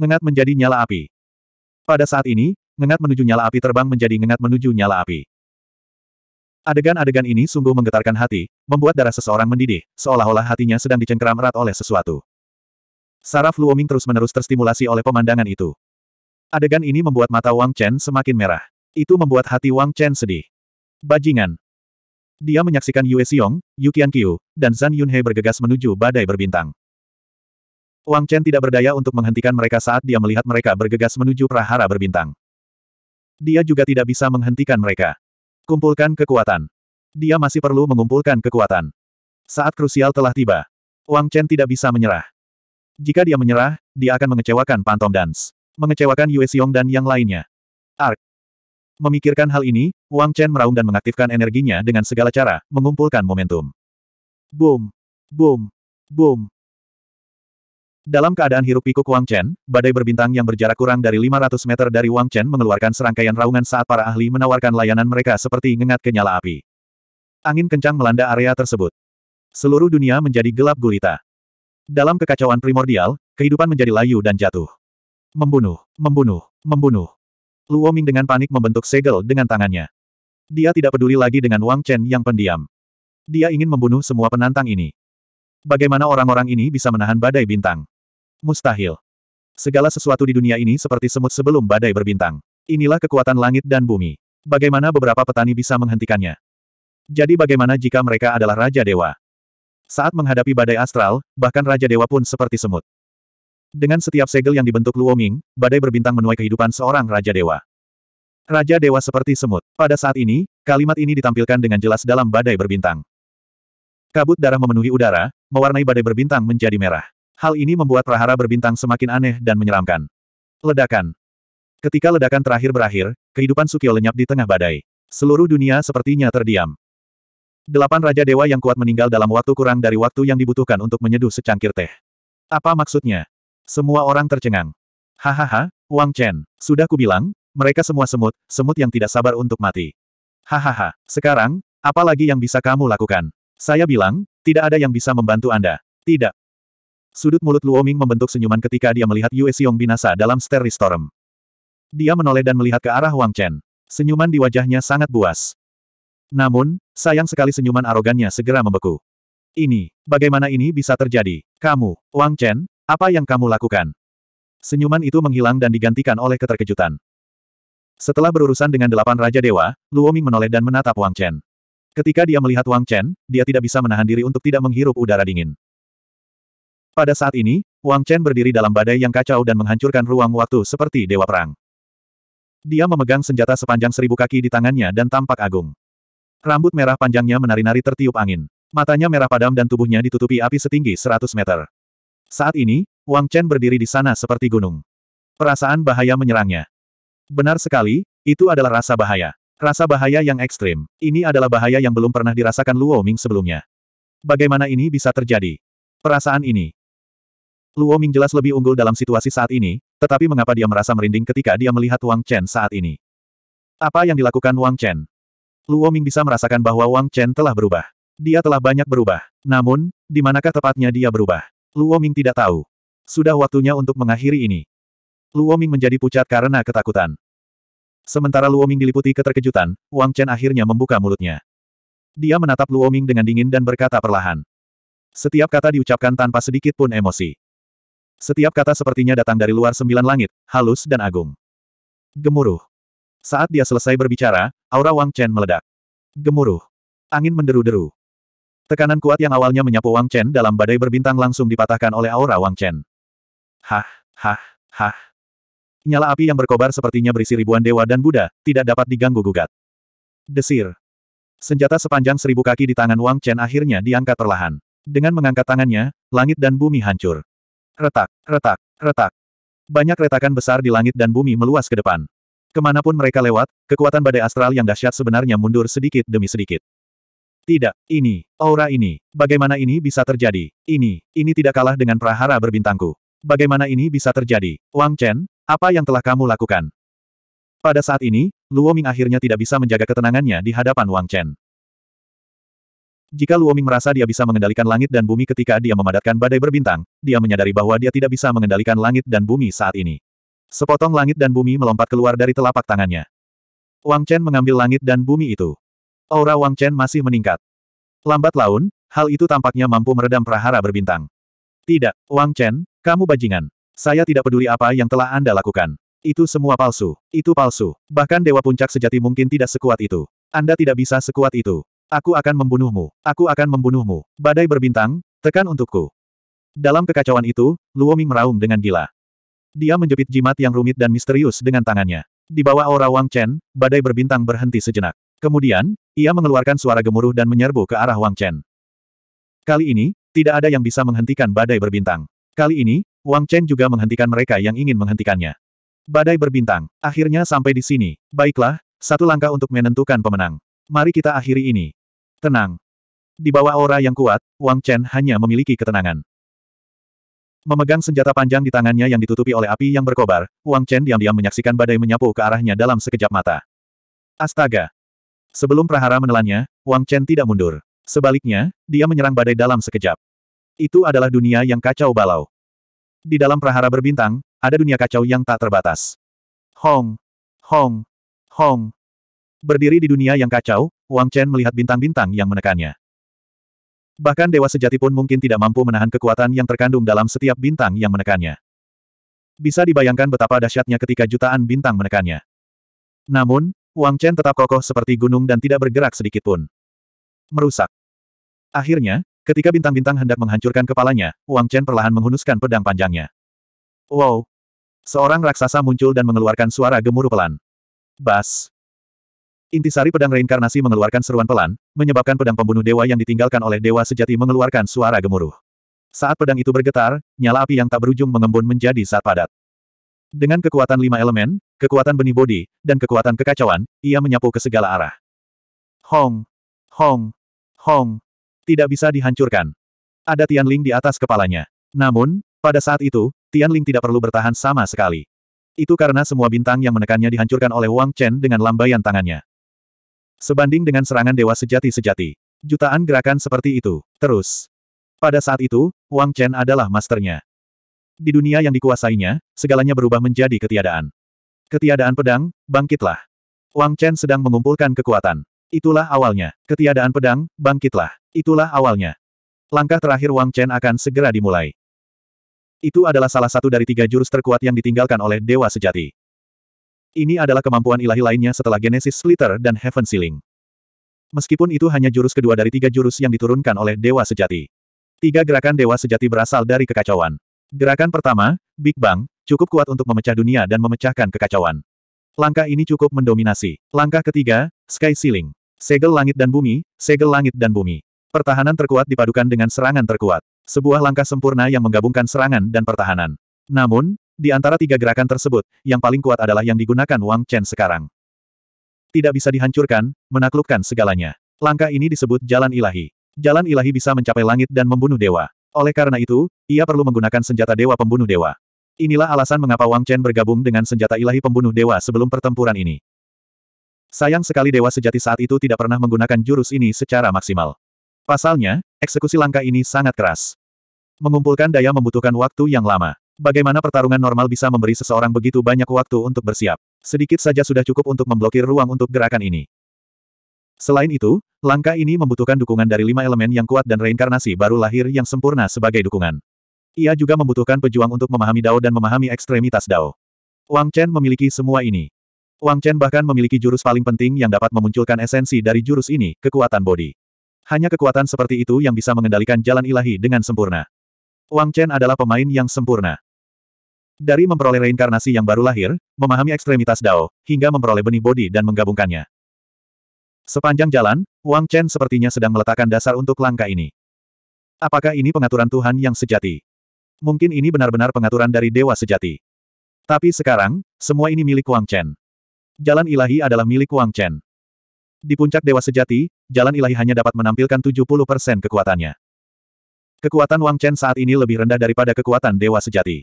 Ngengat menjadi nyala api. Pada saat ini, ngengat menuju nyala api terbang menjadi ngengat menuju nyala api. Adegan-adegan ini sungguh menggetarkan hati, membuat darah seseorang mendidih, seolah-olah hatinya sedang dicengkeram erat oleh sesuatu. Saraf Luoming terus-menerus terstimulasi oleh pemandangan itu. Adegan ini membuat mata Wang Chen semakin merah. Itu membuat hati Wang Chen sedih. Bajingan. Dia menyaksikan Yue Xiong, Yu Qiu, dan Zhan Yunhe bergegas menuju badai berbintang. Wang Chen tidak berdaya untuk menghentikan mereka saat dia melihat mereka bergegas menuju prahara berbintang. Dia juga tidak bisa menghentikan mereka. Kumpulkan kekuatan. Dia masih perlu mengumpulkan kekuatan. Saat krusial telah tiba. Wang Chen tidak bisa menyerah. Jika dia menyerah, dia akan mengecewakan Pantom Dance. Mengecewakan Yue Xiong dan yang lainnya. Ark. Memikirkan hal ini, Wang Chen meraung dan mengaktifkan energinya dengan segala cara, mengumpulkan momentum. Boom! Boom! Boom! Dalam keadaan hiruk pikuk Wang Chen, badai berbintang yang berjarak kurang dari 500 meter dari Wang Chen mengeluarkan serangkaian raungan saat para ahli menawarkan layanan mereka seperti ngengat ke nyala api. Angin kencang melanda area tersebut. Seluruh dunia menjadi gelap gulita. Dalam kekacauan primordial, kehidupan menjadi layu dan jatuh. Membunuh, membunuh, membunuh. Luo Ming dengan panik membentuk segel dengan tangannya. Dia tidak peduli lagi dengan Wang Chen yang pendiam. Dia ingin membunuh semua penantang ini. Bagaimana orang-orang ini bisa menahan badai bintang? Mustahil. Segala sesuatu di dunia ini seperti semut sebelum badai berbintang. Inilah kekuatan langit dan bumi. Bagaimana beberapa petani bisa menghentikannya? Jadi bagaimana jika mereka adalah Raja Dewa? Saat menghadapi badai astral, bahkan Raja Dewa pun seperti semut. Dengan setiap segel yang dibentuk Luo Ming, badai berbintang menuai kehidupan seorang Raja Dewa. Raja Dewa seperti semut. Pada saat ini, kalimat ini ditampilkan dengan jelas dalam badai berbintang. Kabut darah memenuhi udara, mewarnai badai berbintang menjadi merah. Hal ini membuat prahara berbintang semakin aneh dan menyeramkan. Ledakan. Ketika ledakan terakhir berakhir, kehidupan Sukyo lenyap di tengah badai. Seluruh dunia sepertinya terdiam. Delapan Raja Dewa yang kuat meninggal dalam waktu kurang dari waktu yang dibutuhkan untuk menyeduh secangkir teh. Apa maksudnya? Semua orang tercengang. Hahaha, Wang Chen, sudah kubilang, mereka semua semut, semut yang tidak sabar untuk mati. Hahaha, sekarang, apa lagi yang bisa kamu lakukan? Saya bilang, tidak ada yang bisa membantu Anda. Tidak. Sudut mulut Luoming membentuk senyuman ketika dia melihat Yue Xiong binasa dalam Starry Storm. Dia menoleh dan melihat ke arah Wang Chen. Senyuman di wajahnya sangat buas. Namun, sayang sekali senyuman arogannya segera membeku. Ini, bagaimana ini bisa terjadi? Kamu, Wang Chen, apa yang kamu lakukan? Senyuman itu menghilang dan digantikan oleh keterkejutan. Setelah berurusan dengan delapan Raja Dewa, Luoming menoleh dan menatap Wang Chen. Ketika dia melihat Wang Chen, dia tidak bisa menahan diri untuk tidak menghirup udara dingin. Pada saat ini, Wang Chen berdiri dalam badai yang kacau dan menghancurkan ruang waktu seperti dewa perang. Dia memegang senjata sepanjang seribu kaki di tangannya dan tampak agung. Rambut merah panjangnya menari-nari tertiup angin. Matanya merah padam dan tubuhnya ditutupi api setinggi 100 meter. Saat ini, Wang Chen berdiri di sana seperti gunung. Perasaan bahaya menyerangnya. Benar sekali, itu adalah rasa bahaya. Rasa bahaya yang ekstrim. Ini adalah bahaya yang belum pernah dirasakan Luo Ming sebelumnya. Bagaimana ini bisa terjadi? Perasaan ini, Luo Ming jelas lebih unggul dalam situasi saat ini, tetapi mengapa dia merasa merinding ketika dia melihat Wang Chen saat ini? Apa yang dilakukan Wang Chen? Luo Ming bisa merasakan bahwa Wang Chen telah berubah. Dia telah banyak berubah. Namun, di manakah tepatnya dia berubah? Luo Ming tidak tahu. Sudah waktunya untuk mengakhiri ini. Luo Ming menjadi pucat karena ketakutan. Sementara Luo Ming diliputi keterkejutan, Wang Chen akhirnya membuka mulutnya. Dia menatap Luo Ming dengan dingin dan berkata perlahan. Setiap kata diucapkan tanpa sedikit pun emosi. Setiap kata sepertinya datang dari luar sembilan langit, halus dan agung. Gemuruh. Saat dia selesai berbicara, aura Wang Chen meledak. Gemuruh. Angin menderu-deru. Tekanan kuat yang awalnya menyapu Wang Chen dalam badai berbintang langsung dipatahkan oleh aura Wang Chen. Hah, hah, hah. Nyala api yang berkobar sepertinya berisi ribuan dewa dan Buddha, tidak dapat diganggu-gugat. Desir. Senjata sepanjang seribu kaki di tangan Wang Chen akhirnya diangkat perlahan. Dengan mengangkat tangannya, langit dan bumi hancur. Retak, retak, retak. Banyak retakan besar di langit dan bumi meluas ke depan. Ke mana pun mereka lewat, kekuatan badai astral yang dahsyat sebenarnya mundur sedikit demi sedikit. Tidak, ini, aura ini, bagaimana ini bisa terjadi? Ini, ini tidak kalah dengan prahara berbintangku. Bagaimana ini bisa terjadi? Wang Chen, apa yang telah kamu lakukan? Pada saat ini, Luo Ming akhirnya tidak bisa menjaga ketenangannya di hadapan Wang Chen. Jika Luo Ming merasa dia bisa mengendalikan langit dan bumi ketika dia memadatkan badai berbintang, dia menyadari bahwa dia tidak bisa mengendalikan langit dan bumi saat ini. Sepotong langit dan bumi melompat keluar dari telapak tangannya. Wang Chen mengambil langit dan bumi itu. Aura Wang Chen masih meningkat. Lambat laun, hal itu tampaknya mampu meredam prahara berbintang. Tidak, Wang Chen, kamu bajingan. Saya tidak peduli apa yang telah Anda lakukan. Itu semua palsu. Itu palsu. Bahkan Dewa Puncak Sejati mungkin tidak sekuat itu. Anda tidak bisa sekuat itu. Aku akan membunuhmu. Aku akan membunuhmu. Badai berbintang, tekan untukku. Dalam kekacauan itu, Luo Ming meraung dengan gila. Dia menjepit jimat yang rumit dan misterius dengan tangannya. Di bawah aura Wang Chen, badai berbintang berhenti sejenak. Kemudian, ia mengeluarkan suara gemuruh dan menyerbu ke arah Wang Chen. Kali ini, tidak ada yang bisa menghentikan badai berbintang. Kali ini, Wang Chen juga menghentikan mereka yang ingin menghentikannya. Badai berbintang. Akhirnya sampai di sini. Baiklah, satu langkah untuk menentukan pemenang. Mari kita akhiri ini. Tenang. Di bawah aura yang kuat, Wang Chen hanya memiliki ketenangan. Memegang senjata panjang di tangannya yang ditutupi oleh api yang berkobar, Wang Chen diam-diam menyaksikan badai menyapu ke arahnya dalam sekejap mata. Astaga! Sebelum prahara menelannya, Wang Chen tidak mundur. Sebaliknya, dia menyerang badai dalam sekejap. Itu adalah dunia yang kacau balau. Di dalam prahara berbintang, ada dunia kacau yang tak terbatas. Hong! Hong! Hong! Berdiri di dunia yang kacau, Wang Chen melihat bintang-bintang yang menekannya. Bahkan Dewa Sejati pun mungkin tidak mampu menahan kekuatan yang terkandung dalam setiap bintang yang menekannya. Bisa dibayangkan betapa dahsyatnya ketika jutaan bintang menekannya. Namun, Wang Chen tetap kokoh seperti gunung dan tidak bergerak sedikit pun. Merusak. Akhirnya, ketika bintang-bintang hendak menghancurkan kepalanya, Wang Chen perlahan menghunuskan pedang panjangnya. Wow! Seorang raksasa muncul dan mengeluarkan suara gemuruh pelan. Bas! Intisari pedang reinkarnasi mengeluarkan seruan pelan, menyebabkan pedang pembunuh dewa yang ditinggalkan oleh dewa sejati mengeluarkan suara gemuruh. Saat pedang itu bergetar, nyala api yang tak berujung mengembun menjadi saat padat. Dengan kekuatan lima elemen, kekuatan benih bodi, dan kekuatan kekacauan, ia menyapu ke segala arah. Hong! Hong! Hong! Tidak bisa dihancurkan. Ada Tianling di atas kepalanya. Namun, pada saat itu, Tianling tidak perlu bertahan sama sekali. Itu karena semua bintang yang menekannya dihancurkan oleh Wang Chen dengan lambaian tangannya. Sebanding dengan serangan dewa sejati-sejati. Jutaan gerakan seperti itu. Terus. Pada saat itu, Wang Chen adalah masternya. Di dunia yang dikuasainya, segalanya berubah menjadi ketiadaan. Ketiadaan pedang, bangkitlah. Wang Chen sedang mengumpulkan kekuatan. Itulah awalnya. Ketiadaan pedang, bangkitlah. Itulah awalnya. Langkah terakhir Wang Chen akan segera dimulai. Itu adalah salah satu dari tiga jurus terkuat yang ditinggalkan oleh Dewa Sejati. Ini adalah kemampuan ilahi lainnya setelah Genesis Splitter dan Heaven Sealing. Meskipun itu hanya jurus kedua dari tiga jurus yang diturunkan oleh Dewa Sejati. Tiga gerakan Dewa Sejati berasal dari kekacauan. Gerakan pertama, Big Bang, cukup kuat untuk memecah dunia dan memecahkan kekacauan. Langkah ini cukup mendominasi. Langkah ketiga, Sky Ceiling. Segel langit dan bumi, segel langit dan bumi. Pertahanan terkuat dipadukan dengan serangan terkuat. Sebuah langkah sempurna yang menggabungkan serangan dan pertahanan. Namun, di antara tiga gerakan tersebut, yang paling kuat adalah yang digunakan Wang Chen sekarang. Tidak bisa dihancurkan, menaklukkan segalanya. Langkah ini disebut jalan ilahi. Jalan ilahi bisa mencapai langit dan membunuh dewa. Oleh karena itu, ia perlu menggunakan senjata dewa pembunuh dewa. Inilah alasan mengapa Wang Chen bergabung dengan senjata ilahi pembunuh dewa sebelum pertempuran ini. Sayang sekali dewa sejati saat itu tidak pernah menggunakan jurus ini secara maksimal. Pasalnya, eksekusi langkah ini sangat keras. Mengumpulkan daya membutuhkan waktu yang lama. Bagaimana pertarungan normal bisa memberi seseorang begitu banyak waktu untuk bersiap? Sedikit saja sudah cukup untuk memblokir ruang untuk gerakan ini. Selain itu, langkah ini membutuhkan dukungan dari lima elemen yang kuat dan reinkarnasi baru lahir yang sempurna sebagai dukungan. Ia juga membutuhkan pejuang untuk memahami Dao dan memahami ekstremitas Dao. Wang Chen memiliki semua ini. Wang Chen bahkan memiliki jurus paling penting yang dapat memunculkan esensi dari jurus ini, kekuatan bodi. Hanya kekuatan seperti itu yang bisa mengendalikan jalan ilahi dengan sempurna. Wang Chen adalah pemain yang sempurna. Dari memperoleh reinkarnasi yang baru lahir, memahami ekstremitas Dao, hingga memperoleh benih bodi dan menggabungkannya. Sepanjang jalan, Wang Chen sepertinya sedang meletakkan dasar untuk langkah ini. Apakah ini pengaturan Tuhan yang sejati? Mungkin ini benar-benar pengaturan dari Dewa Sejati. Tapi sekarang, semua ini milik Wang Chen. Jalan ilahi adalah milik Wang Chen. Di puncak Dewa Sejati, jalan ilahi hanya dapat menampilkan 70% kekuatannya. Kekuatan Wang Chen saat ini lebih rendah daripada kekuatan Dewa Sejati.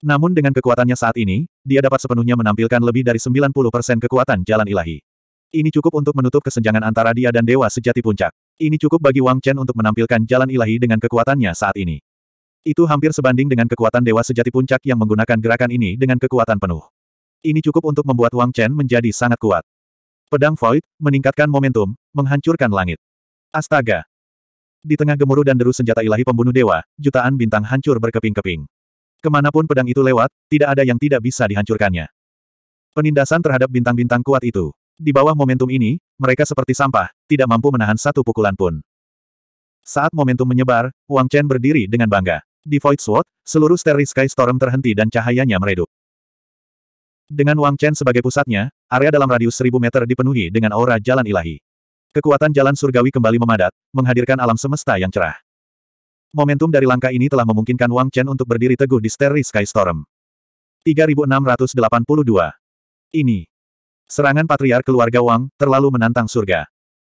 Namun dengan kekuatannya saat ini, dia dapat sepenuhnya menampilkan lebih dari 90% kekuatan jalan ilahi. Ini cukup untuk menutup kesenjangan antara dia dan dewa sejati puncak. Ini cukup bagi Wang Chen untuk menampilkan jalan ilahi dengan kekuatannya saat ini. Itu hampir sebanding dengan kekuatan dewa sejati puncak yang menggunakan gerakan ini dengan kekuatan penuh. Ini cukup untuk membuat Wang Chen menjadi sangat kuat. Pedang Void, meningkatkan momentum, menghancurkan langit. Astaga! Di tengah gemuruh dan deru senjata ilahi pembunuh dewa, jutaan bintang hancur berkeping-keping. Ke mana pun pedang itu lewat, tidak ada yang tidak bisa dihancurkannya. Penindasan terhadap bintang-bintang kuat itu. Di bawah momentum ini, mereka seperti sampah, tidak mampu menahan satu pukulan pun. Saat momentum menyebar, Wang Chen berdiri dengan bangga. Di Void Sword, seluruh Starry Sky Storm terhenti dan cahayanya meredup. Dengan Wang Chen sebagai pusatnya, area dalam radius 1000 meter dipenuhi dengan aura jalan ilahi. Kekuatan jalan surgawi kembali memadat, menghadirkan alam semesta yang cerah. Momentum dari langkah ini telah memungkinkan Wang Chen untuk berdiri teguh di Starry Sky Storm. 3682. Ini. Serangan patriar keluarga Wang, terlalu menantang surga.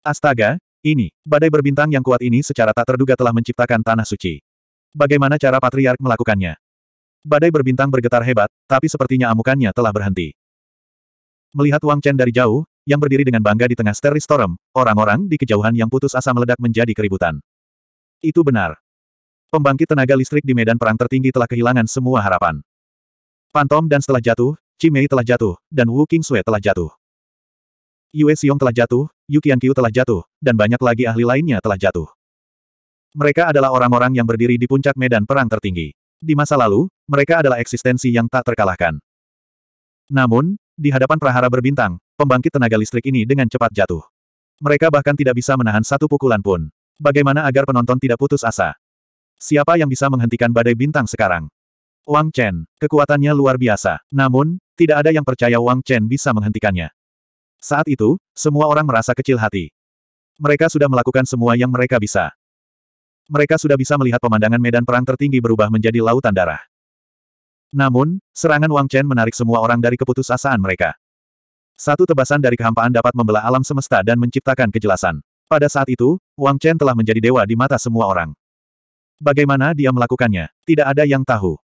Astaga, ini, badai berbintang yang kuat ini secara tak terduga telah menciptakan tanah suci. Bagaimana cara patriark melakukannya? Badai berbintang bergetar hebat, tapi sepertinya amukannya telah berhenti. Melihat Wang Chen dari jauh, yang berdiri dengan bangga di tengah Starry Storm, orang-orang di kejauhan yang putus asa meledak menjadi keributan. Itu benar. Pembangkit tenaga listrik di medan perang tertinggi telah kehilangan semua harapan. Pantom dan setelah jatuh, Mei telah jatuh, dan Wu Qingsui telah jatuh. Yue Xiong telah jatuh, Yu Qianqiu telah jatuh, dan banyak lagi ahli lainnya telah jatuh. Mereka adalah orang-orang yang berdiri di puncak medan perang tertinggi. Di masa lalu, mereka adalah eksistensi yang tak terkalahkan. Namun, di hadapan prahara berbintang, pembangkit tenaga listrik ini dengan cepat jatuh. Mereka bahkan tidak bisa menahan satu pukulan pun. Bagaimana agar penonton tidak putus asa? Siapa yang bisa menghentikan badai bintang sekarang? Wang Chen, kekuatannya luar biasa. Namun, tidak ada yang percaya Wang Chen bisa menghentikannya. Saat itu, semua orang merasa kecil hati. Mereka sudah melakukan semua yang mereka bisa. Mereka sudah bisa melihat pemandangan medan perang tertinggi berubah menjadi lautan darah. Namun, serangan Wang Chen menarik semua orang dari keputusasaan mereka. Satu tebasan dari kehampaan dapat membelah alam semesta dan menciptakan kejelasan. Pada saat itu, Wang Chen telah menjadi dewa di mata semua orang. Bagaimana dia melakukannya? Tidak ada yang tahu.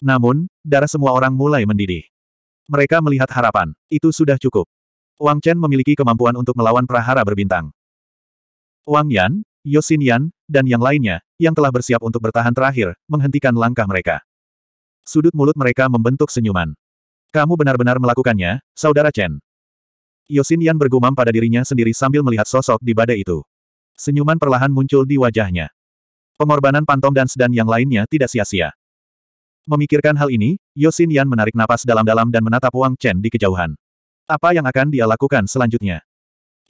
Namun, darah semua orang mulai mendidih. Mereka melihat harapan. Itu sudah cukup. Wang Chen memiliki kemampuan untuk melawan prahara berbintang. Wang Yan, Yosin Yan, dan yang lainnya, yang telah bersiap untuk bertahan terakhir, menghentikan langkah mereka. Sudut mulut mereka membentuk senyuman. Kamu benar-benar melakukannya, Saudara Chen. Yosin Yan bergumam pada dirinya sendiri sambil melihat sosok di badai itu. Senyuman perlahan muncul di wajahnya. Pengorbanan Pantom dan Sedan yang lainnya tidak sia-sia. Memikirkan hal ini, Yosin Yan menarik napas dalam-dalam dan menatap Wang Chen di kejauhan. Apa yang akan dia lakukan selanjutnya?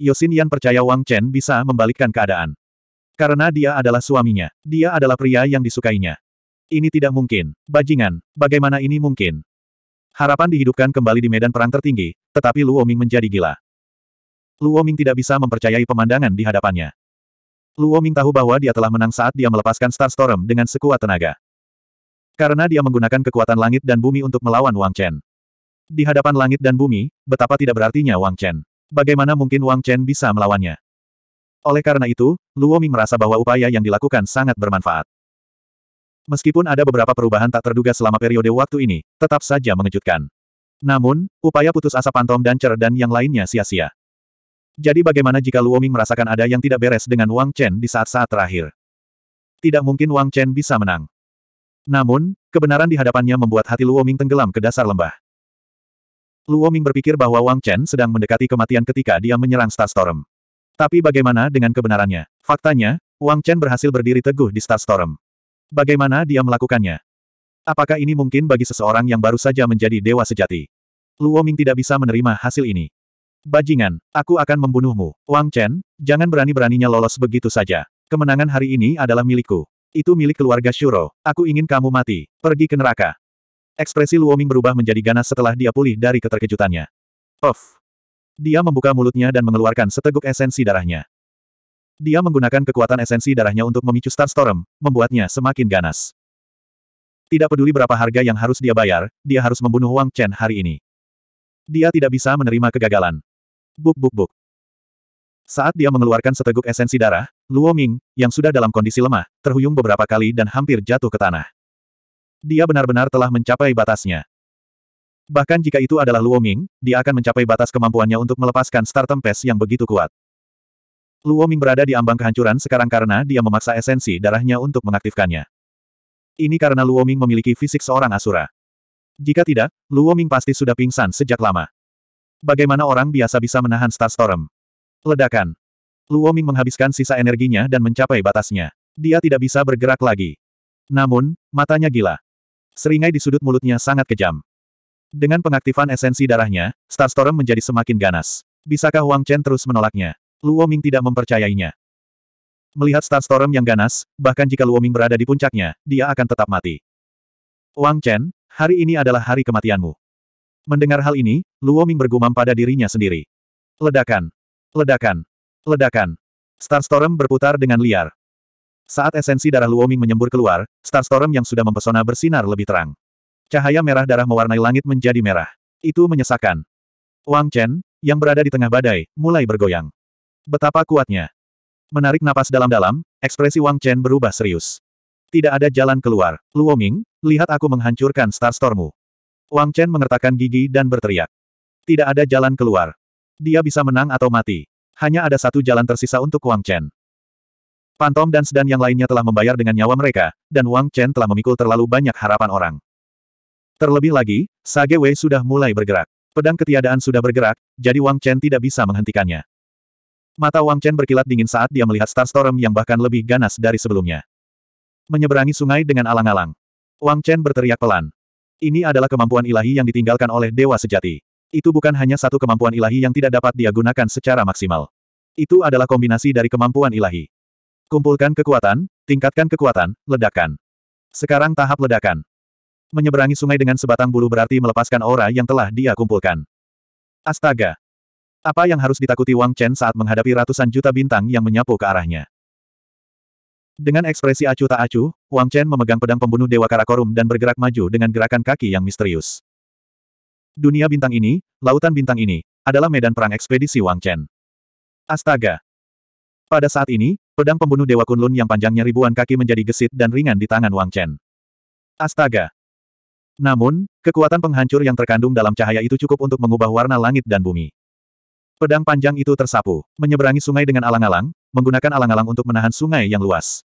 Yosin Yan percaya Wang Chen bisa membalikkan keadaan. Karena dia adalah suaminya. Dia adalah pria yang disukainya. Ini tidak mungkin. Bajingan, bagaimana ini mungkin? Harapan dihidupkan kembali di medan perang tertinggi, tetapi Luo Ming menjadi gila. Luo Ming tidak bisa mempercayai pemandangan di hadapannya. Luo Ming tahu bahwa dia telah menang saat dia melepaskan Star Storm dengan sekuat tenaga. Karena dia menggunakan kekuatan langit dan bumi untuk melawan Wang Chen. Di hadapan langit dan bumi, betapa tidak berartinya Wang Chen. Bagaimana mungkin Wang Chen bisa melawannya? Oleh karena itu, Luo Ming merasa bahwa upaya yang dilakukan sangat bermanfaat. Meskipun ada beberapa perubahan tak terduga selama periode waktu ini, tetap saja mengejutkan. Namun, upaya putus asa Pantom dan Cer dan yang lainnya sia-sia. Jadi bagaimana jika Luo Ming merasakan ada yang tidak beres dengan Wang Chen di saat-saat terakhir? Tidak mungkin Wang Chen bisa menang. Namun, kebenaran di hadapannya membuat hati Luo Ming tenggelam ke dasar lembah. Luo Ming berpikir bahwa Wang Chen sedang mendekati kematian ketika dia menyerang Star Storm. Tapi bagaimana dengan kebenarannya? Faktanya, Wang Chen berhasil berdiri teguh di Star Storm. Bagaimana dia melakukannya? Apakah ini mungkin bagi seseorang yang baru saja menjadi dewa sejati? Luo Ming tidak bisa menerima hasil ini. Bajingan, aku akan membunuhmu. Wang Chen, jangan berani-beraninya lolos begitu saja. Kemenangan hari ini adalah milikku. Itu milik keluarga Shuro. Aku ingin kamu mati. Pergi ke neraka. Ekspresi Luo Ming berubah menjadi ganas setelah dia pulih dari keterkejutannya. Off. Dia membuka mulutnya dan mengeluarkan seteguk esensi darahnya. Dia menggunakan kekuatan esensi darahnya untuk memicu Star Storm, membuatnya semakin ganas. Tidak peduli berapa harga yang harus dia bayar, dia harus membunuh Wang Chen hari ini. Dia tidak bisa menerima kegagalan. Buk buk buk. Saat dia mengeluarkan seteguk esensi darah, Luo Ming, yang sudah dalam kondisi lemah, terhuyung beberapa kali dan hampir jatuh ke tanah. Dia benar-benar telah mencapai batasnya. Bahkan jika itu adalah Luo Ming, dia akan mencapai batas kemampuannya untuk melepaskan Star Tempest yang begitu kuat. Luo Ming berada di ambang kehancuran sekarang karena dia memaksa esensi darahnya untuk mengaktifkannya. Ini karena Luo Ming memiliki fisik seorang asura. Jika tidak, Luo Ming pasti sudah pingsan sejak lama. Bagaimana orang biasa bisa menahan Star Storm? Ledakan. Luo Ming menghabiskan sisa energinya dan mencapai batasnya. Dia tidak bisa bergerak lagi. Namun, matanya gila. Seringai di sudut mulutnya sangat kejam. Dengan pengaktifan esensi darahnya, Starstorm menjadi semakin ganas. Bisakah Wang Chen terus menolaknya? Luo Ming tidak mempercayainya. Melihat Starstorm yang ganas, bahkan jika Luo Ming berada di puncaknya, dia akan tetap mati. Wang Chen, hari ini adalah hari kematianmu. Mendengar hal ini, Luo Ming bergumam pada dirinya sendiri. Ledakan. Ledakan. Ledakan. Starstorm berputar dengan liar. Saat esensi darah Luo Ming menyembur keluar, Starstorm yang sudah mempesona bersinar lebih terang. Cahaya merah darah mewarnai langit menjadi merah. Itu menyesakan. Wang Chen, yang berada di tengah badai, mulai bergoyang. Betapa kuatnya. Menarik napas dalam-dalam, ekspresi Wang Chen berubah serius. Tidak ada jalan keluar. Luo Ming, lihat aku menghancurkan Star Stormmu. Wang Chen mengertakkan gigi dan berteriak. Tidak ada jalan keluar. Dia bisa menang atau mati. Hanya ada satu jalan tersisa untuk Wang Chen. Pantom dan Sedan yang lainnya telah membayar dengan nyawa mereka, dan Wang Chen telah memikul terlalu banyak harapan orang. Terlebih lagi, Sage Wei sudah mulai bergerak. Pedang ketiadaan sudah bergerak, jadi Wang Chen tidak bisa menghentikannya. Mata Wang Chen berkilat dingin saat dia melihat Star Storm yang bahkan lebih ganas dari sebelumnya. Menyeberangi sungai dengan alang-alang. Wang Chen berteriak pelan. Ini adalah kemampuan ilahi yang ditinggalkan oleh Dewa Sejati. Itu bukan hanya satu kemampuan ilahi yang tidak dapat dia gunakan secara maksimal. Itu adalah kombinasi dari kemampuan ilahi. Kumpulkan kekuatan, tingkatkan kekuatan, ledakan. Sekarang tahap ledakan. Menyeberangi sungai dengan sebatang bulu berarti melepaskan aura yang telah dia kumpulkan. Astaga! Apa yang harus ditakuti Wang Chen saat menghadapi ratusan juta bintang yang menyapu ke arahnya? Dengan ekspresi acuh tak acuh, Wang Chen memegang pedang pembunuh Dewa Karakorum dan bergerak maju dengan gerakan kaki yang misterius. Dunia bintang ini, lautan bintang ini, adalah medan perang ekspedisi Wang Chen. Astaga! Pada saat ini, pedang pembunuh Dewa Kunlun yang panjangnya ribuan kaki menjadi gesit dan ringan di tangan Wang Chen. Astaga! Namun, kekuatan penghancur yang terkandung dalam cahaya itu cukup untuk mengubah warna langit dan bumi. Pedang panjang itu tersapu, menyeberangi sungai dengan alang-alang, menggunakan alang-alang untuk menahan sungai yang luas.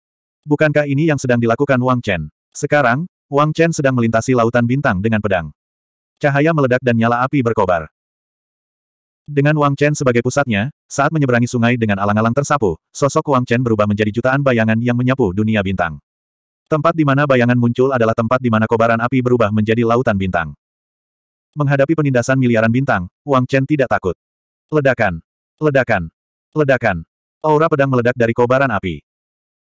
Bukankah ini yang sedang dilakukan Wang Chen? Sekarang, Wang Chen sedang melintasi lautan bintang dengan pedang. Cahaya meledak dan nyala api berkobar. Dengan Wang Chen sebagai pusatnya, saat menyeberangi sungai dengan alang-alang tersapu, sosok Wang Chen berubah menjadi jutaan bayangan yang menyapu dunia bintang. Tempat di mana bayangan muncul adalah tempat di mana kobaran api berubah menjadi lautan bintang. Menghadapi penindasan miliaran bintang, Wang Chen tidak takut. Ledakan. Ledakan. Ledakan. Aura pedang meledak dari kobaran api.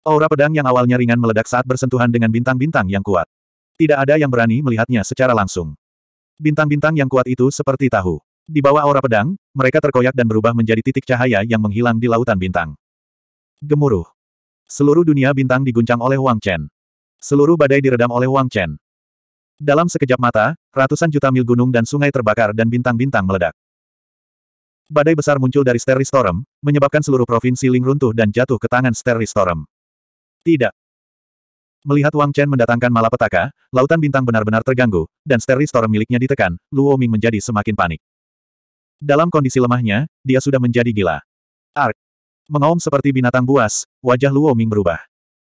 Aura pedang yang awalnya ringan meledak saat bersentuhan dengan bintang-bintang yang kuat. Tidak ada yang berani melihatnya secara langsung. Bintang-bintang yang kuat itu seperti tahu. Di bawah aura pedang, mereka terkoyak dan berubah menjadi titik cahaya yang menghilang di lautan bintang. Gemuruh. Seluruh dunia bintang diguncang oleh Wang Chen. Seluruh badai diredam oleh Wang Chen. Dalam sekejap mata, ratusan juta mil gunung dan sungai terbakar dan bintang-bintang meledak. Badai besar muncul dari Storm, menyebabkan seluruh provinsi Ling runtuh dan jatuh ke tangan Storm. Tidak. Melihat Wang Chen mendatangkan malapetaka, lautan bintang benar-benar terganggu, dan Starry Storm miliknya ditekan, Luo Ming menjadi semakin panik. Dalam kondisi lemahnya, dia sudah menjadi gila. Ark. Mengaum seperti binatang buas, wajah Luo Ming berubah.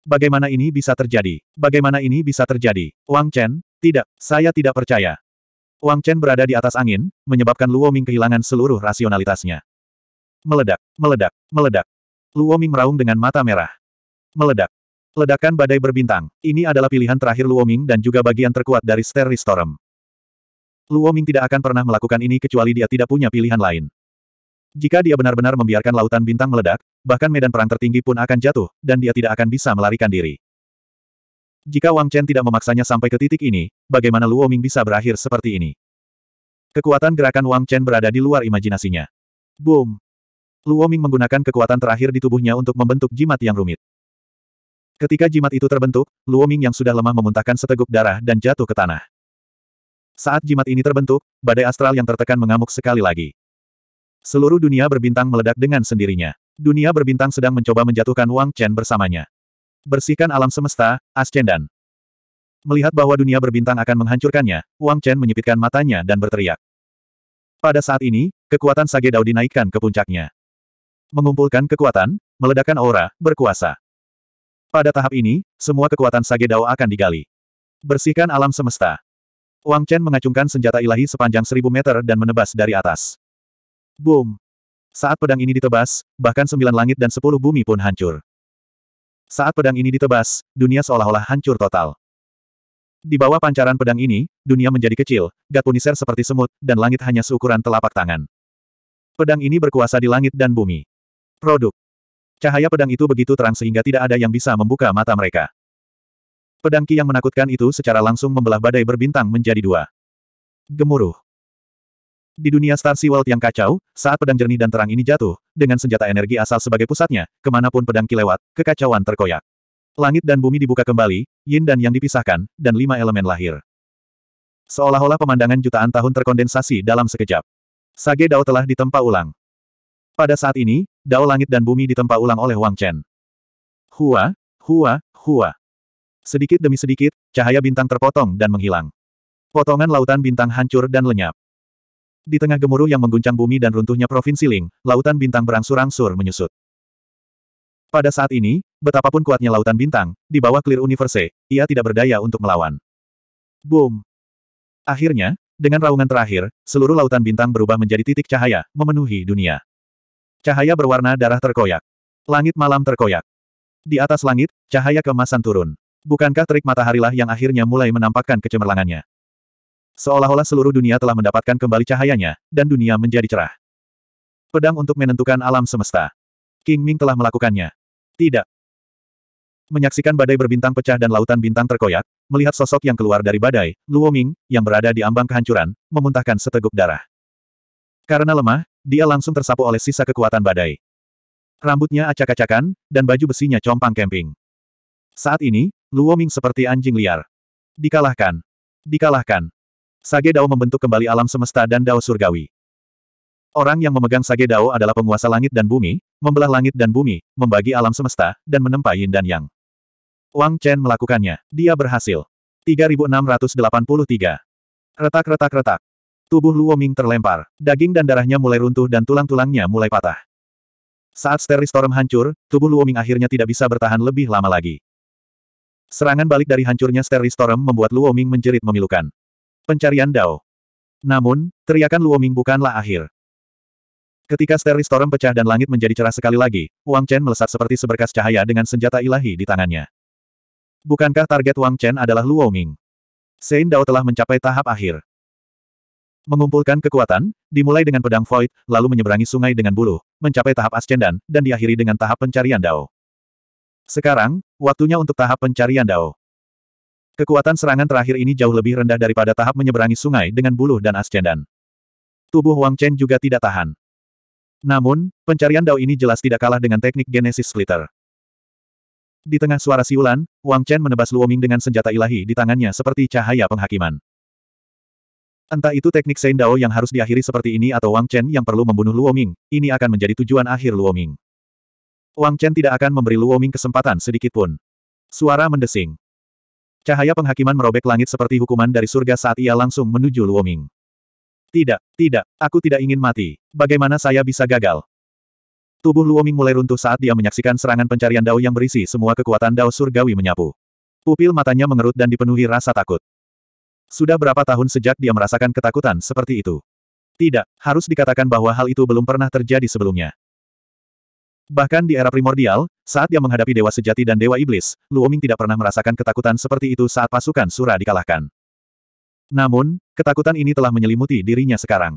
Bagaimana ini bisa terjadi? Bagaimana ini bisa terjadi? Wang Chen, tidak, saya tidak percaya. Wang Chen berada di atas angin, menyebabkan Luo Ming kehilangan seluruh rasionalitasnya. Meledak, meledak, meledak. Luo Ming meraung dengan mata merah. Meledak. Ledakan badai berbintang. Ini adalah pilihan terakhir Luo Ming dan juga bagian terkuat dari Starry Storm. Luo Ming tidak akan pernah melakukan ini kecuali dia tidak punya pilihan lain. Jika dia benar-benar membiarkan lautan bintang meledak, bahkan medan perang tertinggi pun akan jatuh, dan dia tidak akan bisa melarikan diri. Jika Wang Chen tidak memaksanya sampai ke titik ini, bagaimana Luo Ming bisa berakhir seperti ini? Kekuatan gerakan Wang Chen berada di luar imajinasinya. Boom! Luo Ming menggunakan kekuatan terakhir di tubuhnya untuk membentuk jimat yang rumit. Ketika jimat itu terbentuk, Luo Ming yang sudah lemah memuntahkan seteguk darah dan jatuh ke tanah. Saat jimat ini terbentuk, badai astral yang tertekan mengamuk sekali lagi. Seluruh dunia berbintang meledak dengan sendirinya. Dunia berbintang sedang mencoba menjatuhkan Wang Chen bersamanya. Bersihkan alam semesta, Ascendan. Melihat bahwa dunia berbintang akan menghancurkannya, Wang Chen menyipitkan matanya dan berteriak. Pada saat ini, kekuatan Sage Dao dinaikkan ke puncaknya. Mengumpulkan kekuatan, meledakkan aura, berkuasa. Pada tahap ini, semua kekuatan Sage Dao akan digali. Bersihkan alam semesta. Wang Chen mengacungkan senjata ilahi sepanjang seribu meter dan menebas dari atas. Boom! Saat pedang ini ditebas, bahkan sembilan langit dan sepuluh bumi pun hancur. Saat pedang ini ditebas, dunia seolah-olah hancur total. Di bawah pancaran pedang ini, dunia menjadi kecil, gat puniser seperti semut, dan langit hanya seukuran telapak tangan. Pedang ini berkuasa di langit dan bumi. Produk. Cahaya pedang itu begitu terang sehingga tidak ada yang bisa membuka mata mereka. Pedang ki yang menakutkan itu secara langsung membelah badai berbintang menjadi dua. Gemuruh. Di dunia Star Sea World yang kacau, saat pedang jernih dan terang ini jatuh, dengan senjata energi asal sebagai pusatnya, ke mana pun pedang ki lewat, kekacauan terkoyak. Langit dan bumi dibuka kembali, yin dan yang dipisahkan, dan lima elemen lahir. Seolah-olah pemandangan jutaan tahun terkondensasi dalam sekejap. Sage Dao telah ditempa ulang. Pada saat ini, Dao langit dan bumi ditempa ulang oleh Wang Chen. Hua, hua, hua. Sedikit demi sedikit, cahaya bintang terpotong dan menghilang. Potongan lautan bintang hancur dan lenyap. Di tengah gemuruh yang mengguncang bumi dan runtuhnya Provinsi Ling, lautan bintang berangsur-angsur menyusut. Pada saat ini, betapapun kuatnya lautan bintang, di bawah Clear Universe, ia tidak berdaya untuk melawan. Boom! Akhirnya, dengan raungan terakhir, seluruh lautan bintang berubah menjadi titik cahaya, memenuhi dunia. Cahaya berwarna darah terkoyak. Langit malam terkoyak. Di atas langit, cahaya keemasan turun. Bukankah terik mataharilah yang akhirnya mulai menampakkan kecemerlangannya? Seolah-olah seluruh dunia telah mendapatkan kembali cahayanya, dan dunia menjadi cerah. Pedang untuk menentukan alam semesta. King Ming telah melakukannya. Tidak. Menyaksikan badai berbintang pecah dan lautan bintang terkoyak, melihat sosok yang keluar dari badai, Luo Ming, yang berada di ambang kehancuran, memuntahkan seteguk darah. Karena lemah, dia langsung tersapu oleh sisa kekuatan badai. Rambutnya acak-acakan, dan baju besinya compang camping. Saat ini, Luo Ming seperti anjing liar. Dikalahkan. Dikalahkan. Sage Dao membentuk kembali alam semesta dan Dao Surgawi. Orang yang memegang Sage Dao adalah penguasa langit dan bumi, membelah langit dan bumi, membagi alam semesta, dan menempa yin dan yang. Wang Chen melakukannya. Dia berhasil. 3683. Retak-retak-retak. Tubuh Luo Ming terlempar. Daging dan darahnya mulai runtuh dan tulang-tulangnya mulai patah. Saat Starry Storm hancur, tubuh Luo Ming akhirnya tidak bisa bertahan lebih lama lagi. Serangan balik dari hancurnya Starry Storm membuat Luo Ming menjerit memilukan. Pencarian Dao. Namun, teriakan Luo Ming bukanlah akhir. Ketika Starry Storm pecah dan langit menjadi cerah sekali lagi, Wang Chen melesat seperti seberkas cahaya dengan senjata ilahi di tangannya. Bukankah target Wang Chen adalah Luo Ming? Sein Dao telah mencapai tahap akhir. Mengumpulkan kekuatan, dimulai dengan pedang Void, lalu menyeberangi sungai dengan bulu, mencapai tahap Ascendan, dan diakhiri dengan tahap pencarian Dao. Sekarang, waktunya untuk tahap pencarian Dao. Kekuatan serangan terakhir ini jauh lebih rendah daripada tahap menyeberangi sungai dengan buluh dan Ascendan. Tubuh Wang Chen juga tidak tahan. Namun, pencarian Dao ini jelas tidak kalah dengan teknik Genesis Splitter. Di tengah suara siulan, Wang Chen menebas Luoming dengan senjata ilahi di tangannya seperti cahaya penghakiman. Entah itu teknik Sein Dao yang harus diakhiri seperti ini atau Wang Chen yang perlu membunuh Luoming, ini akan menjadi tujuan akhir Luoming. Wang Chen tidak akan memberi Luoming kesempatan sedikit pun. Suara mendesing. Cahaya penghakiman merobek langit seperti hukuman dari surga saat ia langsung menuju Luoming. Tidak, tidak, aku tidak ingin mati. Bagaimana saya bisa gagal? Tubuh Luoming mulai runtuh saat dia menyaksikan serangan pencarian Dao yang berisi semua kekuatan Dao surgawi menyapu. Pupil matanya mengerut dan dipenuhi rasa takut. Sudah berapa tahun sejak dia merasakan ketakutan seperti itu? Tidak, harus dikatakan bahwa hal itu belum pernah terjadi sebelumnya. Bahkan di era primordial, saat dia menghadapi Dewa Sejati dan Dewa Iblis, Luoming tidak pernah merasakan ketakutan seperti itu saat pasukan Sura dikalahkan. Namun, ketakutan ini telah menyelimuti dirinya sekarang.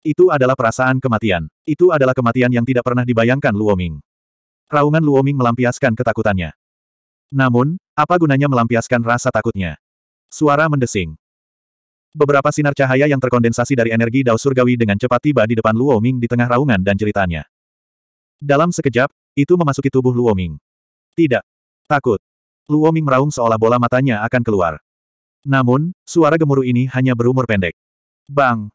Itu adalah perasaan kematian. Itu adalah kematian yang tidak pernah dibayangkan Luoming. Raungan Luoming melampiaskan ketakutannya. Namun, apa gunanya melampiaskan rasa takutnya? Suara mendesing. Beberapa sinar cahaya yang terkondensasi dari energi Dao Surgawi dengan cepat tiba di depan Luoming di tengah raungan dan ceritanya. Dalam sekejap, itu memasuki tubuh Luoming. Tidak. Takut. Luoming meraung seolah bola matanya akan keluar. Namun, suara gemuruh ini hanya berumur pendek. Bang!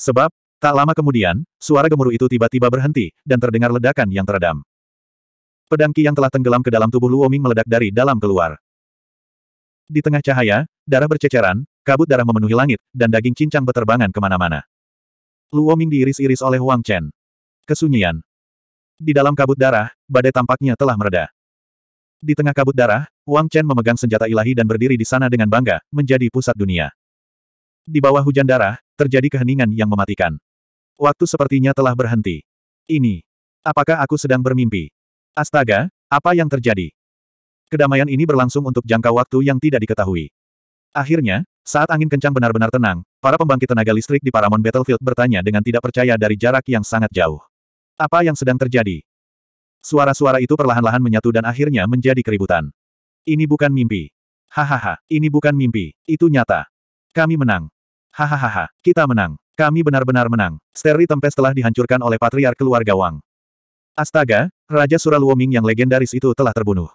Sebab, tak lama kemudian, suara gemuruh itu tiba-tiba berhenti, dan terdengar ledakan yang teredam. Pedang Ki yang telah tenggelam ke dalam tubuh Luoming meledak dari dalam keluar. Di tengah cahaya, darah berceceran, kabut darah memenuhi langit, dan daging cincang beterbangan ke mana-mana. Luo Ming diiris-iris oleh Wang Chen. Kesunyian. Di dalam kabut darah, badai tampaknya telah mereda. Di tengah kabut darah, Wang Chen memegang senjata ilahi dan berdiri di sana dengan bangga, menjadi pusat dunia. Di bawah hujan darah, terjadi keheningan yang mematikan. Waktu sepertinya telah berhenti. Ini. Apakah aku sedang bermimpi? Astaga, apa yang terjadi? Kedamaian ini berlangsung untuk jangka waktu yang tidak diketahui. Akhirnya, saat angin kencang benar-benar tenang, para pembangkit tenaga listrik di Paramount Battlefield bertanya dengan tidak percaya dari jarak yang sangat jauh. Apa yang sedang terjadi? Suara-suara itu perlahan-lahan menyatu dan akhirnya menjadi keributan. Ini bukan mimpi. Hahaha, ini bukan mimpi, itu nyata. Kami menang. Hahaha, kita menang. Kami benar-benar menang. Steri Tempest telah dihancurkan oleh patriark keluarga Wang. Astaga, Raja Sura Luoming yang legendaris itu telah terbunuh.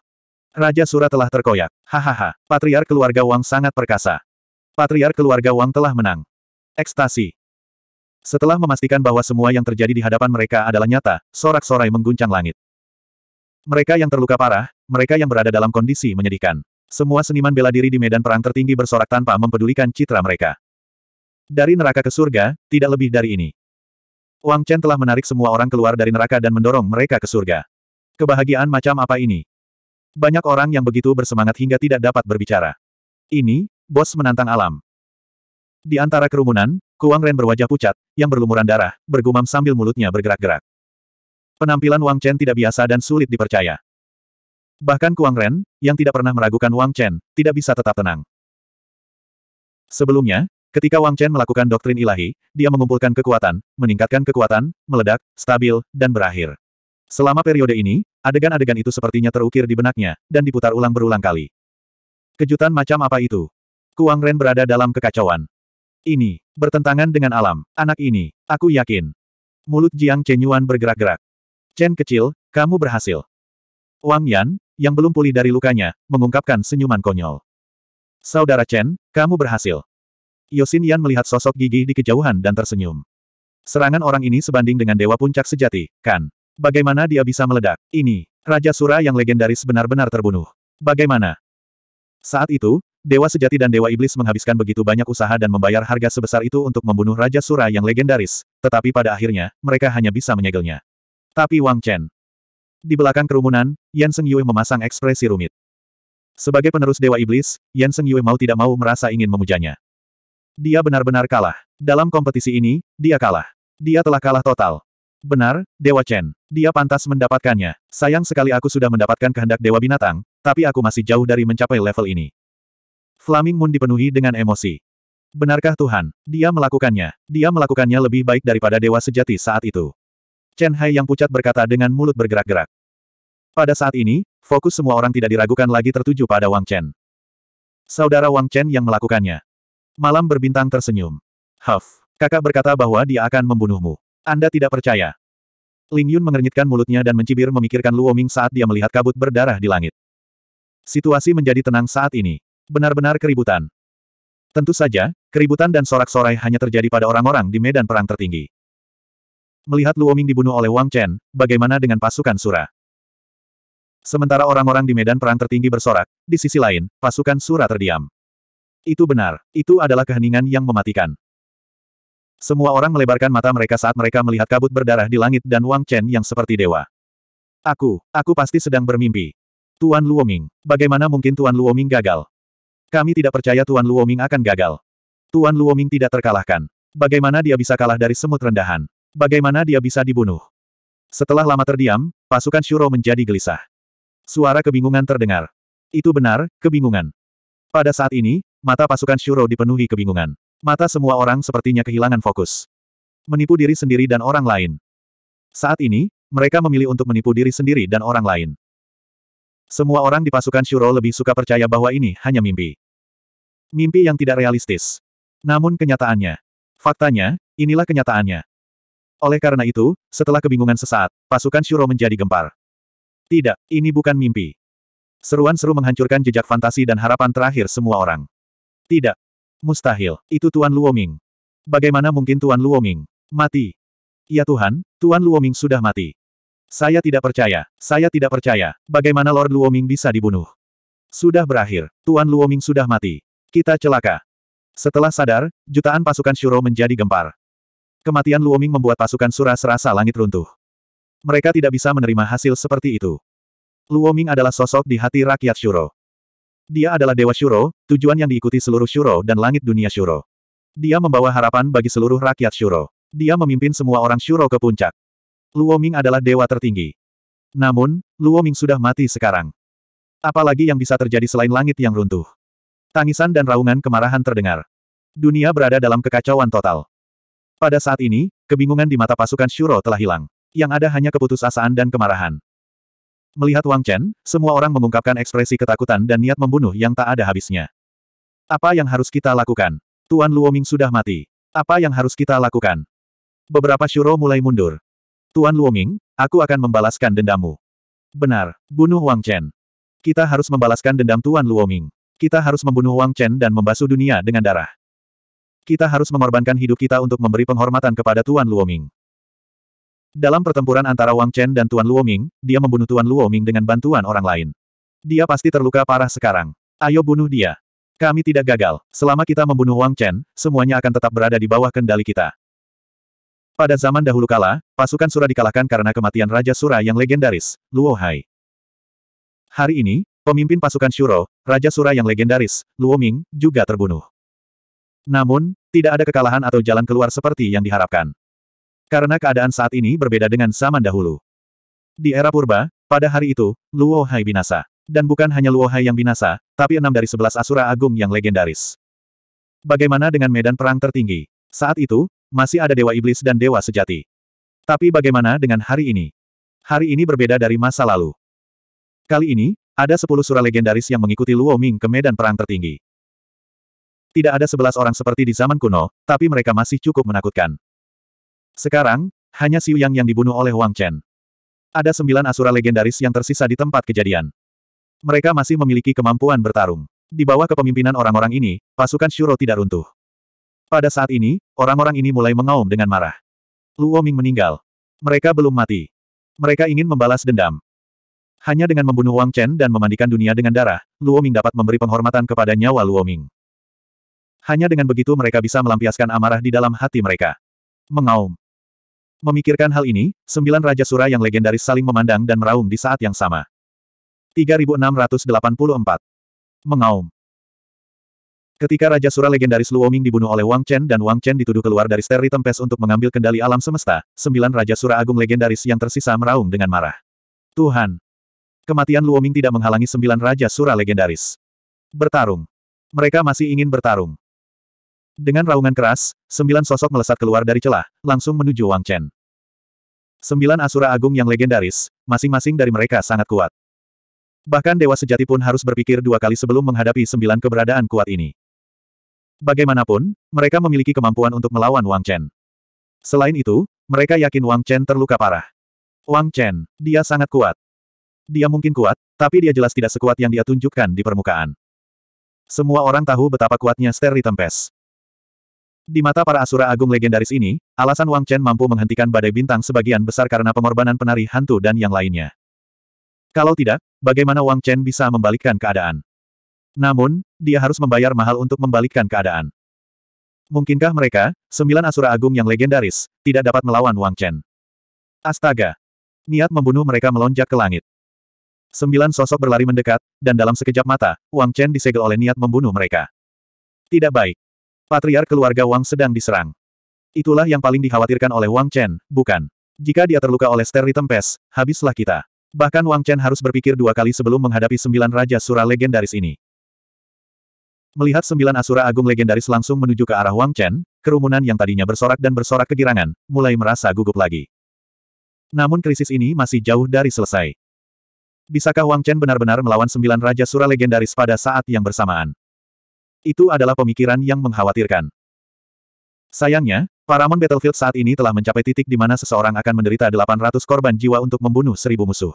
Raja Sura telah terkoyak. Hahaha, patriark keluarga Wang sangat perkasa. Patriark keluarga Wang telah menang. Ekstasi. Setelah memastikan bahwa semua yang terjadi di hadapan mereka adalah nyata, sorak-sorai mengguncang langit. Mereka yang terluka parah, mereka yang berada dalam kondisi menyedihkan. Semua seniman bela diri di medan perang tertinggi bersorak tanpa mempedulikan citra mereka. Dari neraka ke surga, tidak lebih dari ini. Wang Chen telah menarik semua orang keluar dari neraka dan mendorong mereka ke surga. Kebahagiaan macam apa ini? Banyak orang yang begitu bersemangat hingga tidak dapat berbicara. Ini, bos menantang alam. Di antara kerumunan, Kuang Ren berwajah pucat, yang berlumuran darah, bergumam sambil mulutnya bergerak-gerak. Penampilan Wang Chen tidak biasa dan sulit dipercaya. Bahkan Kuang Ren, yang tidak pernah meragukan Wang Chen, tidak bisa tetap tenang. Sebelumnya, ketika Wang Chen melakukan doktrin ilahi, dia mengumpulkan kekuatan, meningkatkan kekuatan, meledak, stabil, dan berakhir. Selama periode ini, adegan-adegan itu sepertinya terukir di benaknya, dan diputar ulang berulang kali. Kejutan macam apa itu? Kuang Ren berada dalam kekacauan. Ini, bertentangan dengan alam. Anak ini, aku yakin. Mulut Jiang Chenyuan bergerak-gerak. Chen kecil, kamu berhasil. Wang Yan, yang belum pulih dari lukanya, mengungkapkan senyuman konyol. Saudara Chen, kamu berhasil. Yosin Yan melihat sosok gigih di kejauhan dan tersenyum. Serangan orang ini sebanding dengan dewa puncak sejati, kan? Bagaimana dia bisa meledak? Ini, Raja Sura yang legendaris benar-benar terbunuh. Bagaimana? Saat itu, Dewa Sejati dan Dewa Iblis menghabiskan begitu banyak usaha dan membayar harga sebesar itu untuk membunuh Raja Sura yang legendaris, tetapi pada akhirnya, mereka hanya bisa menyegelnya. Tapi Wang Chen. Di belakang kerumunan, Yan Seng Yue memasang ekspresi rumit. Sebagai penerus Dewa Iblis, Yan Seng Yue mau tidak mau merasa ingin memujanya. Dia benar-benar kalah. Dalam kompetisi ini, dia kalah. Dia telah kalah total. Benar, Dewa Chen. Dia pantas mendapatkannya. Sayang sekali aku sudah mendapatkan kehendak Dewa Binatang, tapi aku masih jauh dari mencapai level ini. Flaming Moon dipenuhi dengan emosi. Benarkah Tuhan? Dia melakukannya. Dia melakukannya lebih baik daripada Dewa Sejati saat itu. Chen Hai yang pucat berkata dengan mulut bergerak-gerak. Pada saat ini, fokus semua orang tidak diragukan lagi tertuju pada Wang Chen. Saudara Wang Chen yang melakukannya. Malam berbintang tersenyum. Huff, kakak berkata bahwa dia akan membunuhmu. Anda tidak percaya. Ling Yun mengernyitkan mulutnya dan mencibir memikirkan Luo Ming saat dia melihat kabut berdarah di langit. Situasi menjadi tenang saat ini. Benar-benar keributan. Tentu saja, keributan dan sorak-sorai hanya terjadi pada orang-orang di medan perang tertinggi. Melihat Luo Ming dibunuh oleh Wang Chen, bagaimana dengan pasukan Sura? Sementara orang-orang di medan perang tertinggi bersorak, di sisi lain, pasukan Sura terdiam. Itu benar, itu adalah keheningan yang mematikan. Semua orang melebarkan mata mereka saat mereka melihat kabut berdarah di langit dan Wang Chen yang seperti dewa. Aku, aku pasti sedang bermimpi. Tuan Luoming, bagaimana mungkin Tuan Luoming gagal? Kami tidak percaya Tuan Luoming akan gagal. Tuan Luoming tidak terkalahkan. Bagaimana dia bisa kalah dari semut rendahan? Bagaimana dia bisa dibunuh? Setelah lama terdiam, pasukan Shuro menjadi gelisah. Suara kebingungan terdengar. Itu benar, kebingungan. Pada saat ini, mata pasukan Shuro dipenuhi kebingungan. Mata semua orang sepertinya kehilangan fokus. Menipu diri sendiri dan orang lain. Saat ini, mereka memilih untuk menipu diri sendiri dan orang lain. Semua orang di pasukan Shuro lebih suka percaya bahwa ini hanya mimpi. Mimpi yang tidak realistis. Namun kenyataannya. Faktanya, inilah kenyataannya. Oleh karena itu, setelah kebingungan sesaat, pasukan Shuro menjadi gempar. Tidak, ini bukan mimpi. Seruan seru menghancurkan jejak fantasi dan harapan terakhir semua orang. Tidak, Mustahil, itu Tuan Luoming. Bagaimana mungkin Tuan Luoming mati? Ya Tuhan, Tuan Luoming sudah mati. Saya tidak percaya, saya tidak percaya, bagaimana Lord Luoming bisa dibunuh. Sudah berakhir. Tuan Luoming sudah mati. Kita celaka. Setelah sadar, jutaan pasukan Shuro menjadi gempar. Kematian Luoming membuat pasukan Sura serasa langit runtuh. Mereka tidak bisa menerima hasil seperti itu. Luoming adalah sosok di hati rakyat Shuro. Dia adalah Dewa Shuro, tujuan yang diikuti seluruh Shuro dan langit dunia Shuro. Dia membawa harapan bagi seluruh rakyat Shuro. Dia memimpin semua orang Shuro ke puncak. Luoming adalah dewa tertinggi. Namun, Luoming sudah mati sekarang. Apalagi yang bisa terjadi selain langit yang runtuh. Tangisan dan raungan kemarahan terdengar. Dunia berada dalam kekacauan total. Pada saat ini, kebingungan di mata pasukan Shuro telah hilang. Yang ada hanya keputusasaan dan kemarahan. Melihat Wang Chen, semua orang mengungkapkan ekspresi ketakutan dan niat membunuh yang tak ada habisnya. Apa yang harus kita lakukan? Tuan Luoming sudah mati. Apa yang harus kita lakukan? Beberapa Shuro mulai mundur. Tuan Luoming, aku akan membalaskan dendammu. Benar, bunuh Wang Chen. Kita harus membalaskan dendam Tuan Luoming. Kita harus membunuh Wang Chen dan membasuh dunia dengan darah. Kita harus mengorbankan hidup kita untuk memberi penghormatan kepada Tuan Luoming. Dalam pertempuran antara Wang Chen dan Tuan Luoming, dia membunuh Tuan Luoming dengan bantuan orang lain. Dia pasti terluka parah sekarang. Ayo bunuh dia. Kami tidak gagal. Selama kita membunuh Wang Chen, semuanya akan tetap berada di bawah kendali kita. Pada zaman dahulu kala, pasukan Sura dikalahkan karena kematian Raja Sura yang legendaris, Luo Hai. Hari ini, pemimpin pasukan Shuro, Raja Sura yang legendaris, Luo Ming, juga terbunuh. Namun, tidak ada kekalahan atau jalan keluar seperti yang diharapkan. Karena keadaan saat ini berbeda dengan zaman dahulu. Di era purba, pada hari itu, Luo Hai binasa. Dan bukan hanya Luo Hai yang binasa, tapi enam dari sebelas Asura Agung yang legendaris. Bagaimana dengan medan perang tertinggi? Saat itu, masih ada Dewa Iblis dan Dewa Sejati. Tapi bagaimana dengan hari ini? Hari ini berbeda dari masa lalu. Kali ini, ada sepuluh sura legendaris yang mengikuti Luo Ming ke medan perang tertinggi. Tidak ada sebelas orang seperti di zaman kuno, tapi mereka masih cukup menakutkan. Sekarang, hanya Xiu Yang yang dibunuh oleh Wang Chen. Ada sembilan asura legendaris yang tersisa di tempat kejadian. Mereka masih memiliki kemampuan bertarung. Di bawah kepemimpinan orang-orang ini, pasukan Shuro tidak runtuh. Pada saat ini, orang-orang ini mulai mengaum dengan marah. Luo Ming meninggal. Mereka belum mati. Mereka ingin membalas dendam. Hanya dengan membunuh Wang Chen dan memandikan dunia dengan darah, Luo Ming dapat memberi penghormatan kepada nyawa Luo Ming. Hanya dengan begitu mereka bisa melampiaskan amarah di dalam hati mereka. Mengaum. Memikirkan hal ini, sembilan Raja Sura yang legendaris saling memandang dan meraung di saat yang sama. 3684. Mengaum. Ketika Raja Sura legendaris Luo Ming dibunuh oleh Wang Chen dan Wang Chen dituduh keluar dari Steri Tempest untuk mengambil kendali alam semesta, sembilan Raja Sura Agung legendaris yang tersisa meraung dengan marah. Tuhan, Kematian Luoming tidak menghalangi sembilan Raja Sura legendaris. Bertarung. Mereka masih ingin bertarung. Dengan raungan keras, sembilan sosok melesat keluar dari celah, langsung menuju Wang Chen. Sembilan Asura Agung yang legendaris, masing-masing dari mereka sangat kuat. Bahkan Dewa Sejati pun harus berpikir dua kali sebelum menghadapi sembilan keberadaan kuat ini. Bagaimanapun, mereka memiliki kemampuan untuk melawan Wang Chen. Selain itu, mereka yakin Wang Chen terluka parah. Wang Chen, dia sangat kuat. Dia mungkin kuat, tapi dia jelas tidak sekuat yang dia tunjukkan di permukaan. Semua orang tahu betapa kuatnya Sterry Tempest. Di mata para Asura Agung legendaris ini, alasan Wang Chen mampu menghentikan badai bintang sebagian besar karena pengorbanan penari hantu dan yang lainnya. Kalau tidak, bagaimana Wang Chen bisa membalikkan keadaan? Namun, dia harus membayar mahal untuk membalikkan keadaan. Mungkinkah mereka, sembilan Asura Agung yang legendaris, tidak dapat melawan Wang Chen? Astaga! Niat membunuh mereka melonjak ke langit. Sembilan sosok berlari mendekat, dan dalam sekejap mata, Wang Chen disegel oleh niat membunuh mereka. Tidak baik. Patriar keluarga Wang sedang diserang. Itulah yang paling dikhawatirkan oleh Wang Chen, bukan? Jika dia terluka oleh Sterry Tempest, habislah kita. Bahkan Wang Chen harus berpikir dua kali sebelum menghadapi sembilan Raja Sura legendaris ini. Melihat sembilan Asura Agung legendaris langsung menuju ke arah Wang Chen, kerumunan yang tadinya bersorak dan bersorak kegirangan, mulai merasa gugup lagi. Namun krisis ini masih jauh dari selesai. Bisakah Wang Chen benar-benar melawan sembilan Raja Sura legendaris pada saat yang bersamaan? Itu adalah pemikiran yang mengkhawatirkan. Sayangnya, Paramon Battlefield saat ini telah mencapai titik di mana seseorang akan menderita 800 korban jiwa untuk membunuh seribu musuh.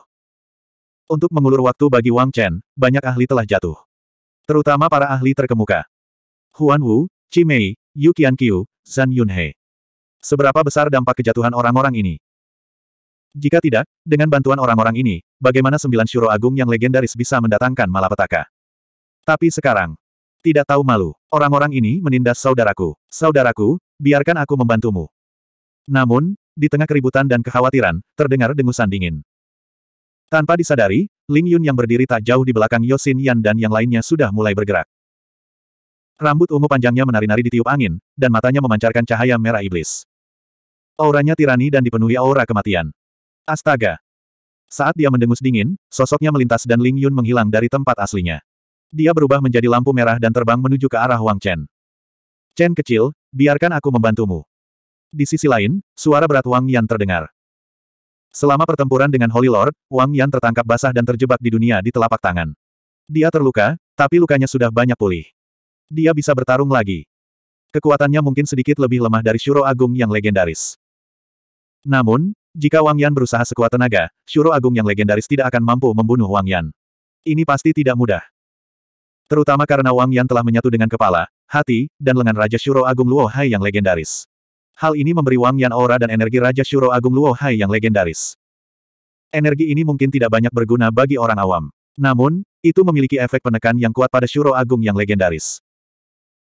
Untuk mengulur waktu bagi Wang Chen, banyak ahli telah jatuh. Terutama para ahli terkemuka. Huan Wu, Qi Mei, Yu Qianqiu, Zhan Yunhe. Seberapa besar dampak kejatuhan orang-orang ini? Jika tidak, dengan bantuan orang-orang ini, bagaimana sembilan syuro agung yang legendaris bisa mendatangkan malapetaka? Tapi sekarang, tidak tahu malu. Orang-orang ini menindas saudaraku. Saudaraku, biarkan aku membantumu. Namun, di tengah keributan dan kekhawatiran, terdengar dengusan dingin. Tanpa disadari, Ling Yun yang berdiri tak jauh di belakang Yosin Yan dan yang lainnya sudah mulai bergerak. Rambut ungu panjangnya menari-nari di tiup angin, dan matanya memancarkan cahaya merah iblis. Auranya tirani dan dipenuhi aura kematian. Astaga! Saat dia mendengus dingin, sosoknya melintas dan Ling Yun menghilang dari tempat aslinya. Dia berubah menjadi lampu merah dan terbang menuju ke arah Wang Chen. Chen kecil, biarkan aku membantumu. Di sisi lain, suara berat Wang Yan terdengar. Selama pertempuran dengan Holy Lord, Wang Yan tertangkap basah dan terjebak di dunia di telapak tangan. Dia terluka, tapi lukanya sudah banyak pulih. Dia bisa bertarung lagi. Kekuatannya mungkin sedikit lebih lemah dari Shuro Agung yang legendaris. Namun, jika Wang Yan berusaha sekuat tenaga, Shuro Agung yang legendaris tidak akan mampu membunuh Wang Yan. Ini pasti tidak mudah. Terutama karena Wang Yan telah menyatu dengan kepala, hati, dan lengan Raja Shuro Agung Luo Hai yang legendaris. Hal ini memberi Wang Yan aura dan energi Raja Shuro Agung Luo Hai yang legendaris. Energi ini mungkin tidak banyak berguna bagi orang awam. Namun, itu memiliki efek penekan yang kuat pada Shuro Agung yang legendaris.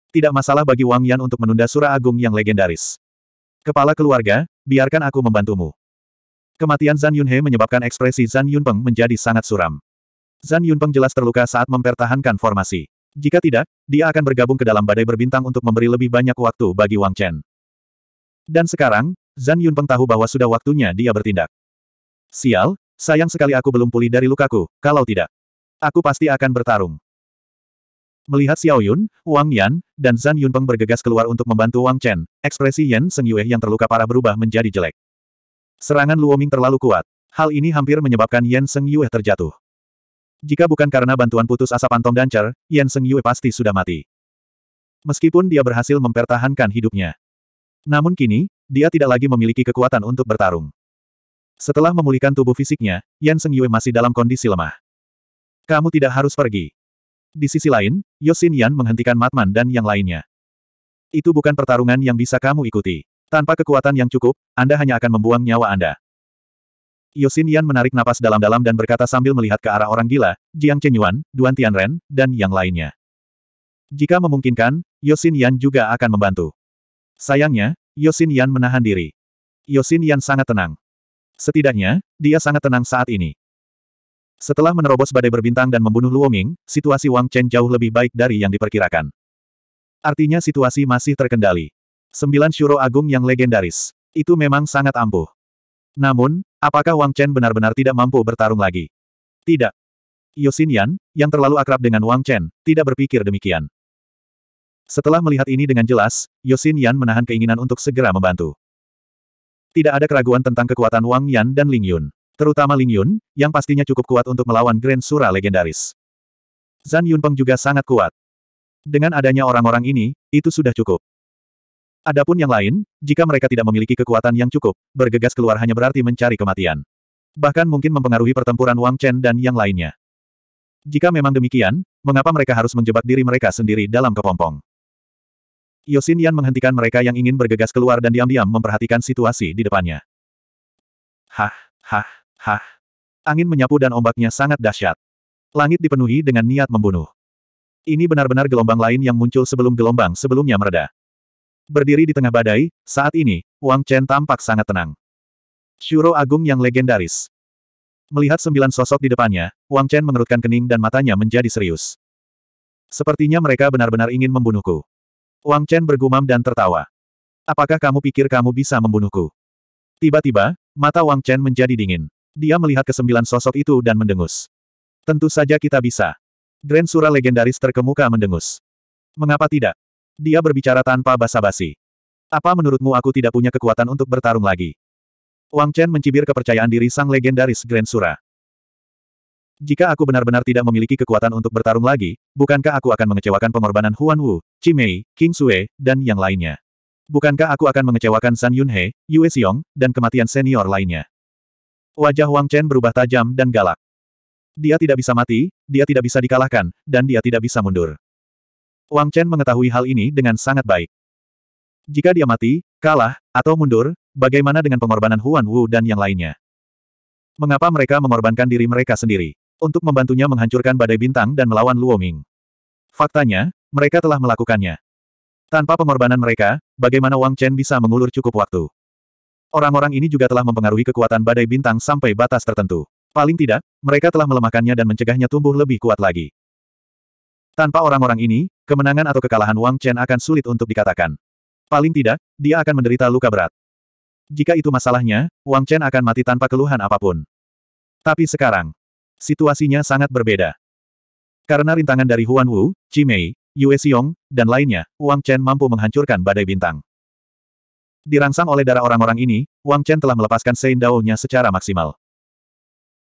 Tidak masalah bagi Wang Yan untuk menunda Sura Agung yang legendaris. Kepala keluarga, biarkan aku membantumu. Kematian Zan Yunhe menyebabkan ekspresi Zan Yunpeng menjadi sangat suram. Zan Yunpeng jelas terluka saat mempertahankan formasi. Jika tidak, dia akan bergabung ke dalam badai berbintang untuk memberi lebih banyak waktu bagi Wang Chen. Dan sekarang, Zan Yunpeng tahu bahwa sudah waktunya dia bertindak. Sial, sayang sekali aku belum pulih dari lukaku, kalau tidak. Aku pasti akan bertarung. Melihat Xiao Yun, Wang Yan, dan Zan Yunpeng bergegas keluar untuk membantu Wang Chen, ekspresi Yen Seng Yue yang terluka parah berubah menjadi jelek. Serangan Luoming terlalu kuat. Hal ini hampir menyebabkan Yen Seng Yue terjatuh. Jika bukan karena bantuan putus asa Pantom Dancer, Yan Seng Yue pasti sudah mati. Meskipun dia berhasil mempertahankan hidupnya. Namun kini, dia tidak lagi memiliki kekuatan untuk bertarung. Setelah memulihkan tubuh fisiknya, Yan Seng Yue masih dalam kondisi lemah. Kamu tidak harus pergi. Di sisi lain, Yosin Yan menghentikan Matman dan yang lainnya. Itu bukan pertarungan yang bisa kamu ikuti. Tanpa kekuatan yang cukup, Anda hanya akan membuang nyawa Anda. Yosin Yan menarik napas dalam-dalam dan berkata sambil melihat ke arah orang gila, Jiang Chenyuan, Duan Tianren, dan yang lainnya. Jika memungkinkan, Yosin Yan juga akan membantu. Sayangnya, Yosin Yan menahan diri. Yosin Yan sangat tenang. Setidaknya, dia sangat tenang saat ini. Setelah menerobos badai berbintang dan membunuh Luo Ming, situasi Wang Chen jauh lebih baik dari yang diperkirakan. Artinya situasi masih terkendali. Sembilan Shuro Agung yang legendaris. Itu memang sangat ampuh. Namun, apakah Wang Chen benar-benar tidak mampu bertarung lagi? Tidak. Yosin Yan, yang terlalu akrab dengan Wang Chen, tidak berpikir demikian. Setelah melihat ini dengan jelas, Yosin Yan menahan keinginan untuk segera membantu. Tidak ada keraguan tentang kekuatan Wang Yan dan Ling Yun. Terutama Ling Yun, yang pastinya cukup kuat untuk melawan Grand Sura legendaris. Zan Yunpeng juga sangat kuat. Dengan adanya orang-orang ini, itu sudah cukup. Adapun yang lain, jika mereka tidak memiliki kekuatan yang cukup, bergegas keluar hanya berarti mencari kematian. Bahkan mungkin mempengaruhi pertempuran Wang Chen dan yang lainnya. Jika memang demikian, mengapa mereka harus menjebak diri mereka sendiri dalam kepompong? Yosin Yan menghentikan mereka yang ingin bergegas keluar dan diam-diam memperhatikan situasi di depannya. Hah, hah, hah. Angin menyapu dan ombaknya sangat dahsyat. Langit dipenuhi dengan niat membunuh. Ini benar-benar gelombang lain yang muncul sebelum gelombang sebelumnya mereda. Berdiri di tengah badai, saat ini, Wang Chen tampak sangat tenang. Shuro Agung yang legendaris. Melihat sembilan sosok di depannya, Wang Chen mengerutkan kening dan matanya menjadi serius. Sepertinya mereka benar-benar ingin membunuhku. Wang Chen bergumam dan tertawa. Apakah kamu pikir kamu bisa membunuhku? Tiba-tiba, mata Wang Chen menjadi dingin. Dia melihat kesembilan sosok itu dan mendengus. Tentu saja kita bisa. Grand Sura legendaris terkemuka mendengus. Mengapa tidak? Dia berbicara tanpa basa-basi. Apa menurutmu aku tidak punya kekuatan untuk bertarung lagi? Wang Chen mencibir kepercayaan diri sang legendaris Grand Sura. Jika aku benar-benar tidak memiliki kekuatan untuk bertarung lagi, bukankah aku akan mengecewakan pengorbanan Huan Wu, Qi Mei, King Sui, dan yang lainnya? Bukankah aku akan mengecewakan San Yunhe, Yue Xiong, dan kematian senior lainnya? Wajah Wang Chen berubah tajam dan galak. Dia tidak bisa mati, dia tidak bisa dikalahkan, dan dia tidak bisa mundur. Wang Chen mengetahui hal ini dengan sangat baik. Jika dia mati, kalah, atau mundur, bagaimana dengan pengorbanan Huan Wu dan yang lainnya? Mengapa mereka mengorbankan diri mereka sendiri? Untuk membantunya menghancurkan badai bintang dan melawan Luo Ming. Faktanya, mereka telah melakukannya. Tanpa pengorbanan mereka, bagaimana Wang Chen bisa mengulur cukup waktu? Orang-orang ini juga telah mempengaruhi kekuatan badai bintang sampai batas tertentu. Paling tidak, mereka telah melemahkannya dan mencegahnya tumbuh lebih kuat lagi. Tanpa orang-orang ini, kemenangan atau kekalahan Wang Chen akan sulit untuk dikatakan. Paling tidak, dia akan menderita luka berat. Jika itu masalahnya, Wang Chen akan mati tanpa keluhan apa pun. Tapi sekarang, situasinya sangat berbeda. Karena rintangan dari Huan Wu, Chi Mei, Yue Xiong, dan lainnya, Wang Chen mampu menghancurkan badai bintang. Dirangsang oleh darah orang-orang ini, Wang Chen telah melepaskan Sein Dao-nya secara maksimal.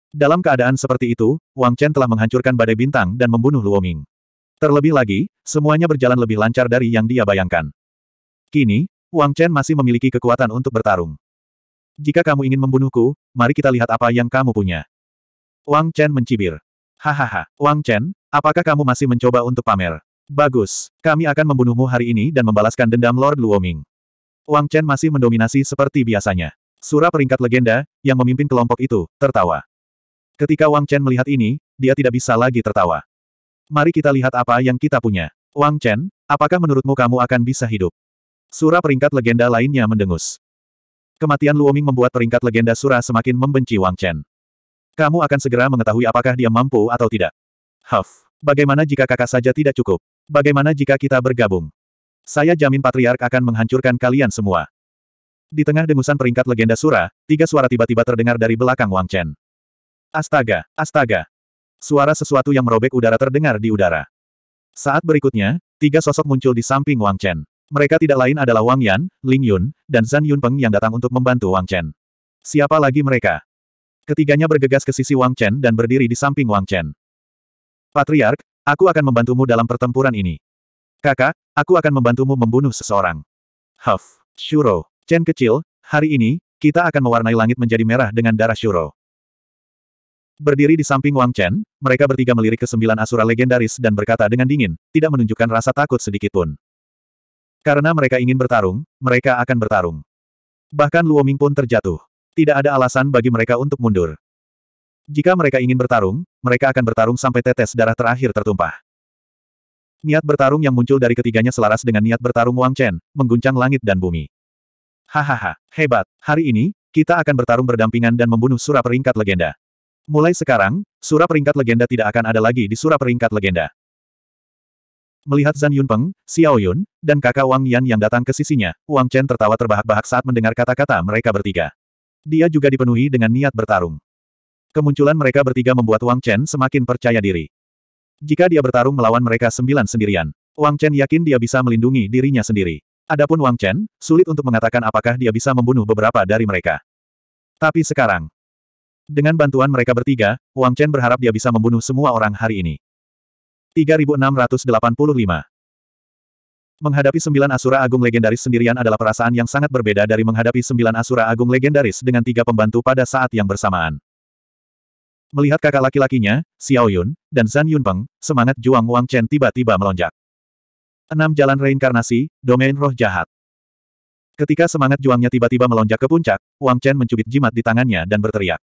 Dalam keadaan seperti itu, Wang Chen telah menghancurkan badai bintang dan membunuh Luo Ming. Terlebih lagi, semuanya berjalan lebih lancar dari yang dia bayangkan. Kini, Wang Chen masih memiliki kekuatan untuk bertarung. Jika kamu ingin membunuhku, mari kita lihat apa yang kamu punya. Wang Chen mencibir. Hahaha, Wang Chen, apakah kamu masih mencoba untuk pamer? Bagus, kami akan membunuhmu hari ini dan membalaskan dendam Lord Luoming. Wang Chen masih mendominasi seperti biasanya. Surah peringkat legenda, yang memimpin kelompok itu, tertawa. Ketika Wang Chen melihat ini, dia tidak bisa lagi tertawa. Mari kita lihat apa yang kita punya. Wang Chen, apakah menurutmu kamu akan bisa hidup? Surah peringkat legenda lainnya mendengus. Kematian Luoming membuat peringkat legenda surah semakin membenci Wang Chen. Kamu akan segera mengetahui apakah dia mampu atau tidak. Huff. Bagaimana jika kakak saja tidak cukup? Bagaimana jika kita bergabung? Saya jamin Patriark akan menghancurkan kalian semua. Di tengah dengusan peringkat legenda Sura, tiga suara tiba-tiba terdengar dari belakang Wang Chen. Astaga, astaga. Suara sesuatu yang merobek udara terdengar di udara. Saat berikutnya, tiga sosok muncul di samping Wang Chen. Mereka tidak lain adalah Wang Yan, Ling Yun, dan Zhan Yunpeng yang datang untuk membantu Wang Chen. Siapa lagi mereka? Ketiganya bergegas ke sisi Wang Chen dan berdiri di samping Wang Chen. Patriark, aku akan membantumu dalam pertempuran ini. Kakak, aku akan membantumu membunuh seseorang. Huff, Shuro, Chen kecil, hari ini, kita akan mewarnai langit menjadi merah dengan darah Shuro. Berdiri di samping Wang Chen, mereka bertiga melirik ke sembilan asura legendaris dan berkata dengan dingin, tidak menunjukkan rasa takut sedikitpun. Karena mereka ingin bertarung, mereka akan bertarung. Bahkan Luo Ming pun terjatuh. Tidak ada alasan bagi mereka untuk mundur. Jika mereka ingin bertarung, mereka akan bertarung sampai tetes darah terakhir tertumpah. Niat bertarung yang muncul dari ketiganya selaras dengan niat bertarung Wang Chen, mengguncang langit dan bumi. Hahaha, hebat. Hari ini, kita akan bertarung berdampingan dan membunuh surah peringkat legenda. Mulai sekarang, surah peringkat legenda tidak akan ada lagi di surah peringkat legenda. Melihat Zhan Yunpeng, Xiao Yun, dan kakak Wang Yan yang datang ke sisinya, Wang Chen tertawa terbahak-bahak saat mendengar kata-kata mereka bertiga. Dia juga dipenuhi dengan niat bertarung. Kemunculan mereka bertiga membuat Wang Chen semakin percaya diri. Jika dia bertarung melawan mereka sembilan sendirian, Wang Chen yakin dia bisa melindungi dirinya sendiri. Adapun Wang Chen, sulit untuk mengatakan apakah dia bisa membunuh beberapa dari mereka. Tapi sekarang, dengan bantuan mereka bertiga, Wang Chen berharap dia bisa membunuh semua orang hari ini. 3685 Menghadapi sembilan Asura Agung Legendaris sendirian adalah perasaan yang sangat berbeda dari menghadapi sembilan Asura Agung Legendaris dengan tiga pembantu pada saat yang bersamaan. Melihat kakak laki-lakinya, Xiao Yun, dan Zhan Yunpeng, semangat Juang Wang Chen tiba-tiba melonjak. Enam jalan reinkarnasi, domain roh jahat. Ketika semangat juangnya tiba-tiba melonjak ke puncak, Wang Chen mencubit jimat di tangannya dan berteriak.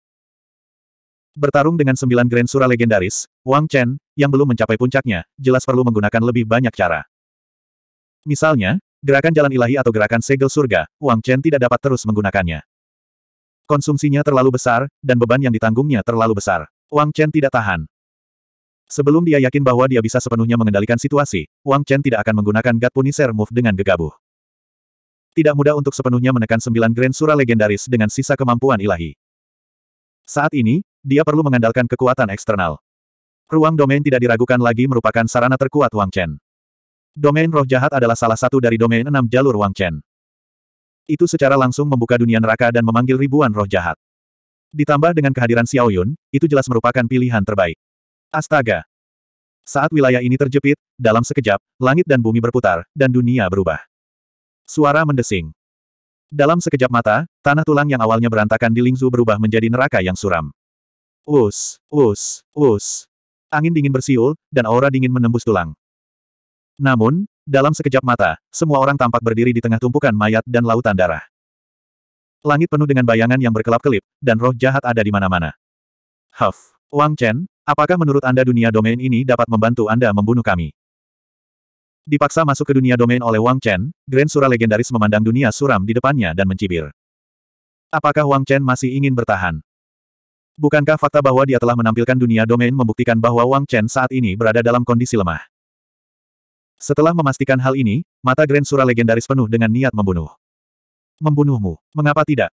Bertarung dengan sembilan Grand Sura legendaris, Wang Chen, yang belum mencapai puncaknya, jelas perlu menggunakan lebih banyak cara. Misalnya, gerakan jalan ilahi atau gerakan segel surga, Wang Chen tidak dapat terus menggunakannya. Konsumsinya terlalu besar, dan beban yang ditanggungnya terlalu besar. Wang Chen tidak tahan. Sebelum dia yakin bahwa dia bisa sepenuhnya mengendalikan situasi, Wang Chen tidak akan menggunakan God Punisher Move dengan gegabah. Tidak mudah untuk sepenuhnya menekan sembilan Grand Sura legendaris dengan sisa kemampuan ilahi. Saat ini, dia perlu mengandalkan kekuatan eksternal. Ruang domain tidak diragukan lagi merupakan sarana terkuat Wang Chen. Domain roh jahat adalah salah satu dari domain enam jalur Wang Chen. Itu secara langsung membuka dunia neraka dan memanggil ribuan roh jahat. Ditambah dengan kehadiran Xiao Yun, itu jelas merupakan pilihan terbaik. Astaga! Saat wilayah ini terjepit, dalam sekejap, langit dan bumi berputar, dan dunia berubah. Suara mendesing. Dalam sekejap mata, tanah tulang yang awalnya berantakan di Lingzu berubah menjadi neraka yang suram. Us, us, us. Angin dingin bersiul, dan aura dingin menembus tulang. Namun, dalam sekejap mata, semua orang tampak berdiri di tengah tumpukan mayat dan lautan darah. Langit penuh dengan bayangan yang berkelap-kelip, dan roh jahat ada di mana-mana. Huff, Wang Chen, apakah menurut Anda dunia domain ini dapat membantu Anda membunuh kami? Dipaksa masuk ke dunia domain oleh Wang Chen, Grand Sura legendaris memandang dunia suram di depannya dan mencibir. Apakah Wang Chen masih ingin bertahan? Bukankah fakta bahwa dia telah menampilkan dunia domain membuktikan bahwa Wang Chen saat ini berada dalam kondisi lemah? Setelah memastikan hal ini, mata Grand Sura legendaris penuh dengan niat membunuh. Membunuhmu, mengapa tidak?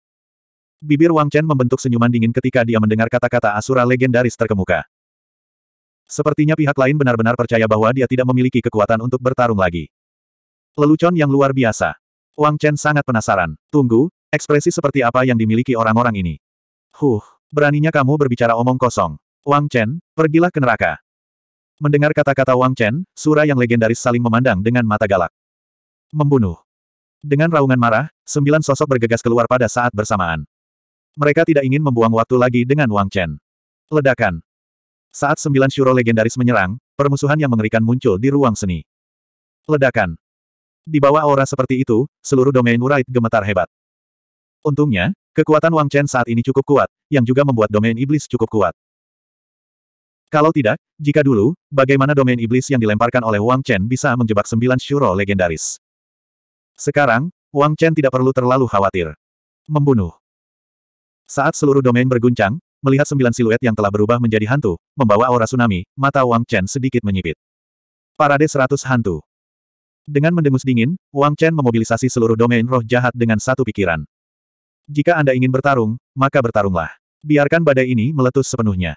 Bibir Wang Chen membentuk senyuman dingin ketika dia mendengar kata-kata Asura legendaris terkemuka. Sepertinya pihak lain benar-benar percaya bahwa dia tidak memiliki kekuatan untuk bertarung lagi. Lelucon yang luar biasa. Wang Chen sangat penasaran. Tunggu, ekspresi seperti apa yang dimiliki orang-orang ini? Huh, beraninya kamu berbicara omong kosong. Wang Chen, pergilah ke neraka. Mendengar kata-kata Wang Chen, Sura yang legendaris saling memandang dengan mata galak. Membunuh. Dengan raungan marah, sembilan sosok bergegas keluar pada saat bersamaan. Mereka tidak ingin membuang waktu lagi dengan Wang Chen. Ledakan. Saat sembilan syuro legendaris menyerang, permusuhan yang mengerikan muncul di ruang seni. Ledakan. Di bawah aura seperti itu, seluruh domain Urait gemetar hebat. Untungnya, kekuatan Wang Chen saat ini cukup kuat, yang juga membuat domain iblis cukup kuat. Kalau tidak, jika dulu, bagaimana domain iblis yang dilemparkan oleh Wang Chen bisa menjebak sembilan syuro legendaris? Sekarang, Wang Chen tidak perlu terlalu khawatir. Membunuh. Saat seluruh domain berguncang, Melihat sembilan siluet yang telah berubah menjadi hantu, membawa aura tsunami, mata Wang Chen sedikit menyipit. Parade seratus hantu. Dengan mendengus dingin, Wang Chen memobilisasi seluruh domain roh jahat dengan satu pikiran. Jika Anda ingin bertarung, maka bertarunglah. Biarkan badai ini meletus sepenuhnya.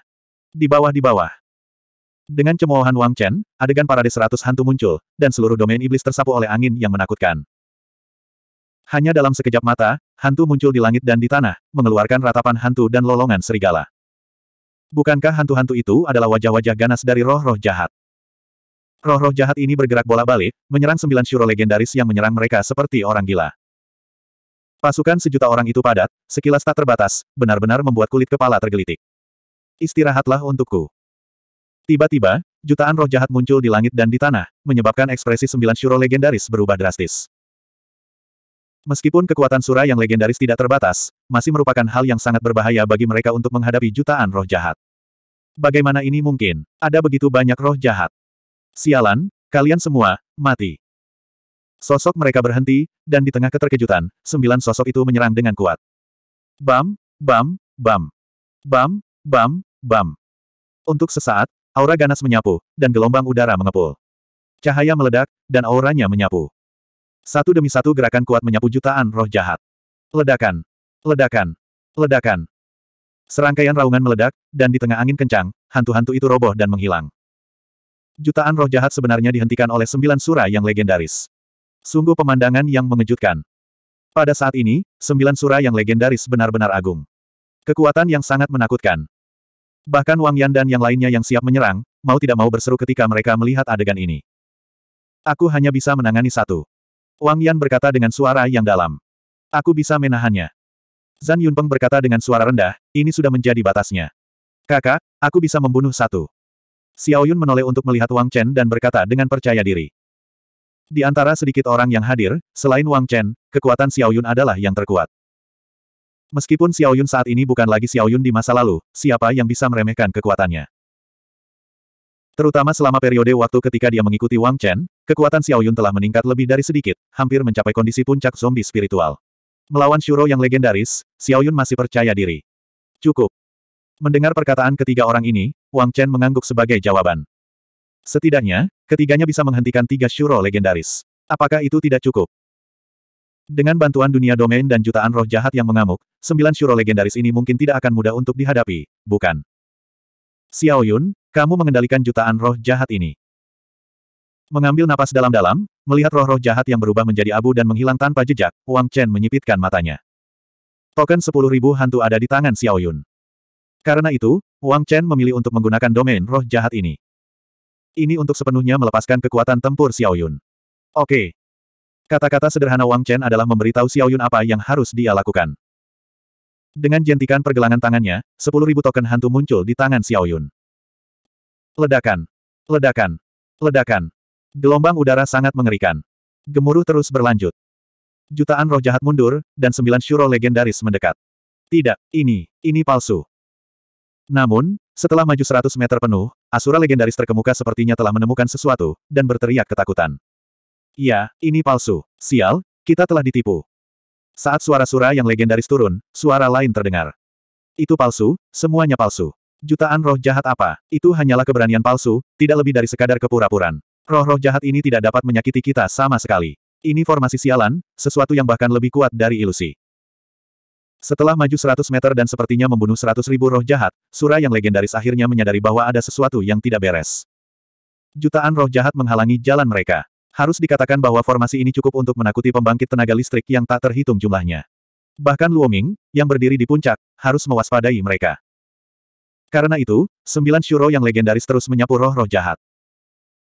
Di bawah-di bawah. Dengan cemoohan Wang Chen, adegan parade seratus hantu muncul, dan seluruh domain iblis tersapu oleh angin yang menakutkan. Hanya dalam sekejap mata, hantu muncul di langit dan di tanah, mengeluarkan ratapan hantu dan lolongan serigala. Bukankah hantu-hantu itu adalah wajah-wajah ganas dari roh-roh jahat? Roh-roh jahat ini bergerak bola-balik, menyerang sembilan syuro legendaris yang menyerang mereka seperti orang gila. Pasukan sejuta orang itu padat, sekilas tak terbatas, benar-benar membuat kulit kepala tergelitik. Istirahatlah untukku. Tiba-tiba, jutaan roh jahat muncul di langit dan di tanah, menyebabkan ekspresi sembilan syuro legendaris berubah drastis. Meskipun kekuatan Sura yang legendaris tidak terbatas, masih merupakan hal yang sangat berbahaya bagi mereka untuk menghadapi jutaan roh jahat. Bagaimana ini mungkin? Ada begitu banyak roh jahat. Sialan, kalian semua, mati. Sosok mereka berhenti, dan di tengah keterkejutan, sembilan sosok itu menyerang dengan kuat. Bam, bam, bam. Bam, bam, bam. Untuk sesaat, aura ganas menyapu, dan gelombang udara mengepul. Cahaya meledak, dan auranya menyapu. Satu demi satu gerakan kuat menyapu jutaan roh jahat. Ledakan. Ledakan. Ledakan. Serangkaian raungan meledak, dan di tengah angin kencang, hantu-hantu itu roboh dan menghilang. Jutaan roh jahat sebenarnya dihentikan oleh sembilan surah yang legendaris. Sungguh pemandangan yang mengejutkan. Pada saat ini, sembilan surah yang legendaris benar-benar agung. Kekuatan yang sangat menakutkan. Bahkan Wang Yan dan yang lainnya yang siap menyerang, mau tidak mau berseru ketika mereka melihat adegan ini. Aku hanya bisa menangani satu. Wang Yan berkata dengan suara yang dalam. Aku bisa menahannya. Zan Yunpeng berkata dengan suara rendah, ini sudah menjadi batasnya. Kakak, aku bisa membunuh satu. Xiao Yun menoleh untuk melihat Wang Chen dan berkata dengan percaya diri. Di antara sedikit orang yang hadir, selain Wang Chen, kekuatan Xiao Yun adalah yang terkuat. Meskipun Xiao Yun saat ini bukan lagi Xiao Yun di masa lalu, siapa yang bisa meremehkan kekuatannya? Terutama selama periode waktu ketika dia mengikuti Wang Chen, kekuatan Xiao Yun telah meningkat lebih dari sedikit, hampir mencapai kondisi puncak zombie spiritual. Melawan Shuro yang legendaris, Xiao Yun masih percaya diri. Cukup. Mendengar perkataan ketiga orang ini, Wang Chen mengangguk sebagai jawaban. Setidaknya, ketiganya bisa menghentikan tiga Shuro legendaris. Apakah itu tidak cukup? Dengan bantuan dunia domain dan jutaan roh jahat yang mengamuk, sembilan Shuro legendaris ini mungkin tidak akan mudah untuk dihadapi, bukan? Xiao Yun, kamu mengendalikan jutaan roh jahat ini. Mengambil napas dalam-dalam, melihat roh-roh jahat yang berubah menjadi abu dan menghilang tanpa jejak, Wang Chen menyipitkan matanya. Token 10.000 hantu ada di tangan Xiao Yun. Karena itu, Wang Chen memilih untuk menggunakan domain roh jahat ini. Ini untuk sepenuhnya melepaskan kekuatan tempur Xiao Yun. Oke. Kata-kata sederhana Wang Chen adalah memberitahu Xiao Yun apa yang harus dia lakukan. Dengan jentikan pergelangan tangannya, 10.000 token hantu muncul di tangan Xiao Yun. Ledakan. Ledakan. Ledakan. Gelombang udara sangat mengerikan. Gemuruh terus berlanjut. Jutaan roh jahat mundur, dan sembilan syuro legendaris mendekat. Tidak, ini, ini palsu. Namun, setelah maju seratus meter penuh, Asura legendaris terkemuka sepertinya telah menemukan sesuatu, dan berteriak ketakutan. Ya, ini palsu. Sial, kita telah ditipu. Saat suara Sura yang legendaris turun, suara lain terdengar. Itu palsu, semuanya palsu. Jutaan roh jahat apa? Itu hanyalah keberanian palsu, tidak lebih dari sekadar kepura-puraan. Roh-roh jahat ini tidak dapat menyakiti kita sama sekali. Ini formasi sialan, sesuatu yang bahkan lebih kuat dari ilusi. Setelah maju 100 meter dan sepertinya membunuh 100 ribu roh jahat, Sura yang legendaris akhirnya menyadari bahwa ada sesuatu yang tidak beres. Jutaan roh jahat menghalangi jalan mereka. Harus dikatakan bahwa formasi ini cukup untuk menakuti pembangkit tenaga listrik yang tak terhitung jumlahnya. Bahkan Luoming, yang berdiri di puncak, harus mewaspadai mereka. Karena itu, sembilan Shuro yang legendaris terus menyapu roh-roh jahat.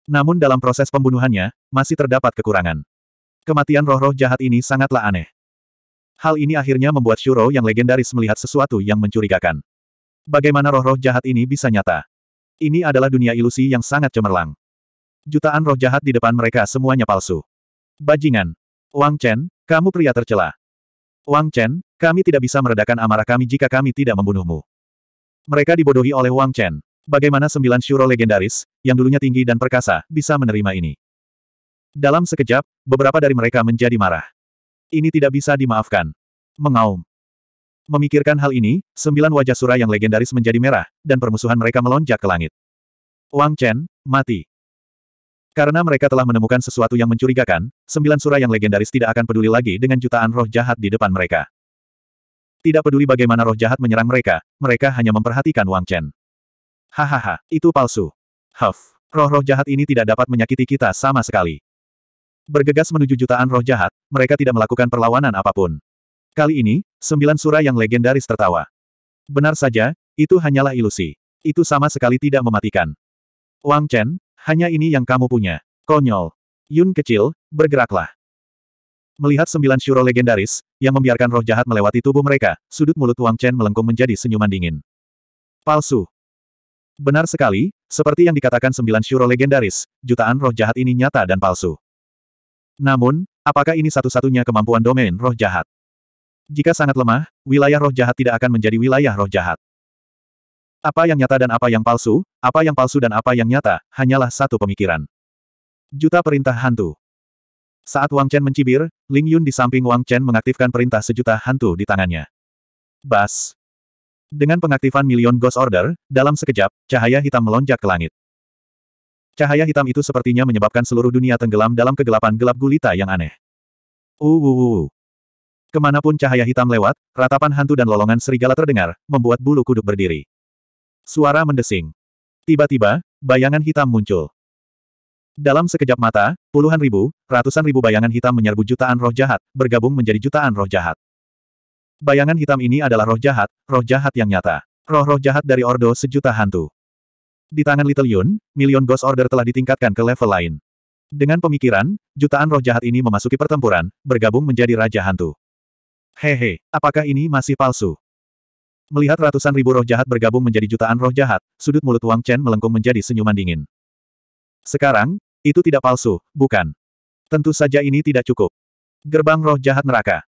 Namun dalam proses pembunuhannya, masih terdapat kekurangan. Kematian roh-roh jahat ini sangatlah aneh. Hal ini akhirnya membuat Shuro yang legendaris melihat sesuatu yang mencurigakan. Bagaimana roh-roh jahat ini bisa nyata? Ini adalah dunia ilusi yang sangat cemerlang. Jutaan roh jahat di depan mereka semuanya palsu. Bajingan. Wang Chen, kamu pria tercela. Wang Chen, kami tidak bisa meredakan amarah kami jika kami tidak membunuhmu. Mereka dibodohi oleh Wang Chen. Bagaimana sembilan Shuro legendaris, yang dulunya tinggi dan perkasa, bisa menerima ini? Dalam sekejap, beberapa dari mereka menjadi marah. Ini tidak bisa dimaafkan. Mengaum. Memikirkan hal ini, sembilan wajah sura yang legendaris menjadi merah, dan permusuhan mereka melonjak ke langit. Wang Chen, mati. Karena mereka telah menemukan sesuatu yang mencurigakan, sembilan sura yang legendaris tidak akan peduli lagi dengan jutaan roh jahat di depan mereka. Tidak peduli bagaimana roh jahat menyerang mereka, mereka hanya memperhatikan Wang Chen. Hahaha, itu palsu. Huff, roh-roh jahat ini tidak dapat menyakiti kita sama sekali. Bergegas menuju jutaan roh jahat, mereka tidak melakukan perlawanan apa pun. Kali ini, sembilan surah yang legendaris tertawa. Benar saja, itu hanyalah ilusi. Itu sama sekali tidak mematikan. Wang Chen, hanya ini yang kamu punya. Konyol. Yun kecil, bergeraklah. Melihat sembilan syuro legendaris, yang membiarkan roh jahat melewati tubuh mereka, sudut mulut Wang Chen melengkung menjadi senyuman dingin. Palsu. Benar sekali, seperti yang dikatakan sembilan syuro legendaris, jutaan roh jahat ini nyata dan palsu. Namun, apakah ini satu-satunya kemampuan domain roh jahat? Jika sangat lemah, wilayah roh jahat tidak akan menjadi wilayah roh jahat. Apa yang nyata dan apa yang palsu, apa yang palsu dan apa yang nyata, hanyalah satu pemikiran. Juta perintah hantu. Saat Wang Chen mencibir, Ling Yun di samping Wang Chen mengaktifkan perintah sejuta hantu di tangannya. Bas. Dengan pengaktifan Million Ghost Order, dalam sekejap, cahaya hitam melonjak ke langit. Cahaya hitam itu sepertinya menyebabkan seluruh dunia tenggelam dalam kegelapan gelap gulita yang aneh. Uwuwu. Ke mana pun cahaya hitam lewat, ratapan hantu dan lolongan serigala terdengar, membuat bulu kuduk berdiri. Suara mendesing. Tiba-tiba, bayangan hitam muncul. Dalam sekejap mata, puluhan ribu, ratusan ribu bayangan hitam menyerbu jutaan roh jahat, bergabung menjadi jutaan roh jahat. Bayangan hitam ini adalah roh jahat, roh jahat yang nyata. Roh-roh jahat dari Ordo sejuta hantu. Di tangan Little Yun, Million Ghost Order telah ditingkatkan ke level lain. Dengan pemikiran, jutaan roh jahat ini memasuki pertempuran, bergabung menjadi Raja Hantu. Hehe, apakah ini masih palsu? Melihat ratusan ribu roh jahat bergabung menjadi jutaan roh jahat, sudut mulut Wang Chen melengkung menjadi senyuman dingin. Sekarang, itu tidak palsu, bukan? Tentu saja ini tidak cukup. Gerbang roh jahat neraka.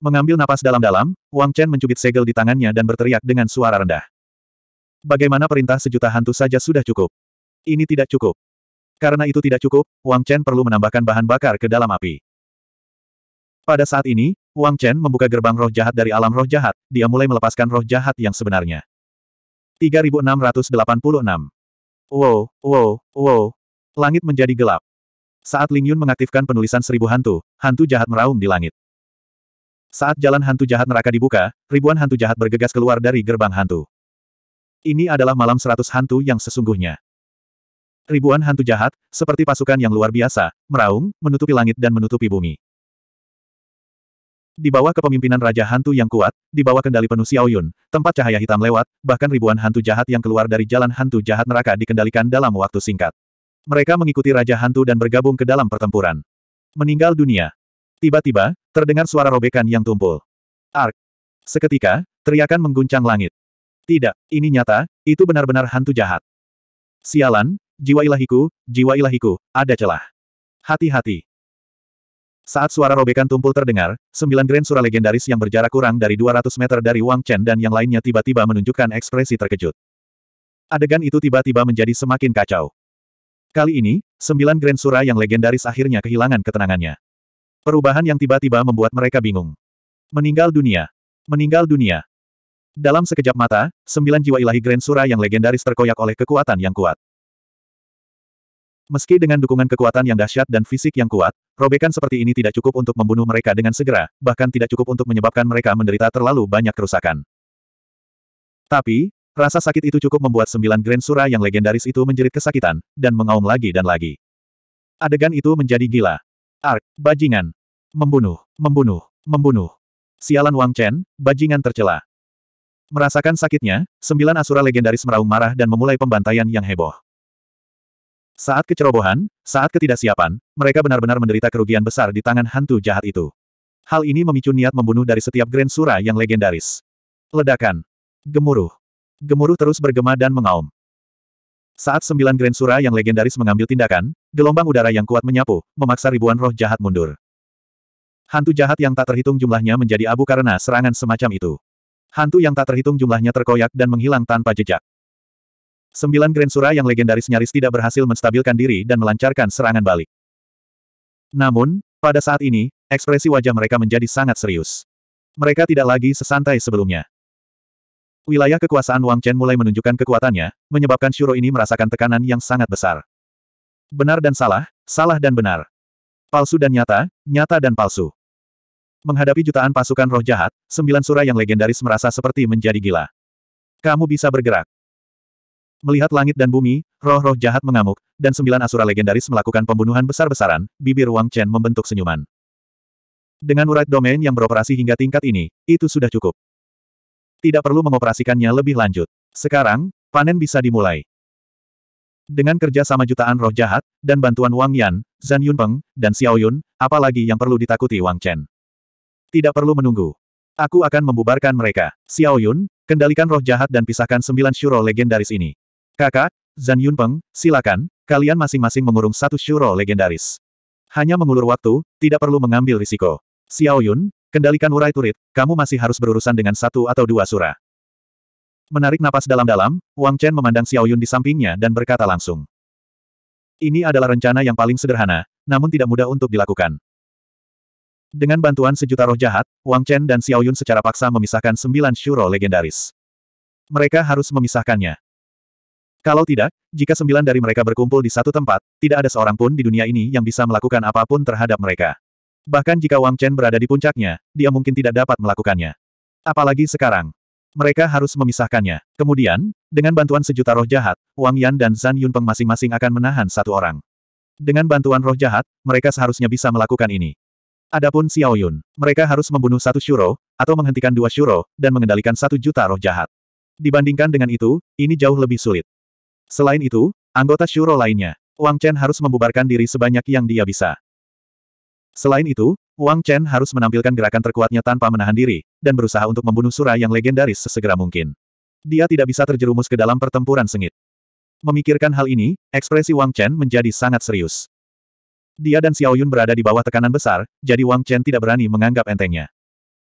Mengambil napas dalam-dalam, Wang Chen mencubit segel di tangannya dan berteriak dengan suara rendah. Bagaimana perintah sejuta hantu saja sudah cukup. Ini tidak cukup. Karena itu tidak cukup, Wang Chen perlu menambahkan bahan bakar ke dalam api. Pada saat ini, Wang Chen membuka gerbang roh jahat dari alam roh jahat, dia mulai melepaskan roh jahat yang sebenarnya. 3686. Wow, wow, wow. Langit menjadi gelap. Saat Ling Yun mengaktifkan penulisan seribu hantu, hantu jahat meraung di langit. Saat jalan hantu jahat neraka dibuka, ribuan hantu jahat bergegas keluar dari gerbang hantu. Ini adalah malam seratus hantu yang sesungguhnya. Ribuan hantu jahat, seperti pasukan yang luar biasa, meraung, menutupi langit dan menutupi bumi. Di bawah kepemimpinan Raja Hantu yang kuat, di bawah kendali penuh Xiao Yun, tempat cahaya hitam lewat, bahkan ribuan hantu jahat yang keluar dari jalan hantu jahat neraka dikendalikan dalam waktu singkat. Mereka mengikuti Raja Hantu dan bergabung ke dalam pertempuran. Meninggal dunia. Tiba-tiba, terdengar suara robekan yang tumpul. Ark. Seketika, teriakan mengguncang langit. Tidak, ini nyata, itu benar-benar hantu jahat. Sialan, jiwa ilahiku, jiwa ilahiku, ada celah. Hati-hati. Saat suara robekan tumpul terdengar, sembilan Grand Sura legendaris yang berjarak kurang dari 200 meter dari Wang Chen dan yang lainnya tiba-tiba menunjukkan ekspresi terkejut. Adegan itu tiba-tiba menjadi semakin kacau. Kali ini, sembilan Grand Sura yang legendaris akhirnya kehilangan ketenangannya. Perubahan yang tiba-tiba membuat mereka bingung. Meninggal dunia. Meninggal dunia. Dalam sekejap mata, sembilan jiwa ilahi Grand Sura yang legendaris terkoyak oleh kekuatan yang kuat. Meski dengan dukungan kekuatan yang dahsyat dan fisik yang kuat, robekan seperti ini tidak cukup untuk membunuh mereka dengan segera, bahkan tidak cukup untuk menyebabkan mereka menderita terlalu banyak kerusakan. Tapi, rasa sakit itu cukup membuat sembilan Grand Sura yang legendaris itu menjerit kesakitan, dan mengaum lagi dan lagi. Adegan itu menjadi gila. Ark, bajingan. Membunuh, membunuh, membunuh. Sialan Wang Chen, bajingan tercela. Merasakan sakitnya, sembilan asura legendaris meraung marah dan memulai pembantaian yang heboh. Saat kecerobohan, saat ketidaksiapan, mereka benar-benar menderita kerugian besar di tangan hantu jahat itu. Hal ini memicu niat membunuh dari setiap Grand Sura yang legendaris. Ledakan. Gemuruh. Gemuruh terus bergema dan mengaum. Saat sembilan Grand Sura yang legendaris mengambil tindakan, gelombang udara yang kuat menyapu, memaksa ribuan roh jahat mundur. Hantu jahat yang tak terhitung jumlahnya menjadi abu karena serangan semacam itu. Hantu yang tak terhitung jumlahnya terkoyak dan menghilang tanpa jejak. Sembilan Grand Sura yang legendaris nyaris tidak berhasil menstabilkan diri dan melancarkan serangan balik. Namun, pada saat ini, ekspresi wajah mereka menjadi sangat serius. Mereka tidak lagi sesantai sebelumnya. Wilayah kekuasaan Wang Chen mulai menunjukkan kekuatannya, menyebabkan Shuro ini merasakan tekanan yang sangat besar. Benar dan salah, salah dan benar. Palsu dan nyata, nyata dan palsu. Menghadapi jutaan pasukan roh jahat, sembilan sura yang legendaris merasa seperti menjadi gila. Kamu bisa bergerak. Melihat langit dan bumi, roh-roh jahat mengamuk, dan sembilan asura legendaris melakukan pembunuhan besar-besaran, bibir Wang Chen membentuk senyuman. Dengan urat domain yang beroperasi hingga tingkat ini, itu sudah cukup. Tidak perlu mengoperasikannya lebih lanjut. Sekarang, panen bisa dimulai. Dengan kerja sama jutaan roh jahat, dan bantuan Wang Yan, Zhan Yunpeng, dan Xiao Yun, apalagi yang perlu ditakuti Wang Chen. Tidak perlu menunggu. Aku akan membubarkan mereka. Xiao Yun, kendalikan roh jahat dan pisahkan sembilan Shuro legendaris ini. Kakak, Zhan Yunpeng, silakan, kalian masing-masing mengurung satu Shuro legendaris. Hanya mengulur waktu, tidak perlu mengambil risiko. Xiao Yun, kendalikan urai turit, kamu masih harus berurusan dengan satu atau dua sura. Menarik napas dalam-dalam, Wang Chen memandang Xiao Yun di sampingnya dan berkata langsung. Ini adalah rencana yang paling sederhana, namun tidak mudah untuk dilakukan. Dengan bantuan sejuta roh jahat, Wang Chen dan Xiao Yun secara paksa memisahkan sembilan Shuro legendaris. Mereka harus memisahkannya. Kalau tidak, jika sembilan dari mereka berkumpul di satu tempat, tidak ada seorang pun di dunia ini yang bisa melakukan apa pun terhadap mereka. Bahkan jika Wang Chen berada di puncaknya, dia mungkin tidak dapat melakukannya. Apalagi sekarang. Mereka harus memisahkannya. Kemudian, dengan bantuan sejuta roh jahat, Wang Yan dan Zhan Yunpeng masing-masing akan menahan satu orang. Dengan bantuan roh jahat, mereka seharusnya bisa melakukan ini. Adapun Xiao Yun, mereka harus membunuh satu Shuro, atau menghentikan dua Shuro, dan mengendalikan satu juta roh jahat. Dibandingkan dengan itu, ini jauh lebih sulit. Selain itu, anggota Shuro lainnya, Wang Chen harus membubarkan diri sebanyak yang dia bisa. Selain itu, Wang Chen harus menampilkan gerakan terkuatnya tanpa menahan diri, dan berusaha untuk membunuh Sura yang legendaris sesegera mungkin. Dia tidak bisa terjerumus ke dalam pertempuran sengit. Memikirkan hal ini, ekspresi Wang Chen menjadi sangat serius. Dia dan Xiao Yun berada di bawah tekanan besar, jadi Wang Chen tidak berani menganggap entengnya.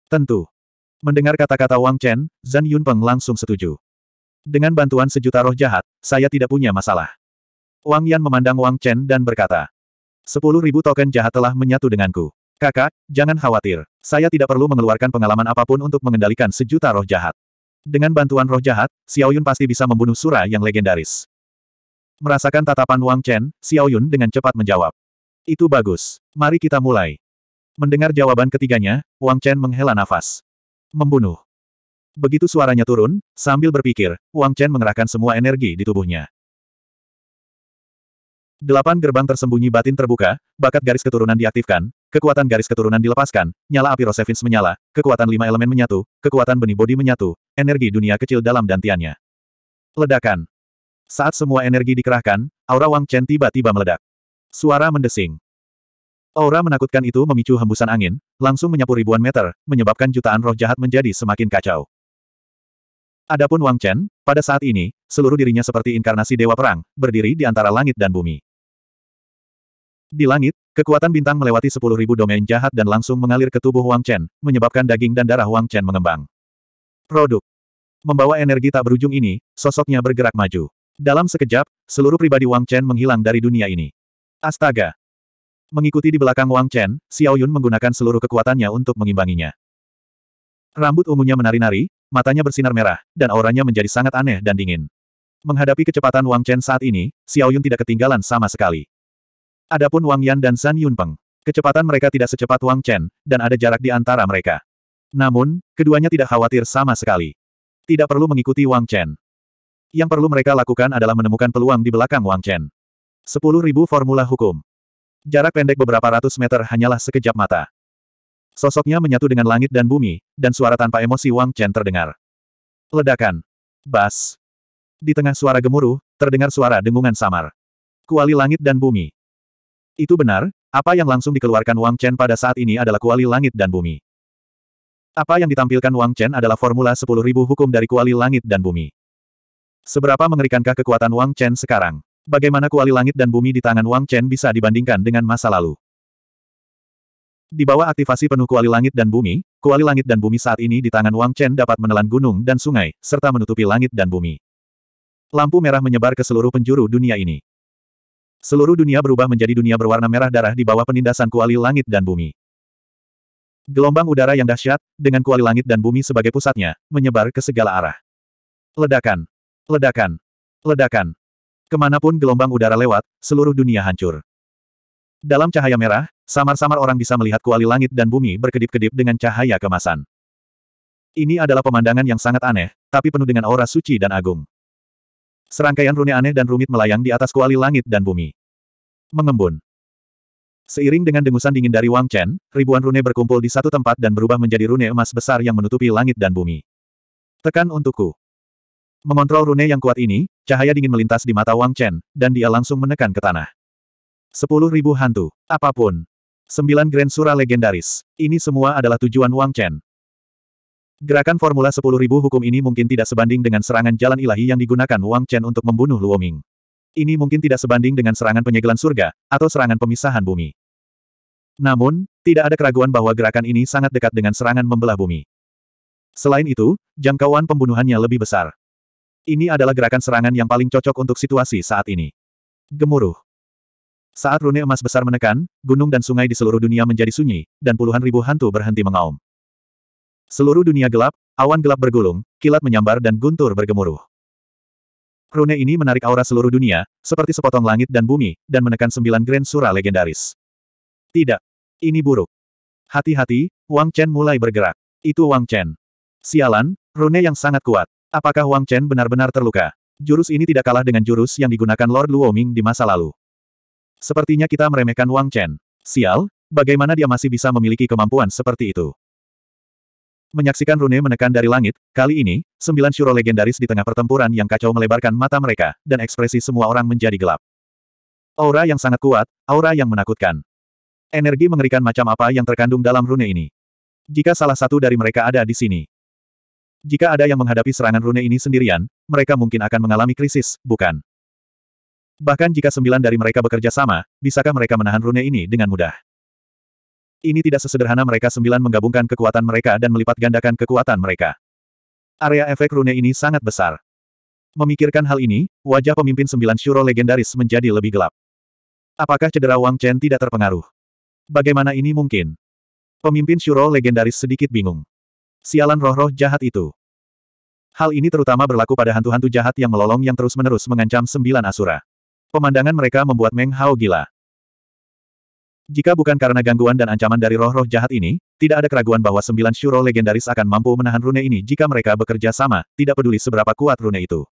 Tentu. Mendengar kata-kata Wang Chen, Zhan Yunpeng langsung setuju. Dengan bantuan sejuta roh jahat, saya tidak punya masalah. Wang Yan memandang Wang Chen dan berkata, Sepuluh ribu token jahat telah menyatu denganku. Kakak, jangan khawatir. Saya tidak perlu mengeluarkan pengalaman apa pun untuk mengendalikan sejuta roh jahat. Dengan bantuan roh jahat, Xiao Yun pasti bisa membunuh Sura yang legendaris. Merasakan tatapan Wang Chen, Xiao Yun dengan cepat menjawab. Itu bagus. Mari kita mulai. Mendengar jawaban ketiganya, Wang Chen menghela nafas. Membunuh. Begitu suaranya turun, sambil berpikir, Wang Chen mengerahkan semua energi di tubuhnya. Delapan gerbang tersembunyi batin terbuka, bakat garis keturunan diaktifkan, kekuatan garis keturunan dilepaskan, nyala api Rosevins menyala, kekuatan lima elemen menyatu, kekuatan benih bodi menyatu, energi dunia kecil dalam dantiannya. Ledakan. Saat semua energi dikerahkan, aura Wang Chen tiba-tiba meledak. Suara mendesing. Aura menakutkan itu memicu hembusan angin, langsung menyapu ribuan meter, menyebabkan jutaan roh jahat menjadi semakin kacau. Adapun Wang Chen, pada saat ini, seluruh dirinya seperti inkarnasi dewa perang, berdiri di antara langit dan bumi. Di langit, kekuatan bintang melewati sepuluh ribu domain jahat dan langsung mengalir ke tubuh Wang Chen, menyebabkan daging dan darah Wang Chen mengembang. Produk. Membawa energi tak berujung ini, sosoknya bergerak maju. Dalam sekejap, seluruh pribadi Wang Chen menghilang dari dunia ini. Astaga! Mengikuti di belakang Wang Chen, Xiao Yun menggunakan seluruh kekuatannya untuk mengimbanginya. Rambut ungunya menari-nari, matanya bersinar merah, dan auranya menjadi sangat aneh dan dingin. Menghadapi kecepatan Wang Chen saat ini, Xiao Yun tidak ketinggalan sama sekali. Adapun Wang Yan dan San Yunpeng, kecepatan mereka tidak secepat Wang Chen, dan ada jarak di antara mereka. Namun, keduanya tidak khawatir sama sekali. Tidak perlu mengikuti Wang Chen. Yang perlu mereka lakukan adalah menemukan peluang di belakang Wang Chen. Sepuluh ribu formula hukum. Jarak pendek beberapa ratus meter hanyalah sekejap mata. Sosoknya menyatu dengan langit dan bumi, dan suara tanpa emosi Wang Chen terdengar. Ledakan. Bas. Di tengah suara gemuruh, terdengar suara dengungan samar. Kuali langit dan bumi. Itu benar, apa yang langsung dikeluarkan Wang Chen pada saat ini adalah kuali langit dan bumi. Apa yang ditampilkan Wang Chen adalah formula 10.000 hukum dari kuali langit dan bumi. Seberapa mengerikankah kekuatan Wang Chen sekarang? Bagaimana kuali langit dan bumi di tangan Wang Chen bisa dibandingkan dengan masa lalu? Di bawah aktivasi penuh kuali langit dan bumi, kuali langit dan bumi saat ini di tangan Wang Chen dapat menelan gunung dan sungai, serta menutupi langit dan bumi. Lampu merah menyebar ke seluruh penjuru dunia ini. Seluruh dunia berubah menjadi dunia berwarna merah darah di bawah penindasan kuali langit dan bumi. Gelombang udara yang dahsyat, dengan kuali langit dan bumi sebagai pusatnya, menyebar ke segala arah. Ledakan. Ledakan. Ledakan. Ke mana pun gelombang udara lewat, seluruh dunia hancur. Dalam cahaya merah, samar-samar orang bisa melihat kuali langit dan bumi berkedip-kedip dengan cahaya kemasan. Ini adalah pemandangan yang sangat aneh, tapi penuh dengan aura suci dan agung. Serangkaian rune aneh dan rumit melayang di atas kuali langit dan bumi. Mengembun. Seiring dengan dengusan dingin dari Wang Chen, ribuan rune berkumpul di satu tempat dan berubah menjadi rune emas besar yang menutupi langit dan bumi. Tekan untukku. Mengontrol rune yang kuat ini, cahaya dingin melintas di mata Wang Chen, dan dia langsung menekan ke tanah. Sepuluh ribu hantu. Apa pun. Sembilan Grand Sura legendaris. Ini semua adalah tujuan Wang Chen. Gerakan Formula sepuluh ribu hukum ini mungkin tidak sebanding dengan serangan jalan ilahi yang digunakan Wang Chen untuk membunuh Luo Ming. Ini mungkin tidak sebanding dengan serangan penyegelan surga, atau serangan pemisahan bumi. Namun, tidak ada keraguan bahwa gerakan ini sangat dekat dengan serangan membelah bumi. Selain itu, jangkauan pembunuhannya lebih besar. Ini adalah gerakan serangan yang paling cocok untuk situasi saat ini. Gemuruh. Saat rune emas besar menekan, gunung dan sungai di seluruh dunia menjadi sunyi, dan puluhan ribu hantu berhenti mengaum. Seluruh dunia gelap, awan gelap bergulung, kilat menyambar dan guntur bergemuruh. Rune ini menarik aura seluruh dunia, seperti sepotong langit dan bumi, dan menekan sembilan Grand Sura legendaris. Tidak. Ini buruk. Hati-hati, Wang Chen mulai bergerak. Itu Wang Chen. Sialan, rune yang sangat kuat. Apakah Wang Chen benar-benar terluka? Jurus ini tidak kalah dengan jurus yang digunakan Lord Luo Ming di masa lalu. Sepertinya kita meremehkan Wang Chen. Sial, bagaimana dia masih bisa memiliki kemampuan seperti itu? Menyaksikan rune menekan dari langit, kali ini, sembilan syuro legendaris di tengah pertempuran yang kacau melebarkan mata mereka, dan ekspresi semua orang menjadi gelap. Aura yang sangat kuat, aura yang menakutkan. Energi mengerikan macam apa yang terkandung dalam rune ini. Jika salah satu dari mereka ada di sini, jika ada yang menghadapi serangan rune ini sendirian, mereka mungkin akan mengalami krisis, bukan? Bahkan jika sembilan dari mereka bekerja sama, bisakah mereka menahan rune ini dengan mudah? Ini tidak sesederhana mereka sembilan menggabungkan kekuatan mereka dan melipat gandakan kekuatan mereka. Area efek rune ini sangat besar. Memikirkan hal ini, wajah pemimpin sembilan syuro legendaris menjadi lebih gelap. Apakah cedera Wang Chen tidak terpengaruh? Bagaimana ini mungkin? Pemimpin syuro legendaris sedikit bingung. Sialan roh-roh jahat itu. Hal ini terutama berlaku pada hantu-hantu jahat yang melolong yang terus-menerus mengancam sembilan asura. Pemandangan mereka membuat Meng Hao gila. Jika bukan karena gangguan dan ancaman dari roh-roh jahat ini, tidak ada keraguan bahwa sembilan syuro legendaris akan mampu menahan rune ini jika mereka bekerja sama, tidak peduli seberapa kuat rune itu.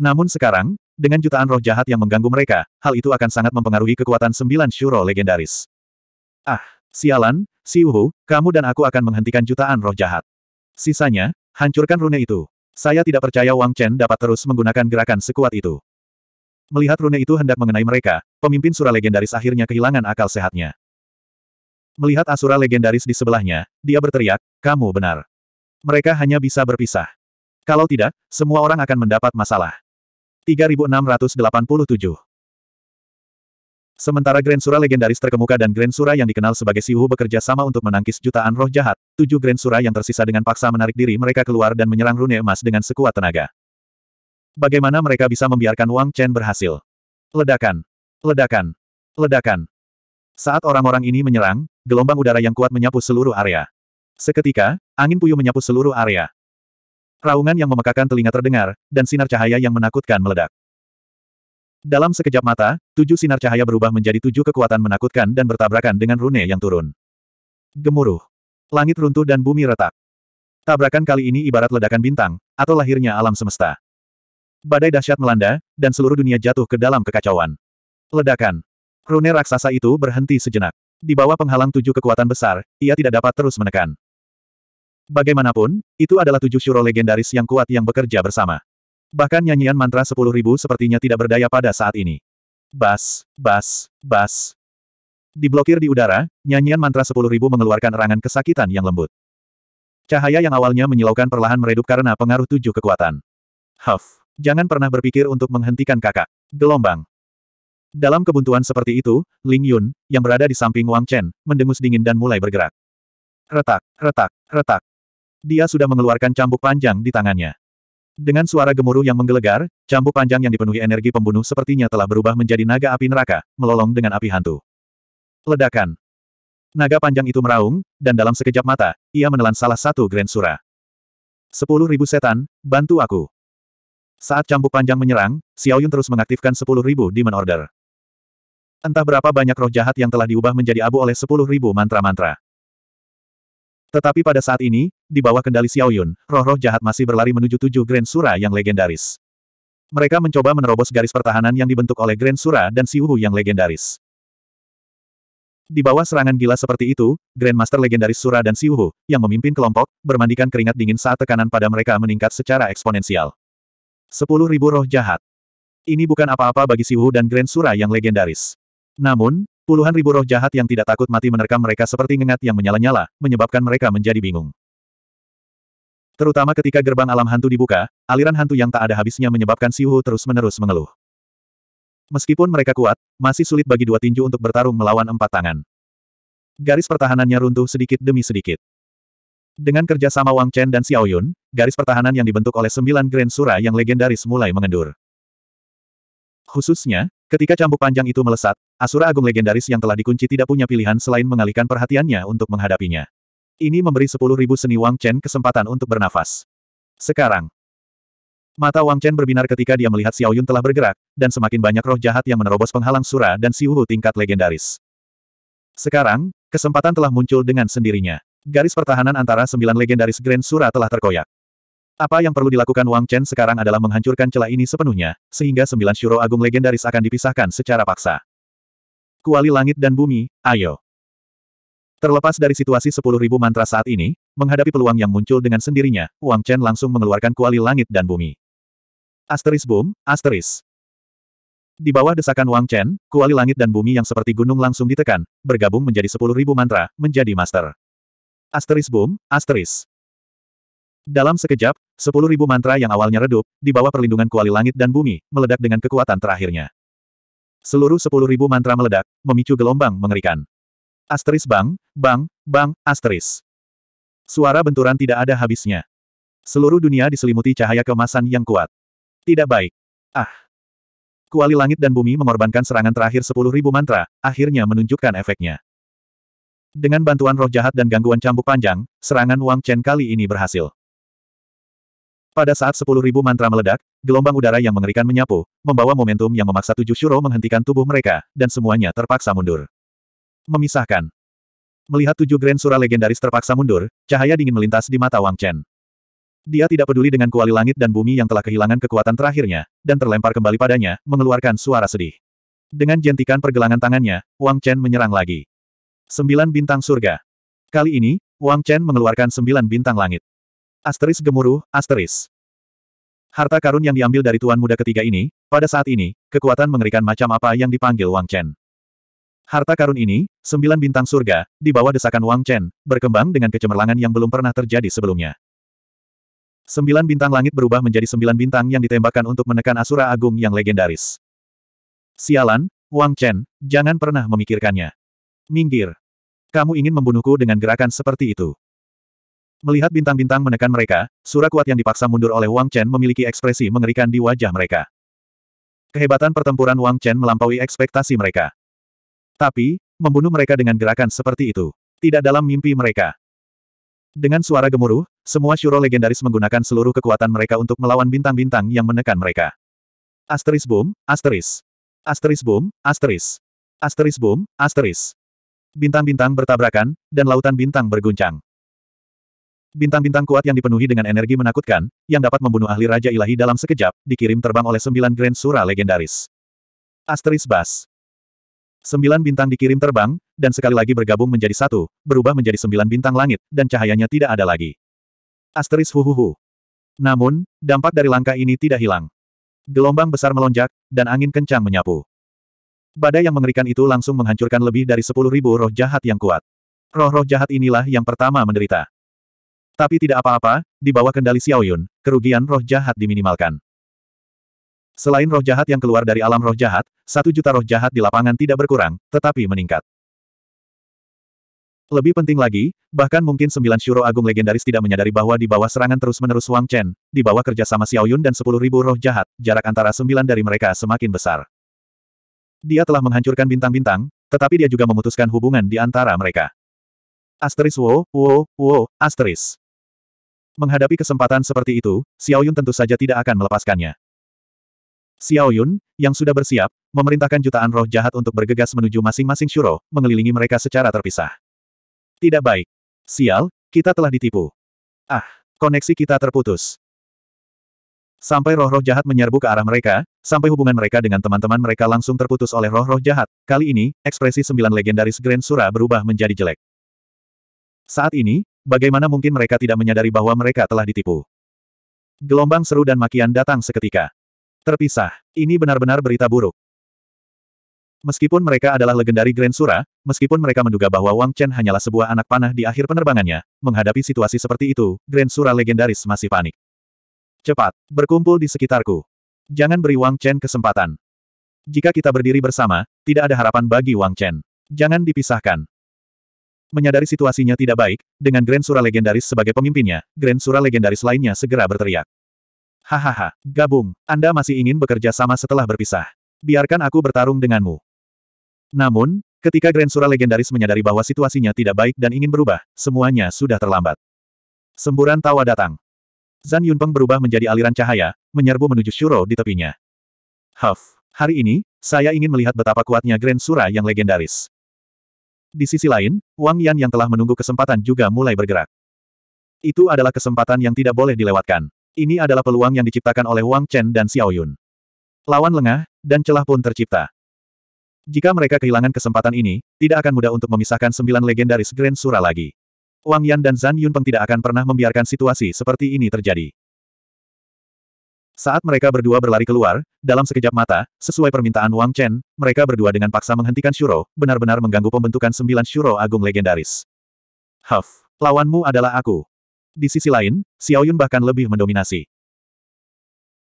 Namun sekarang, dengan jutaan roh jahat yang mengganggu mereka, hal itu akan sangat mempengaruhi kekuatan sembilan syuro legendaris. Ah, sialan, Si Uhu, kamu dan aku akan menghentikan jutaan roh jahat. Sisanya, hancurkan rune itu. Saya tidak percaya Wang Chen dapat terus menggunakan gerakan sekuat itu. Melihat rune itu hendak mengenai mereka, pemimpin Sura legendaris akhirnya kehilangan akal sehatnya. Melihat Asura legendaris di sebelahnya, dia berteriak, kamu benar. Mereka hanya bisa berpisah. Kalau tidak, semua orang akan mendapat masalah. 3687 Sementara Grand Sura legendaris terkemuka dan Grand Sura yang dikenal sebagai Siuhu bekerja sama untuk menangkis jutaan roh jahat, tujuh Grand Sura yang tersisa dengan paksa menarik diri mereka keluar dan menyerang rune emas dengan sekuat tenaga. Bagaimana mereka bisa membiarkan Wang Chen berhasil? Ledakan. Ledakan. Ledakan. Saat orang-orang ini menyerang, gelombang udara yang kuat menyapu seluruh area. Seketika, angin puyuh menyapu seluruh area. Raungan yang memekakan telinga terdengar, dan sinar cahaya yang menakutkan meledak. Dalam sekejap mata, tujuh sinar cahaya berubah menjadi tujuh kekuatan menakutkan dan bertabrakan dengan rune yang turun. Gemuruh. Langit runtuh dan bumi retak. Tabrakan kali ini ibarat ledakan bintang, atau lahirnya alam semesta. Badai dahsyat melanda, dan seluruh dunia jatuh ke dalam kekacauan. Ledakan. Rune raksasa itu berhenti sejenak. Di bawah penghalang tujuh kekuatan besar, ia tidak dapat terus menekan. Bagaimanapun, itu adalah tujuh syuro legendaris yang kuat yang bekerja bersama. Bahkan nyanyian mantra sepuluh ribu sepertinya tidak berdaya pada saat ini. Bas, bas, bas. Diblokir di udara, nyanyian mantra sepuluh ribu mengeluarkan erangan kesakitan yang lembut. Cahaya yang awalnya menyilaukan perlahan meredup karena pengaruh tujuh kekuatan. Huff. Jangan pernah berpikir untuk menghentikan kakak. Gelombang. Dalam kebuntuan seperti itu, Ling Yun, yang berada di samping Wang Chen, mendengus dingin dan mulai bergerak. Retak, retak, retak. Dia sudah mengeluarkan cambuk panjang di tangannya. Dengan suara gemuruh yang menggelegar, cambuk panjang yang dipenuhi energi pembunuh sepertinya telah berubah menjadi naga api neraka, melolong dengan api hantu. Ledakan. Naga panjang itu meraung, dan dalam sekejap mata, ia menelan salah satu Grand Sura. Sepuluh ribu setan, bantu aku. Saat cambuk panjang menyerang, Xiao Yun terus mengaktifkan 10.000 Demon Order. Entah berapa banyak roh jahat yang telah diubah menjadi abu oleh 10.000 mantra-mantra. Tetapi pada saat ini, di bawah kendali Xiao Yun, roh-roh jahat masih berlari menuju tujuh Grand Sura yang legendaris. Mereka mencoba menerobos garis pertahanan yang dibentuk oleh Grand Sura dan Siuhu yang legendaris. Di bawah serangan gila seperti itu, Grand Master legendaris Sura dan Siuhu, yang memimpin kelompok, bermandikan keringat dingin saat tekanan pada mereka meningkat secara eksponensial. Sepuluh ribu roh jahat. Ini bukan apa-apa bagi Siwu dan Grand Sura yang legendaris. Namun, puluhan ribu roh jahat yang tidak takut mati menerkam mereka seperti ngengat yang menyala-nyala, menyebabkan mereka menjadi bingung. Terutama ketika gerbang alam hantu dibuka, aliran hantu yang tak ada habisnya menyebabkan Siwu terus-menerus mengeluh. Meskipun mereka kuat, masih sulit bagi dua tinju untuk bertarung melawan empat tangan. Garis pertahanannya runtuh sedikit demi sedikit. Dengan kerjasama Wang Chen dan Xiao Yun, garis pertahanan yang dibentuk oleh sembilan Grand Sura yang legendaris mulai mengendur. Khususnya, ketika cambuk panjang itu melesat, Asura Agung legendaris yang telah dikunci tidak punya pilihan selain mengalihkan perhatiannya untuk menghadapinya. Ini memberi sepuluh ribu seni Wang Chen kesempatan untuk bernafas. Sekarang, mata Wang Chen berbinar ketika dia melihat Xiao Yun telah bergerak, dan semakin banyak roh jahat yang menerobos penghalang Sura dan Siuhu tingkat legendaris. Sekarang, kesempatan telah muncul dengan sendirinya. Garis pertahanan antara sembilan legendaris Grand Sura telah terkoyak. Apa yang perlu dilakukan Wang Chen sekarang adalah menghancurkan celah ini sepenuhnya, sehingga sembilan Shuro Agung legendaris akan dipisahkan secara paksa. Kuali langit dan bumi, ayo. Terlepas dari situasi sepuluh ribu mantra saat ini, menghadapi peluang yang muncul dengan sendirinya, Wang Chen langsung mengeluarkan kuali langit dan bumi. Asteris boom, asteris. Di bawah desakan Wang Chen, kuali langit dan bumi yang seperti gunung langsung ditekan, bergabung menjadi sepuluh ribu mantra, menjadi master. Asteris boom, asteris. Dalam sekejap, sepuluh ribu mantra yang awalnya redup, di bawah perlindungan kuali langit dan bumi, meledak dengan kekuatan terakhirnya. Seluruh sepuluh ribu mantra meledak, memicu gelombang mengerikan. Asteris bang, bang, bang, asteris. Suara benturan tidak ada habisnya. Seluruh dunia diselimuti cahaya kemasan yang kuat. Tidak baik. Ah. Kuali langit dan bumi mengorbankan serangan terakhir sepuluh ribu mantra, akhirnya menunjukkan efeknya. Dengan bantuan roh jahat dan gangguan cambuk panjang, serangan Wang Chen kali ini berhasil. Pada saat sepuluh ribu mantra meledak, gelombang udara yang mengerikan menyapu, membawa momentum yang memaksa tujuh syuro menghentikan tubuh mereka, dan semuanya terpaksa mundur. Memisahkan. Melihat tujuh Grand Sura legendaris terpaksa mundur, cahaya dingin melintas di mata Wang Chen. Dia tidak peduli dengan kuali langit dan bumi yang telah kehilangan kekuatan terakhirnya, dan terlempar kembali padanya, mengeluarkan suara sedih. Dengan jentikan pergelangan tangannya, Wang Chen menyerang lagi. Sembilan bintang surga. Kali ini, Wang Chen mengeluarkan sembilan bintang langit. Asteris gemuruh, asteris. Harta karun yang diambil dari tuan muda ketiga ini, pada saat ini, kekuatan mengerikan macam apa yang dipanggil Wang Chen. Harta karun ini, sembilan bintang surga, di bawah desakan Wang Chen, berkembang dengan kecemerlangan yang belum pernah terjadi sebelumnya. Sembilan bintang langit berubah menjadi sembilan bintang yang ditembakkan untuk menekan Asura Agung yang legendaris. Sialan, Wang Chen, jangan pernah memikirkannya. Minggir. Kamu ingin membunuhku dengan gerakan seperti itu. Melihat bintang-bintang menekan mereka, surah kuat yang dipaksa mundur oleh Wang Chen memiliki ekspresi mengerikan di wajah mereka. Kehebatan pertempuran Wang Chen melampaui ekspektasi mereka. Tapi, membunuh mereka dengan gerakan seperti itu. Tidak dalam mimpi mereka. Dengan suara gemuruh, semua Shuro legendaris menggunakan seluruh kekuatan mereka untuk melawan bintang-bintang yang menekan mereka. Asteris boom, asteris. Asteris boom, asteris. Asteris boom, asteris. Bintang-bintang bertabrakan, dan lautan bintang berguncang. Bintang-bintang kuat yang dipenuhi dengan energi menakutkan, yang dapat membunuh ahli Raja Ilahi dalam sekejap, dikirim terbang oleh sembilan Grand Sura legendaris. Asteris Bas. Sembilan bintang dikirim terbang, dan sekali lagi bergabung menjadi satu, berubah menjadi sembilan bintang langit, dan cahayanya tidak ada lagi. Asteris Huhuhu. Namun, dampak dari langkah ini tidak hilang. Gelombang besar melonjak, dan angin kencang menyapu. Badai yang mengerikan itu langsung menghancurkan lebih dari sepuluh ribu roh jahat yang kuat. Roh-roh jahat inilah yang pertama menderita. Tapi tidak apa-apa, di bawah kendali Xiao Yun, kerugian roh jahat diminimalkan. Selain roh jahat yang keluar dari alam roh jahat, satu juta roh jahat di lapangan tidak berkurang, tetapi meningkat. Lebih penting lagi, bahkan mungkin sembilan Shuro Agung legendaris tidak menyadari bahwa di bawah serangan terus-menerus Wang Chen, di bawah kerjasama Xiao Yun dan sepuluh ribu roh jahat, jarak antara sembilan dari mereka semakin besar. Dia telah menghancurkan bintang-bintang, tetapi dia juga memutuskan hubungan di antara mereka. Asteris Wo, Wo, Wo, Asteris. Menghadapi kesempatan seperti itu, Xiao Yun tentu saja tidak akan melepaskannya. Xiao Yun, yang sudah bersiap, memerintahkan jutaan roh jahat untuk bergegas menuju masing-masing Shuro, mengelilingi mereka secara terpisah. Tidak baik. Sial, kita telah ditipu. Ah, koneksi kita terputus. Sampai roh-roh jahat menyerbu ke arah mereka, sampai hubungan mereka dengan teman-teman mereka langsung terputus oleh roh-roh jahat. Kali ini, ekspresi sembilan legendaris Grand Sura berubah menjadi jelek. Saat ini, bagaimana mungkin mereka tidak menyadari bahwa mereka telah ditipu? Gelombang seru dan makian datang seketika. Terpisah. Ini benar-benar berita buruk. Meskipun mereka adalah legendari Grand Sura, meskipun mereka menduga bahwa Wang Chen hanyalah sebuah anak panah di akhir penerbangannya, menghadapi situasi seperti itu, Grand Sura legendaris masih panik. Cepat, berkumpul di sekitarku. Jangan beri Wang Chen kesempatan. Jika kita berdiri bersama, tidak ada harapan bagi Wang Chen. Jangan dipisahkan. Menyadari situasinya tidak baik, dengan Grand Sura Legendaris sebagai pemimpinnya, Grand Sura Legendaris lainnya segera berteriak. Hahaha, gabung, Anda masih ingin bekerja sama setelah berpisah. Biarkan aku bertarung denganmu. Namun, ketika Grand Sura Legendaris menyadari bahwa situasinya tidak baik dan ingin berubah, semuanya sudah terlambat. Semburan tawa datang. Zan Yunpeng berubah menjadi aliran cahaya, menyerbu menuju Shuro di tepinya. Huff, hari ini, saya ingin melihat betapa kuatnya Grand Sura yang legendaris. Di sisi lain, Wang Yan yang telah menunggu kesempatan juga mulai bergerak. Itu adalah kesempatan yang tidak boleh dilewatkan. Ini adalah peluang yang diciptakan oleh Wang Chen dan Xiao Yun. Lawan lengah, dan celah pun tercipta. Jika mereka kehilangan kesempatan ini, tidak akan mudah untuk memisahkan sembilan legendaris Grand Sura lagi. Wang Yan dan Zan Yunpeng tidak akan pernah membiarkan situasi seperti ini terjadi. Saat mereka berdua berlari keluar, dalam sekejap mata, sesuai permintaan Wang Chen, mereka berdua dengan paksa menghentikan Shuro, benar-benar mengganggu pembentukan sembilan Shuro Agung legendaris. Huff, lawanmu adalah aku. Di sisi lain, Xiao Yun bahkan lebih mendominasi.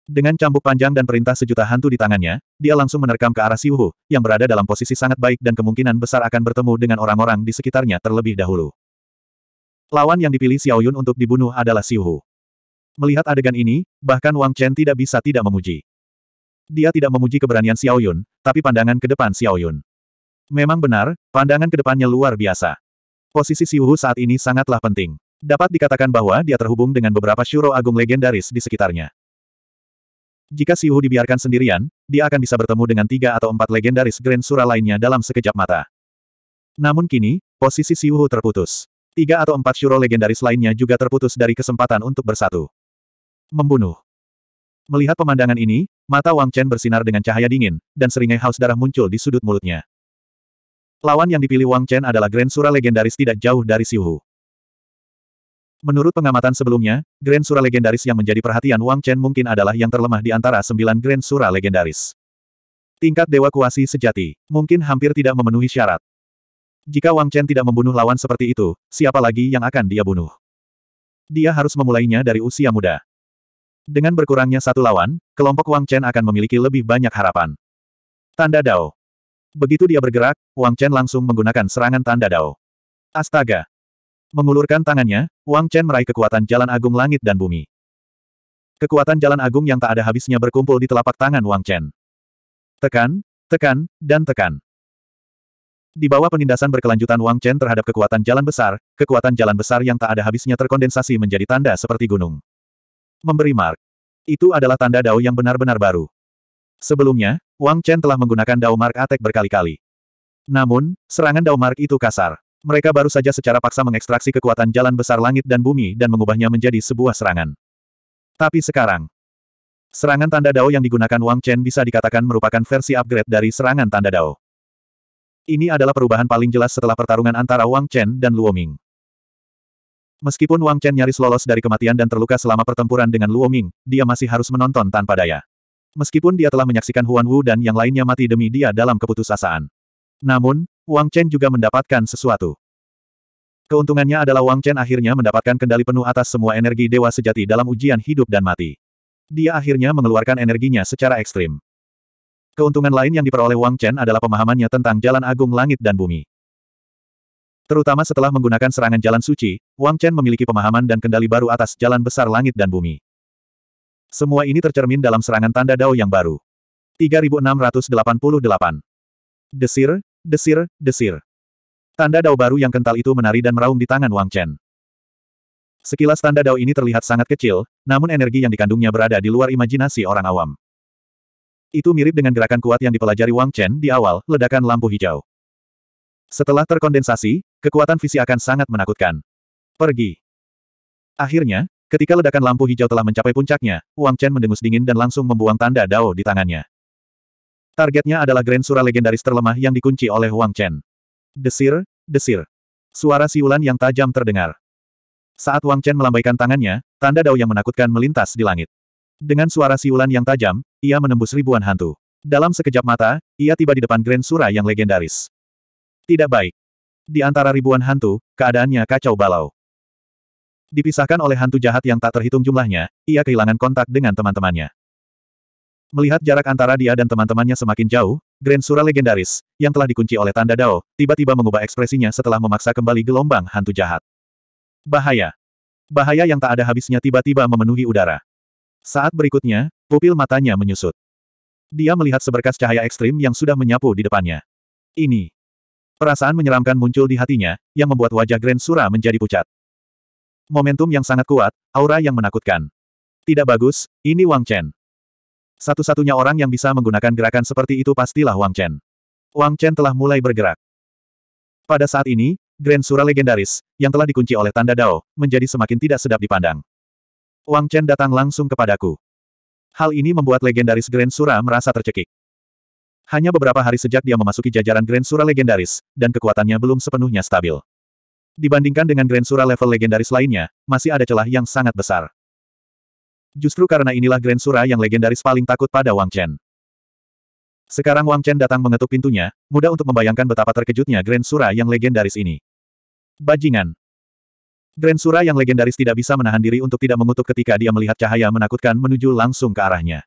Dengan cambuk panjang dan perintah sejuta hantu di tangannya, dia langsung menerkam ke arah Xiu Hu, yang berada dalam posisi sangat baik dan kemungkinan besar akan bertemu dengan orang-orang di sekitarnya terlebih dahulu. Lawan yang dipilih Xiao Yun untuk dibunuh adalah Xiu Hu. Melihat adegan ini, bahkan Wang Chen tidak bisa tidak memuji. Dia tidak memuji keberanian Xiao Yun, tapi pandangan ke depan Xiao Yun. Memang benar, pandangan ke depannya luar biasa. Posisi Xiu Hu saat ini sangatlah penting. Dapat dikatakan bahwa dia terhubung dengan beberapa Shuro Agung legendaris di sekitarnya. Jika Xiu Hu dibiarkan sendirian, dia akan bisa bertemu dengan tiga atau empat legendaris Grand Sura lainnya dalam sekejap mata. Namun kini, posisi Xiu Hu terputus. Tiga atau empat Shuro legendaris lainnya juga terputus dari kesempatan untuk bersatu. Membunuh. Melihat pemandangan ini, mata Wang Chen bersinar dengan cahaya dingin, dan seringai haus darah muncul di sudut mulutnya. Lawan yang dipilih Wang Chen adalah Grand Sura legendaris tidak jauh dari Xiu Hu. Menurut pengamatan sebelumnya, Grand Sura legendaris yang menjadi perhatian Wang Chen mungkin adalah yang terlemah di antara sembilan Grand Sura legendaris. Tingkat Dewa Kuasi sejati, mungkin hampir tidak memenuhi syarat. Jika Wang Chen tidak membunuh lawan seperti itu, siapa lagi yang akan dia bunuh? Dia harus memulainya dari usia muda. Dengan berkurangnya satu lawan, kelompok Wang Chen akan memiliki lebih banyak harapan. Tanda Dao. Begitu dia bergerak, Wang Chen langsung menggunakan serangan tanda Dao. Astaga! Mengulurkan tangannya, Wang Chen meraih kekuatan jalan agung langit dan bumi. Kekuatan jalan agung yang tak ada habisnya berkumpul di telapak tangan Wang Chen. Tekan, tekan, dan tekan. Di bawah penindasan berkelanjutan Wang Chen terhadap kekuatan jalan besar, kekuatan jalan besar yang tak ada habisnya terkondensasi menjadi tanda seperti gunung. Memberi mark. Itu adalah tanda Dao yang benar-benar baru. Sebelumnya, Wang Chen telah menggunakan Dao Mark Attack berkali-kali. Namun, serangan Dao Mark itu kasar. Mereka baru saja secara paksa mengekstraksi kekuatan jalan besar langit dan bumi dan mengubahnya menjadi sebuah serangan. Tapi sekarang, serangan tanda Dao yang digunakan Wang Chen bisa dikatakan merupakan versi upgrade dari serangan tanda Dao. Ini adalah perubahan paling jelas setelah pertarungan antara Wang Chen dan Luo Ming. Meskipun Wang Chen nyaris lolos dari kematian dan terluka selama pertempuran dengan Luo Ming, dia masih harus menonton tanpa daya. Meskipun dia telah menyaksikan Huan Wu dan yang lainnya mati demi dia dalam keputusasaan. Namun, Wang Chen juga mendapatkan sesuatu. Keuntungannya adalah Wang Chen akhirnya mendapatkan kendali penuh atas semua energi dewa sejati dalam ujian hidup dan mati. Dia akhirnya mengeluarkan energinya secara ekstrim. Keuntungan lain yang diperoleh Wang Chen adalah pemahamannya tentang jalan agung langit dan bumi. Terutama setelah menggunakan serangan jalan suci, Wang Chen memiliki pemahaman dan kendali baru atas jalan besar langit dan bumi. Semua ini tercermin dalam serangan tanda Dao yang baru. 3688. Desir, desir, desir. Tanda dao baru yang kental itu menari dan meraung di tangan Wang Chen. Sekilas tanda dao ini terlihat sangat kecil, namun energi yang dikandungnya berada di luar imajinasi orang awam. Itu mirip dengan gerakan kuat yang dipelajari Wang Chen di awal, ledakan lampu hijau. Setelah terkondensasi, kekuatan visi akan sangat menakutkan. Pergi. Akhirnya, ketika ledakan lampu hijau telah mencapai puncaknya, Wang Chen mendengus dingin dan langsung membuang tanda dao di tangannya. Targetnya adalah Grand Sura legendaris terlemah yang dikunci oleh Wang Chen. Desir, desir. Suara siulan yang tajam terdengar. Saat Wang Chen melambaikan tangannya, tanda dao yang menakutkan melintas di langit. Dengan suara siulan yang tajam, ia menembus ribuan hantu. Dalam sekejap mata, ia tiba di depan Grand Sura yang legendaris. Tidak baik. Di antara ribuan hantu, keadaannya kacau balau. Dipisahkan oleh hantu jahat yang tak terhitung jumlahnya, ia kehilangan kontak dengan teman-temannya. Melihat jarak antara dia dan teman-temannya semakin jauh, Grand Sura legendaris, yang telah dikunci oleh tanda Dao, tiba-tiba mengubah ekspresinya setelah memaksa kembali gelombang hantu jahat. Bahaya. Bahaya yang tak ada habisnya tiba-tiba memenuhi udara. Saat berikutnya, pupil matanya menyusut. Dia melihat seberkas cahaya ekstrim yang sudah menyapu di depannya. Ini. Perasaan menyeramkan muncul di hatinya, yang membuat wajah Grand Sura menjadi pucat. Momentum yang sangat kuat, aura yang menakutkan. Tidak bagus, ini Wang Chen. Satu-satunya orang yang bisa menggunakan gerakan seperti itu pastilah Wang Chen. Wang Chen telah mulai bergerak. Pada saat ini, Grand Sura legendaris, yang telah dikunci oleh tanda Dao, menjadi semakin tidak sedap dipandang. Wang Chen datang langsung kepadaku. Hal ini membuat legendaris Grand Sura merasa tercekik. Hanya beberapa hari sejak dia memasuki jajaran Grand Sura legendaris, dan kekuatannya belum sepenuhnya stabil. Dibandingkan dengan Grand Sura level legendaris lainnya, masih ada celah yang sangat besar. Justru karena inilah Grand Sura yang legendaris paling takut pada Wang Chen. Sekarang Wang Chen datang mengetuk pintunya, mudah untuk membayangkan betapa terkejutnya Grand Sura yang legendaris ini. Bajingan. Grand Sura yang legendaris tidak bisa menahan diri untuk tidak mengutuk ketika dia melihat cahaya menakutkan menuju langsung ke arahnya.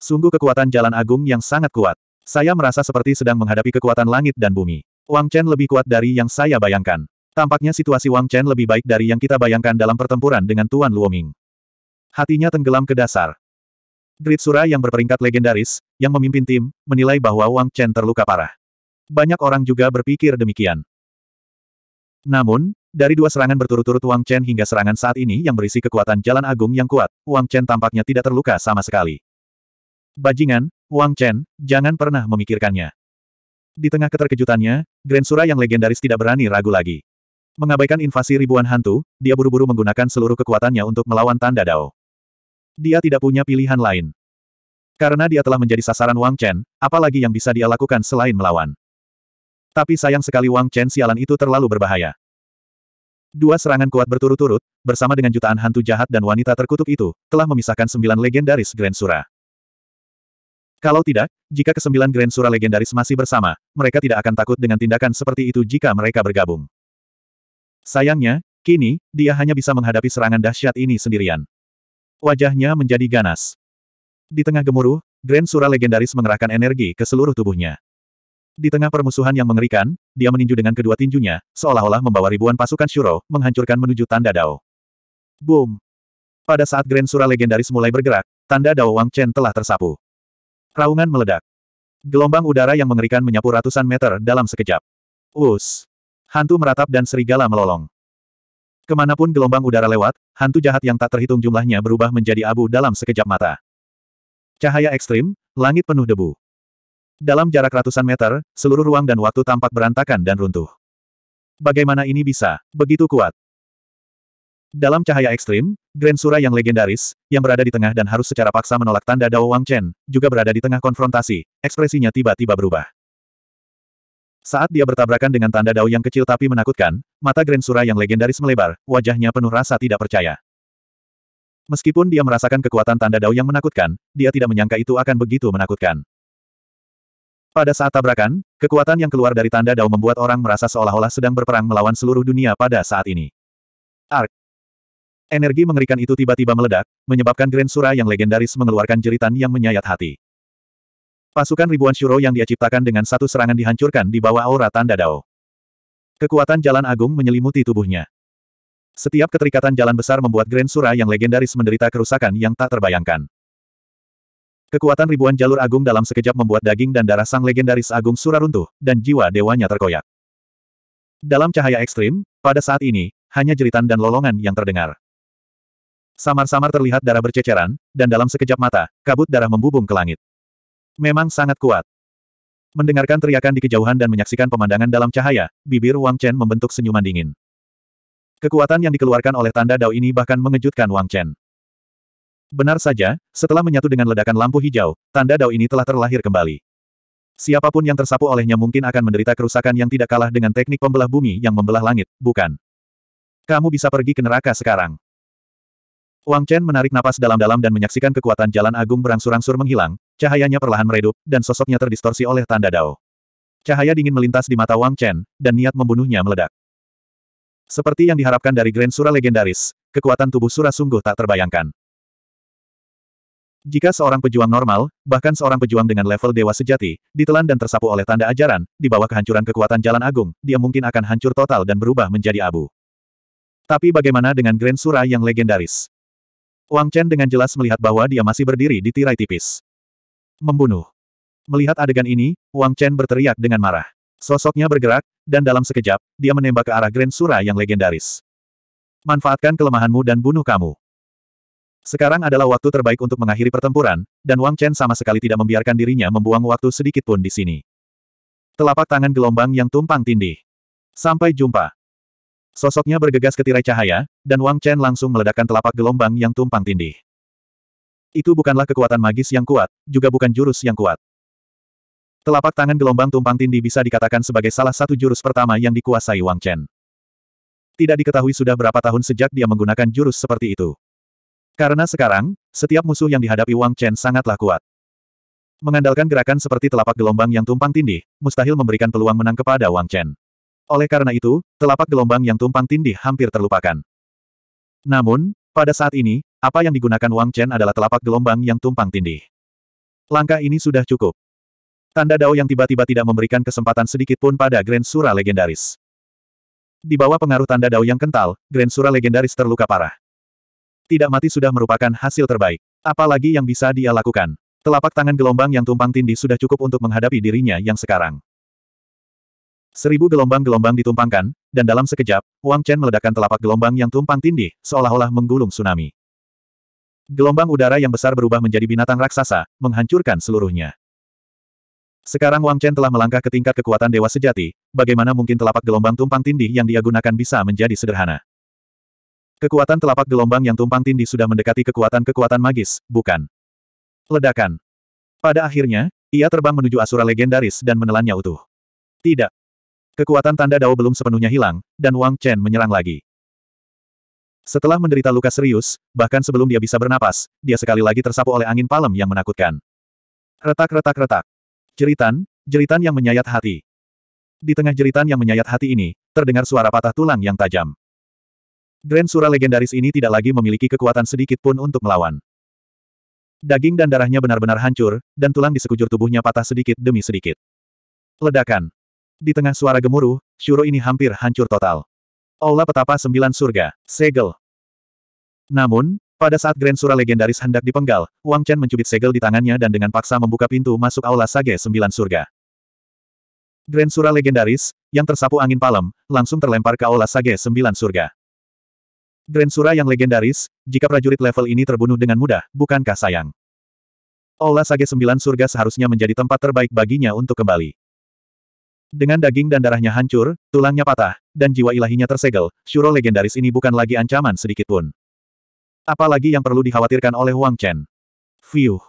Sungguh kekuatan jalan agung yang sangat kuat. Saya merasa seperti sedang menghadapi kekuatan langit dan bumi. Wang Chen lebih kuat dari yang saya bayangkan. Tampaknya situasi Wang Chen lebih baik dari yang kita bayangkan dalam pertempuran dengan Tuan Luoming. Hatinya tenggelam ke dasar. Grid Sura yang berperingkat legendaris, yang memimpin tim, menilai bahwa Wang Chen terluka parah. Banyak orang juga berpikir demikian. Namun, dari dua serangan berturut-turut Wang Chen hingga serangan saat ini yang berisi kekuatan jalan agung yang kuat, Wang Chen tampaknya tidak terluka sama sekali. Bajingan, Wang Chen, jangan pernah memikirkannya. Di tengah keterkejutannya, Grand Sura yang legendaris tidak berani ragu lagi. Mengabaikan invasi ribuan hantu, dia buru-buru menggunakan seluruh kekuatannya untuk melawan tanda Dao. Dia tidak punya pilihan lain. Karena dia telah menjadi sasaran Wang Chen, apalagi yang bisa dia lakukan selain melawan. Tapi sayang sekali Wang Chen sialan itu terlalu berbahaya. Dua serangan kuat berturut-turut, bersama dengan jutaan hantu jahat dan wanita terkutuk itu, telah memisahkan sembilan legendaris Grand Sura. Kalau tidak, jika kesembilan Grand Sura legendaris masih bersama, mereka tidak akan takut dengan tindakan seperti itu jika mereka bergabung. Sayangnya, kini, dia hanya bisa menghadapi serangan dahsyat ini sendirian. Wajahnya menjadi ganas. Di tengah gemuruh, Grand Sura legendaris mengerahkan energi ke seluruh tubuhnya. Di tengah permusuhan yang mengerikan, dia meninju dengan kedua tinjunya, seolah-olah membawa ribuan pasukan Shuro, menghancurkan menuju tanda Dao. Boom! Pada saat Grand Sura legendaris mulai bergerak, tanda Dao Wang Chen telah tersapu. Raungan meledak. Gelombang udara yang mengerikan menyapu ratusan meter dalam sekejap. Us! Hantu meratap dan serigala melolong. Ke mana pun gelombang udara lewat, hantu jahat yang tak terhitung jumlahnya berubah menjadi abu dalam sekejap mata. Cahaya ekstrim, langit penuh debu. Dalam jarak ratusan meter, seluruh ruang dan waktu tampak berantakan dan runtuh. Bagaimana ini bisa begitu kuat? Dalam cahaya ekstrim, Grand Sura yang legendaris, yang berada di tengah dan harus secara paksa menolak tanda Dao Wang Chen, juga berada di tengah konfrontasi, ekspresinya tiba-tiba berubah. Saat dia bertabrakan dengan tanda Dao yang kecil tapi menakutkan, mata Grand Sura yang legendaris melebar, wajahnya penuh rasa tidak percaya. Meskipun dia merasakan kekuatan tanda Dao yang menakutkan, dia tidak menyangka itu akan begitu menakutkan. Pada saat tabrakan, kekuatan yang keluar dari tanda Dao membuat orang merasa seolah-olah sedang berperang melawan seluruh dunia pada saat ini. Ark. Energi mengerikan itu tiba-tiba meledak, menyebabkan Grand Sura yang legendaris mengeluarkan jeritan yang menyayat hati. Pasukan ribuan Shuro yang dia ciptakan dengan satu serangan dihancurkan di bawah aura tanda Dao. Kekuatan jalan agung menyelimuti tubuhnya. Setiap keterikatan jalan besar membuat Grand Sura yang legendaris menderita kerusakan yang tak terbayangkan. Kekuatan ribuan jalur agung dalam sekejap membuat daging dan darah sang legendaris agung Sura runtuh, dan jiwa dewanya terkoyak. Dalam cahaya ekstrim, pada saat ini, hanya jeritan dan lolongan yang terdengar. Samar-samar terlihat darah berceceran, dan dalam sekejap mata, kabut darah membubung ke langit. Memang sangat kuat. Mendengarkan teriakan di kejauhan dan menyaksikan pemandangan dalam cahaya, bibir Wang Chen membentuk senyuman dingin. Kekuatan yang dikeluarkan oleh tanda Dao ini bahkan mengejutkan Wang Chen. Benar saja, setelah menyatu dengan ledakan lampu hijau, tanda Dao ini telah terlahir kembali. Siapa pun yang tersapu olehnya mungkin akan menderita kerusakan yang tidak kalah dengan teknik pembelah bumi yang membelah langit, bukan? Kamu bisa pergi ke neraka sekarang. Wang Chen menarik napas dalam-dalam dan menyaksikan kekuatan jalan agung berangsur-angsur menghilang, cahayanya perlahan meredup, dan sosoknya terdistorsi oleh tanda Dao. Cahaya dingin melintas di mata Wang Chen, dan niat membunuhnya meledak. Seperti yang diharapkan dari Grand Sura legendaris, kekuatan tubuh Sura sungguh tak terbayangkan. Jika seorang pejuang normal, bahkan seorang pejuang dengan level dewa sejati, ditelan dan tersapu oleh tanda ajaran, di bawah kehancuran kekuatan jalan agung, dia mungkin akan hancur total dan berubah menjadi abu. Tapi bagaimana dengan Grand Sura yang legendaris? Wang Chen dengan jelas melihat bahwa dia masih berdiri di tirai tipis. Membunuh. Melihat adegan ini, Wang Chen berteriak dengan marah. Sosoknya bergerak, dan dalam sekejap, dia menembak ke arah Grand Sura yang legendaris. Manfaatkan kelemahanmu dan bunuh kamu. Sekarang adalah waktu terbaik untuk mengakhiri pertempuran, dan Wang Chen sama sekali tidak membiarkan dirinya membuang waktu sedikit pun di sini. Telapak tangan gelombang yang tumpang tindih. Sampai jumpa. Sosoknya bergegas ke tirai cahaya, dan Wang Chen langsung meledakkan telapak gelombang yang tumpang tindih. Itu bukanlah kekuatan magis yang kuat, juga bukan jurus yang kuat. Telapak tangan gelombang tumpang tindih bisa dikatakan sebagai salah satu jurus pertama yang dikuasai Wang Chen. Tidak diketahui sudah berapa tahun sejak dia menggunakan jurus seperti itu. Karena sekarang, setiap musuh yang dihadapi Wang Chen sangatlah kuat. Mengandalkan gerakan seperti telapak gelombang yang tumpang tindih, mustahil memberikan peluang menang kepada Wang Chen. Oleh karena itu, telapak gelombang yang tumpang tindih hampir terlupakan. Namun, pada saat ini, apa yang digunakan Wang Chen adalah telapak gelombang yang tumpang tindih. Langkah ini sudah cukup. Tanda Dao yang tiba-tiba tidak memberikan kesempatan sedikit pun pada Grand Sura legendaris. Di bawah pengaruh tanda Dao yang kental, Grand Sura legendaris terluka parah. Tidak mati sudah merupakan hasil terbaik. Apalagi yang bisa dia lakukan. Telapak tangan gelombang yang tumpang tindih sudah cukup untuk menghadapi dirinya yang sekarang. Seribu gelombang-gelombang ditumpangkan, dan dalam sekejap, Wang Chen meledakkan telapak gelombang yang tumpang tindih, seolah-olah menggulung tsunami. Gelombang udara yang besar berubah menjadi binatang raksasa, menghancurkan seluruhnya. Sekarang Wang Chen telah melangkah ke tingkat kekuatan dewa sejati, bagaimana mungkin telapak gelombang tumpang tindih yang dia gunakan bisa menjadi sederhana. Kekuatan telapak gelombang yang tumpang tindih sudah mendekati kekuatan-kekuatan magis, bukan? Ledakan. Pada akhirnya, ia terbang menuju Asura legendaris dan menelannya utuh. Tidak. Kekuatan tanda Dao belum sepenuhnya hilang, dan Wang Chen menyerang lagi. Setelah menderita luka serius, bahkan sebelum dia bisa bernapas, dia sekali lagi tersapu oleh angin palem yang menakutkan. Retak-retak-retak. Jeritan, jeritan yang menyayat hati. Di tengah jeritan yang menyayat hati ini, terdengar suara patah tulang yang tajam. Grand Sura legendaris ini tidak lagi memiliki kekuatan sedikit pun untuk melawan. Daging dan darahnya benar-benar hancur, dan tulang di sekujur tubuhnya patah sedikit demi sedikit. Ledakan. Di tengah suara gemuruh, Shuro ini hampir hancur total. Aula petapa sembilan surga, segel. Namun, pada saat Grand Sura legendaris hendak dipenggal, Wang Chen mencubit segel di tangannya dan dengan paksa membuka pintu masuk Aula Sage sembilan surga. Grand Sura legendaris, yang tersapu angin palem, langsung terlempar ke Aula Sage sembilan surga. Grand Sura yang legendaris, jika prajurit level ini terbunuh dengan mudah, bukankah sayang? Aula Sage Sembilan Surga seharusnya menjadi tempat terbaik baginya untuk kembali. Dengan daging dan darahnya hancur, tulangnya patah, dan jiwa ilahinya tersegel, Shuro legendaris ini bukan lagi ancaman sedikitpun. Apalagi yang perlu dikhawatirkan oleh Wang Chen. Fiuh.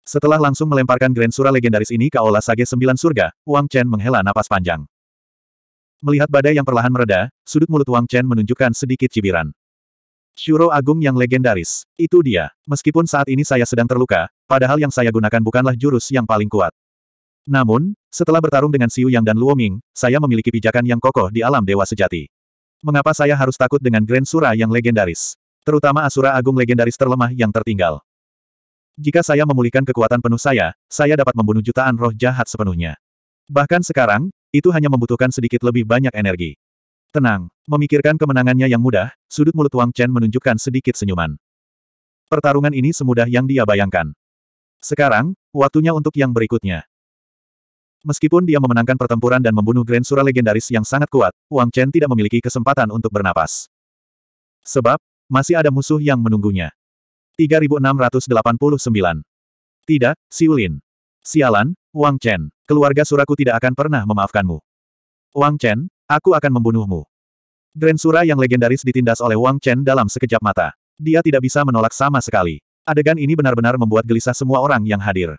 Setelah langsung melemparkan Grand Sura legendaris ini ke Aula Sage Sembilan Surga, Wang Chen menghela napas panjang. Melihat badai yang perlahan mereda, sudut mulut Wang Chen menunjukkan sedikit cibiran. Shuro Agung yang legendaris. Itu dia. Meskipun saat ini saya sedang terluka, padahal yang saya gunakan bukanlah jurus yang paling kuat. Namun, setelah bertarung dengan Xiu Yang dan Luo Ming, saya memiliki pijakan yang kokoh di alam dewa sejati. Mengapa saya harus takut dengan Grand Sura yang legendaris? Terutama Asura Agung legendaris terlemah yang tertinggal. Jika saya memulihkan kekuatan penuh saya, saya dapat membunuh jutaan roh jahat sepenuhnya. Bahkan sekarang, itu hanya membutuhkan sedikit lebih banyak energi. Tenang, memikirkan kemenangannya yang mudah, sudut mulut Wang Chen menunjukkan sedikit senyuman. Pertarungan ini semudah yang dia bayangkan. Sekarang, waktunya untuk yang berikutnya. Meskipun dia memenangkan pertempuran dan membunuh Grand Sura legendaris yang sangat kuat, Wang Chen tidak memiliki kesempatan untuk bernapas. Sebab, masih ada musuh yang menunggunya. 3689. Tidak, Siulin. Sialan, Wang Chen. Keluarga Suraku tidak akan pernah memaafkanmu. Wang Chen, Aku akan membunuhmu. Grand Sura yang legendaris ditindas oleh Wang Chen dalam sekejap mata. Dia tidak bisa menolak sama sekali. Adegan ini benar-benar membuat gelisah semua orang yang hadir.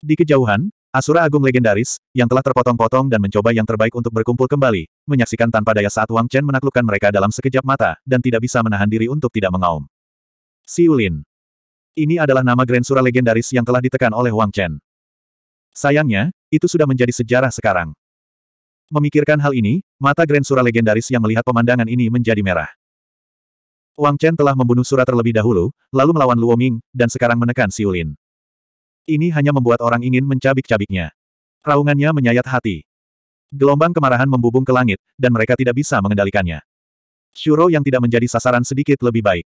Di kejauhan, Asura Agung legendaris, yang telah terpotong-potong dan mencoba yang terbaik untuk berkumpul kembali, menyaksikan tanpa daya saat Wang Chen menaklukkan mereka dalam sekejap mata, dan tidak bisa menahan diri untuk tidak mengaum. Siulin. Ini adalah nama Grand Sura legendaris yang telah ditekan oleh Wang Chen. Sayangnya, itu sudah menjadi sejarah sekarang. Memikirkan hal ini, mata Grand Sura legendaris yang melihat pemandangan ini menjadi merah. Wang Chen telah membunuh Sura terlebih dahulu, lalu melawan Luo Ming, dan sekarang menekan Siulin. Ini hanya membuat orang ingin mencabik-cabiknya. Raungannya menyayat hati. Gelombang kemarahan membubung ke langit, dan mereka tidak bisa mengendalikannya. Shuro yang tidak menjadi sasaran sedikit lebih baik.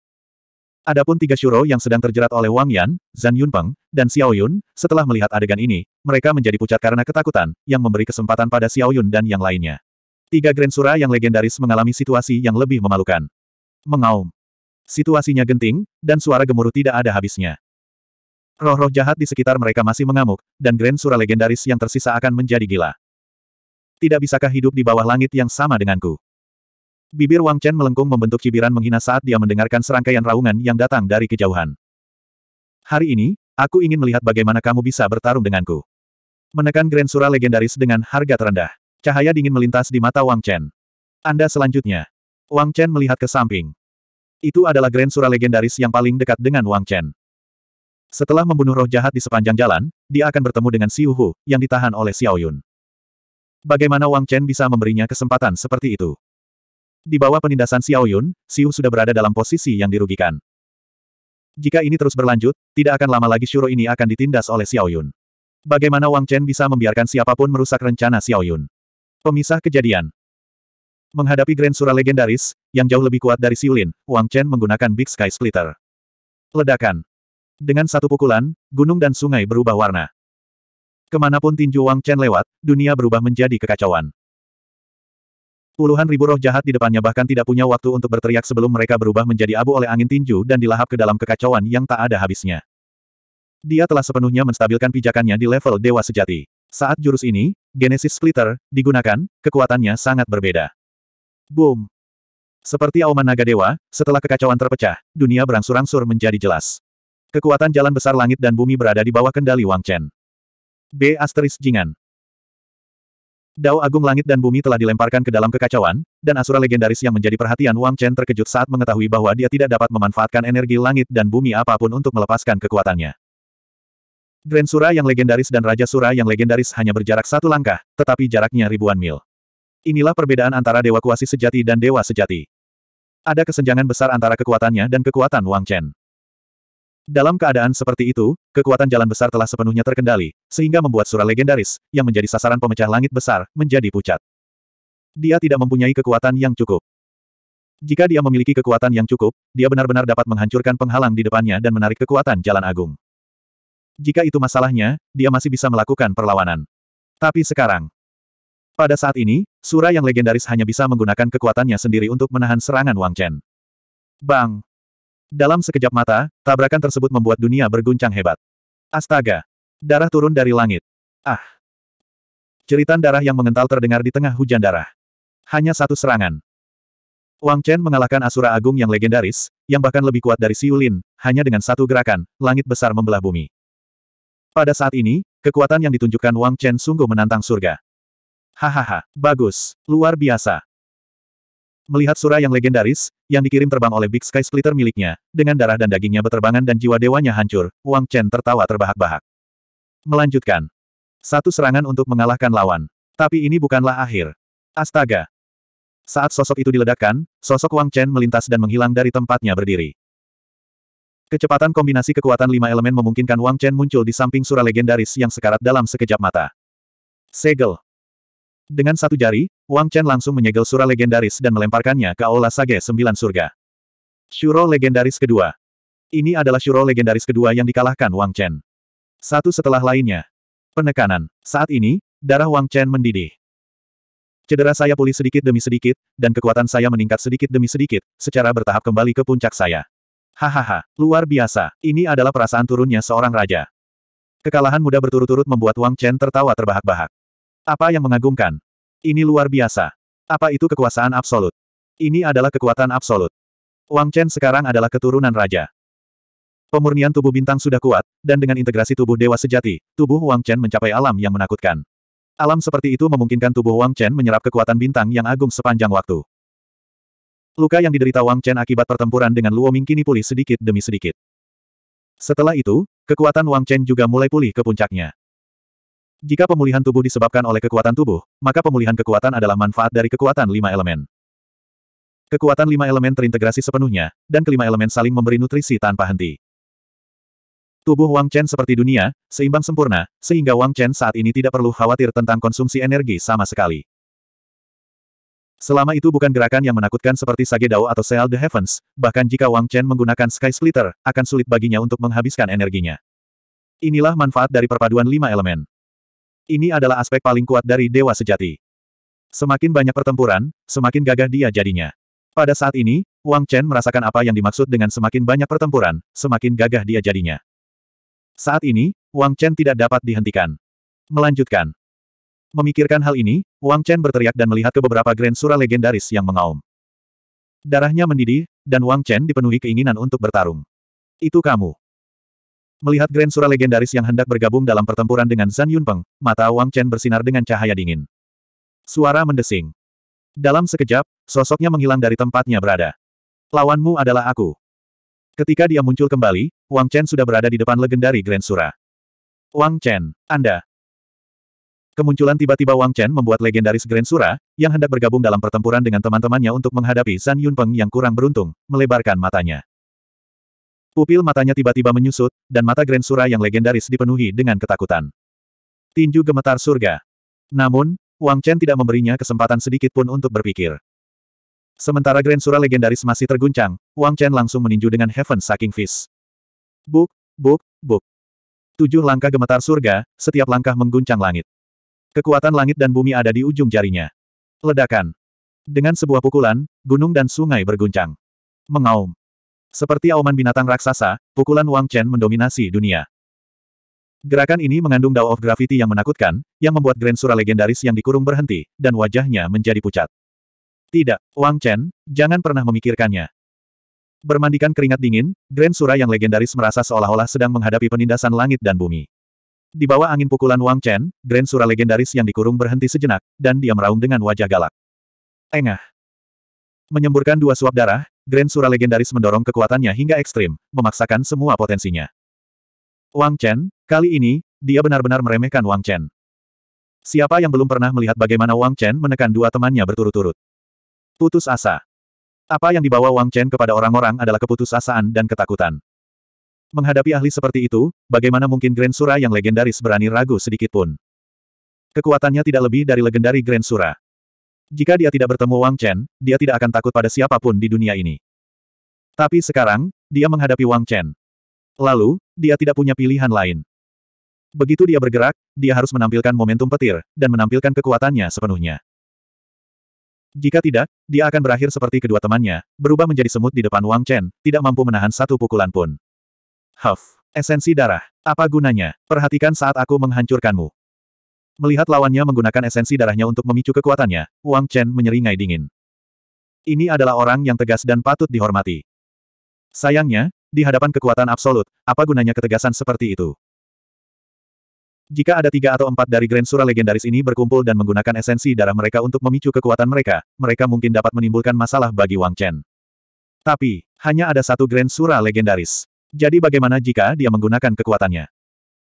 Adapun tiga Shuro yang sedang terjerat oleh Wang Yan, Zhan Yunpeng, dan Xiao Yun, setelah melihat adegan ini, mereka menjadi pucat karena ketakutan, yang memberi kesempatan pada Xiao Yun dan yang lainnya. Tiga Grand Sura yang legendaris mengalami situasi yang lebih memalukan. Mengaum. Situasinya genting, dan suara gemuruh tidak ada habisnya. Roh-roh jahat di sekitar mereka masih mengamuk, dan Grand Sura legendaris yang tersisa akan menjadi gila. Tidak bisakah hidup di bawah langit yang sama denganku? Bibir Wang Chen melengkung membentuk cibiran menghina saat dia mendengarkan serangkaian raungan yang datang dari kejauhan. Hari ini, aku ingin melihat bagaimana kamu bisa bertarung denganku. Menekan Grand Sura legendaris dengan harga terendah. Cahaya dingin melintas di mata Wang Chen. Anda selanjutnya. Wang Chen melihat ke samping. Itu adalah Grand Sura legendaris yang paling dekat dengan Wang Chen. Setelah membunuh roh jahat di sepanjang jalan, dia akan bertemu dengan Xiu Hu, yang ditahan oleh Xiao Yun. Bagaimana Wang Chen bisa memberinya kesempatan seperti itu? Di bawah penindasan Xiao Yun, Xiu sudah berada dalam posisi yang dirugikan. Jika ini terus berlanjut, tidak akan lama lagi Shuro ini akan ditindas oleh Xiao Yun. Bagaimana Wang Chen bisa membiarkan siapa pun merusak rencana Xiao Yun? Pemisah kejadian. Menghadapi Grand Sura legendaris, yang jauh lebih kuat dari Xiulin, Wang Chen menggunakan Big Sky Splitter. Ledakan. Dengan satu pukulan, gunung dan sungai berubah warna. Ke mana pun tinju Wang Chen lewat, dunia berubah menjadi kekacauan. Puluhan ribu roh jahat di depannya bahkan tidak punya waktu untuk berteriak sebelum mereka berubah menjadi abu oleh angin tinju dan dilahap ke dalam kekacauan yang tak ada habisnya. Dia telah sepenuhnya menstabilkan pijakannya di level dewa sejati. Saat jurus ini, Genesis Splitter, digunakan, kekuatannya sangat berbeda. Boom! Seperti auman naga dewa, setelah kekacauan terpecah, dunia berangsur-angsur menjadi jelas. Kekuatan jalan besar langit dan bumi berada di bawah kendali Wang Chen. B. Asteris Jingan Dao Agung Langit dan Bumi telah dilemparkan ke dalam kekacauan, dan Asura legendaris yang menjadi perhatian Wang Chen terkejut saat mengetahui bahwa dia tidak dapat memanfaatkan energi langit dan bumi apa pun untuk melepaskan kekuatannya. Grand Sura yang legendaris dan Raja Sura yang legendaris hanya berjarak satu langkah, tetapi jaraknya ribuan mil. Inilah perbedaan antara Dewa Kuasi Sejati dan Dewa Sejati. Ada kesenjangan besar antara kekuatannya dan kekuatan Wang Chen. Dalam keadaan seperti itu, kekuatan jalan besar telah sepenuhnya terkendali, sehingga membuat surah legendaris, yang menjadi sasaran pemecah langit besar, menjadi pucat. Dia tidak mempunyai kekuatan yang cukup. Jika dia memiliki kekuatan yang cukup, dia benar-benar dapat menghancurkan penghalang di depannya dan menarik kekuatan jalan agung. Jika itu masalahnya, dia masih bisa melakukan perlawanan. Tapi sekarang, pada saat ini, surah yang legendaris hanya bisa menggunakan kekuatannya sendiri untuk menahan serangan Wang Chen. Bang! Dalam sekejap mata, tabrakan tersebut membuat dunia berguncang hebat. Astaga! Darah turun dari langit. Ah! Ceritan darah yang mengental terdengar di tengah hujan darah. Hanya satu serangan. Wang Chen mengalahkan Asura Agung yang legendaris, yang bahkan lebih kuat dari Siulin, hanya dengan satu gerakan, langit besar membelah bumi. Pada saat ini, kekuatan yang ditunjukkan Wang Chen sungguh menantang surga. Hahaha, bagus, luar biasa. Melihat surah yang legendaris, yang dikirim terbang oleh Big Sky Splitter miliknya, dengan darah dan dagingnya beterbangan dan jiwa dewanya hancur, Wang Chen tertawa terbahak-bahak. Melanjutkan. Satu serangan untuk mengalahkan lawan. Tapi ini bukanlah akhir. Astaga! Saat sosok itu diledakkan, sosok Wang Chen melintas dan menghilang dari tempatnya berdiri. Kecepatan kombinasi kekuatan lima elemen memungkinkan Wang Chen muncul di samping surah legendaris yang sekarat dalam sekejap mata. Segel. Dengan satu jari, Wang Chen langsung menyegel surah legendaris dan melemparkannya ke Aula Sage Sembilan Surga. Shuro legendaris kedua. Ini adalah Shuro legendaris kedua yang dikalahkan Wang Chen. Satu setelah lainnya. Penekanan. Saat ini, darah Wang Chen mendidih. Cedera saya pulih sedikit demi sedikit, dan kekuatan saya meningkat sedikit demi sedikit, secara bertahap kembali ke puncak saya. Hahaha, luar biasa. Ini adalah perasaan turunnya seorang raja. Kekalahan mudah berturut-turut membuat Wang Chen tertawa terbahak-bahak. Apa yang mengagumkan? Ini luar biasa. Apa itu kekuasaan absolut? Ini adalah kekuatan absolut. Wang Chen sekarang adalah keturunan raja. Pemurnian tubuh bintang sudah kuat, dan dengan integrasi tubuh dewa sejati, tubuh Wang Chen mencapai alam yang menakutkan. Alam seperti itu memungkinkan tubuh Wang Chen menyerap kekuatan bintang yang agung sepanjang waktu. Luka yang diderita Wang Chen akibat pertempuran dengan Luo Ming kini pulih sedikit demi sedikit. Setelah itu, kekuatan Wang Chen juga mulai pulih ke puncaknya. Jika pemulihan tubuh disebabkan oleh kekuatan tubuh, maka pemulihan kekuatan adalah manfaat dari kekuatan lima elemen. Kekuatan lima elemen terintegrasi sepenuhnya, dan kelima elemen saling memberi nutrisi tanpa henti. Tubuh Wang Chen seperti dunia, seimbang sempurna, sehingga Wang Chen saat ini tidak perlu khawatir tentang konsumsi energi sama sekali. Selama itu bukan gerakan yang menakutkan seperti Sage Dao atau Seal the Heavens, bahkan jika Wang Chen menggunakan Sky Splitter, akan sulit baginya untuk menghabiskan energinya. Inilah manfaat dari perpaduan lima elemen. Ini adalah aspek paling kuat dari Dewa Sejati. Semakin banyak pertempuran, semakin gagah dia jadinya. Pada saat ini, Wang Chen merasakan apa yang dimaksud dengan semakin banyak pertempuran, semakin gagah dia jadinya. Saat ini, Wang Chen tidak dapat dihentikan. Melanjutkan. Memikirkan hal ini, Wang Chen berteriak dan melihat ke beberapa Grand Sura legendaris yang mengaum. Darahnya mendidih, dan Wang Chen dipenuhi keinginan untuk bertarung. Itu kamu. Melihat Grand Sura legendaris yang hendak bergabung dalam pertempuran dengan Zhan Yunpeng, mata Wang Chen bersinar dengan cahaya dingin. Suara mendesing. Dalam sekejap, sosoknya menghilang dari tempatnya berada. Lawanmu adalah aku. Ketika dia muncul kembali, Wang Chen sudah berada di depan legendari Grand Sura. Wang Chen, Anda. Kemunculan tiba-tiba Wang Chen membuat legendaris Grand Sura, yang hendak bergabung dalam pertempuran dengan teman-temannya untuk menghadapi Zhan Yunpeng yang kurang beruntung, melebarkan matanya. Pupil matanya tiba-tiba menyusut, dan mata Grand Sura yang legendaris dipenuhi dengan ketakutan. Tinju gemetar surga. Namun, Wang Chen tidak memberinya kesempatan sedikit pun untuk berpikir. Sementara Grand Sura legendaris masih terguncang, Wang Chen langsung meninju dengan Heaven Sucking Fish. Buk, buk, buk. Tujuh langkah gemetar surga, setiap langkah mengguncang langit. Kekuatan langit dan bumi ada di ujung jarinya. Ledakan. Dengan sebuah pukulan, gunung dan sungai berguncang. Mengaum. Seperti auman binatang raksasa, pukulan Wang Chen mendominasi dunia. Gerakan ini mengandung Dao of Gravity yang menakutkan, yang membuat Grand Sura legendaris yang dikurung berhenti, dan wajahnya menjadi pucat. Tidak, Wang Chen, jangan pernah memikirkannya. Bermandikan keringat dingin, Grand Sura yang legendaris merasa seolah-olah sedang menghadapi penindasan langit dan bumi. Di bawah angin pukulan Wang Chen, Grand Sura legendaris yang dikurung berhenti sejenak, dan dia meraung dengan wajah galak. Engah. Menyemburkan dua suap darah, Grand Sura legendaris mendorong kekuatannya hingga ekstrim, memaksakan semua potensinya. Wang Chen, kali ini, dia benar-benar meremehkan Wang Chen. Siapa yang belum pernah melihat bagaimana Wang Chen menekan dua temannya berturut-turut? Putus asa. Apa yang dibawa Wang Chen kepada orang-orang adalah keputusasaan dan ketakutan. Menghadapi ahli seperti itu, bagaimana mungkin Grand Sura yang legendaris berani ragu sedikit pun? Kekuatannya tidak lebih dari legendari Grand Sura. Jika dia tidak bertemu Wang Chen, dia tidak akan takut pada siapa pun di dunia ini. Tapi sekarang, dia menghadapi Wang Chen. Lalu, dia tidak punya pilihan lain. Begitu dia bergerak, dia harus menampilkan momentum petir, dan menampilkan kekuatannya sepenuhnya. Jika tidak, dia akan berakhir seperti kedua temannya, berubah menjadi semut di depan Wang Chen, tidak mampu menahan satu pukulan pun. Huff, esensi darah. Apa gunanya? Perhatikan saat aku menghancurkanmu. Melihat lawannya menggunakan esensi darahnya untuk memicu kekuatannya, Wang Chen menyeringai dingin. Ini adalah orang yang tegas dan patut dihormati. Sayangnya, di hadapan kekuatan absolut, apa gunanya ketegasan seperti itu? Jika ada tiga atau empat dari Grand Sura legendaris ini berkumpul dan menggunakan esensi darah mereka untuk memicu kekuatan mereka, mereka mungkin dapat menimbulkan masalah bagi Wang Chen. Tapi, hanya ada satu Grand Sura legendaris. Jadi bagaimana jika dia menggunakan kekuatannya?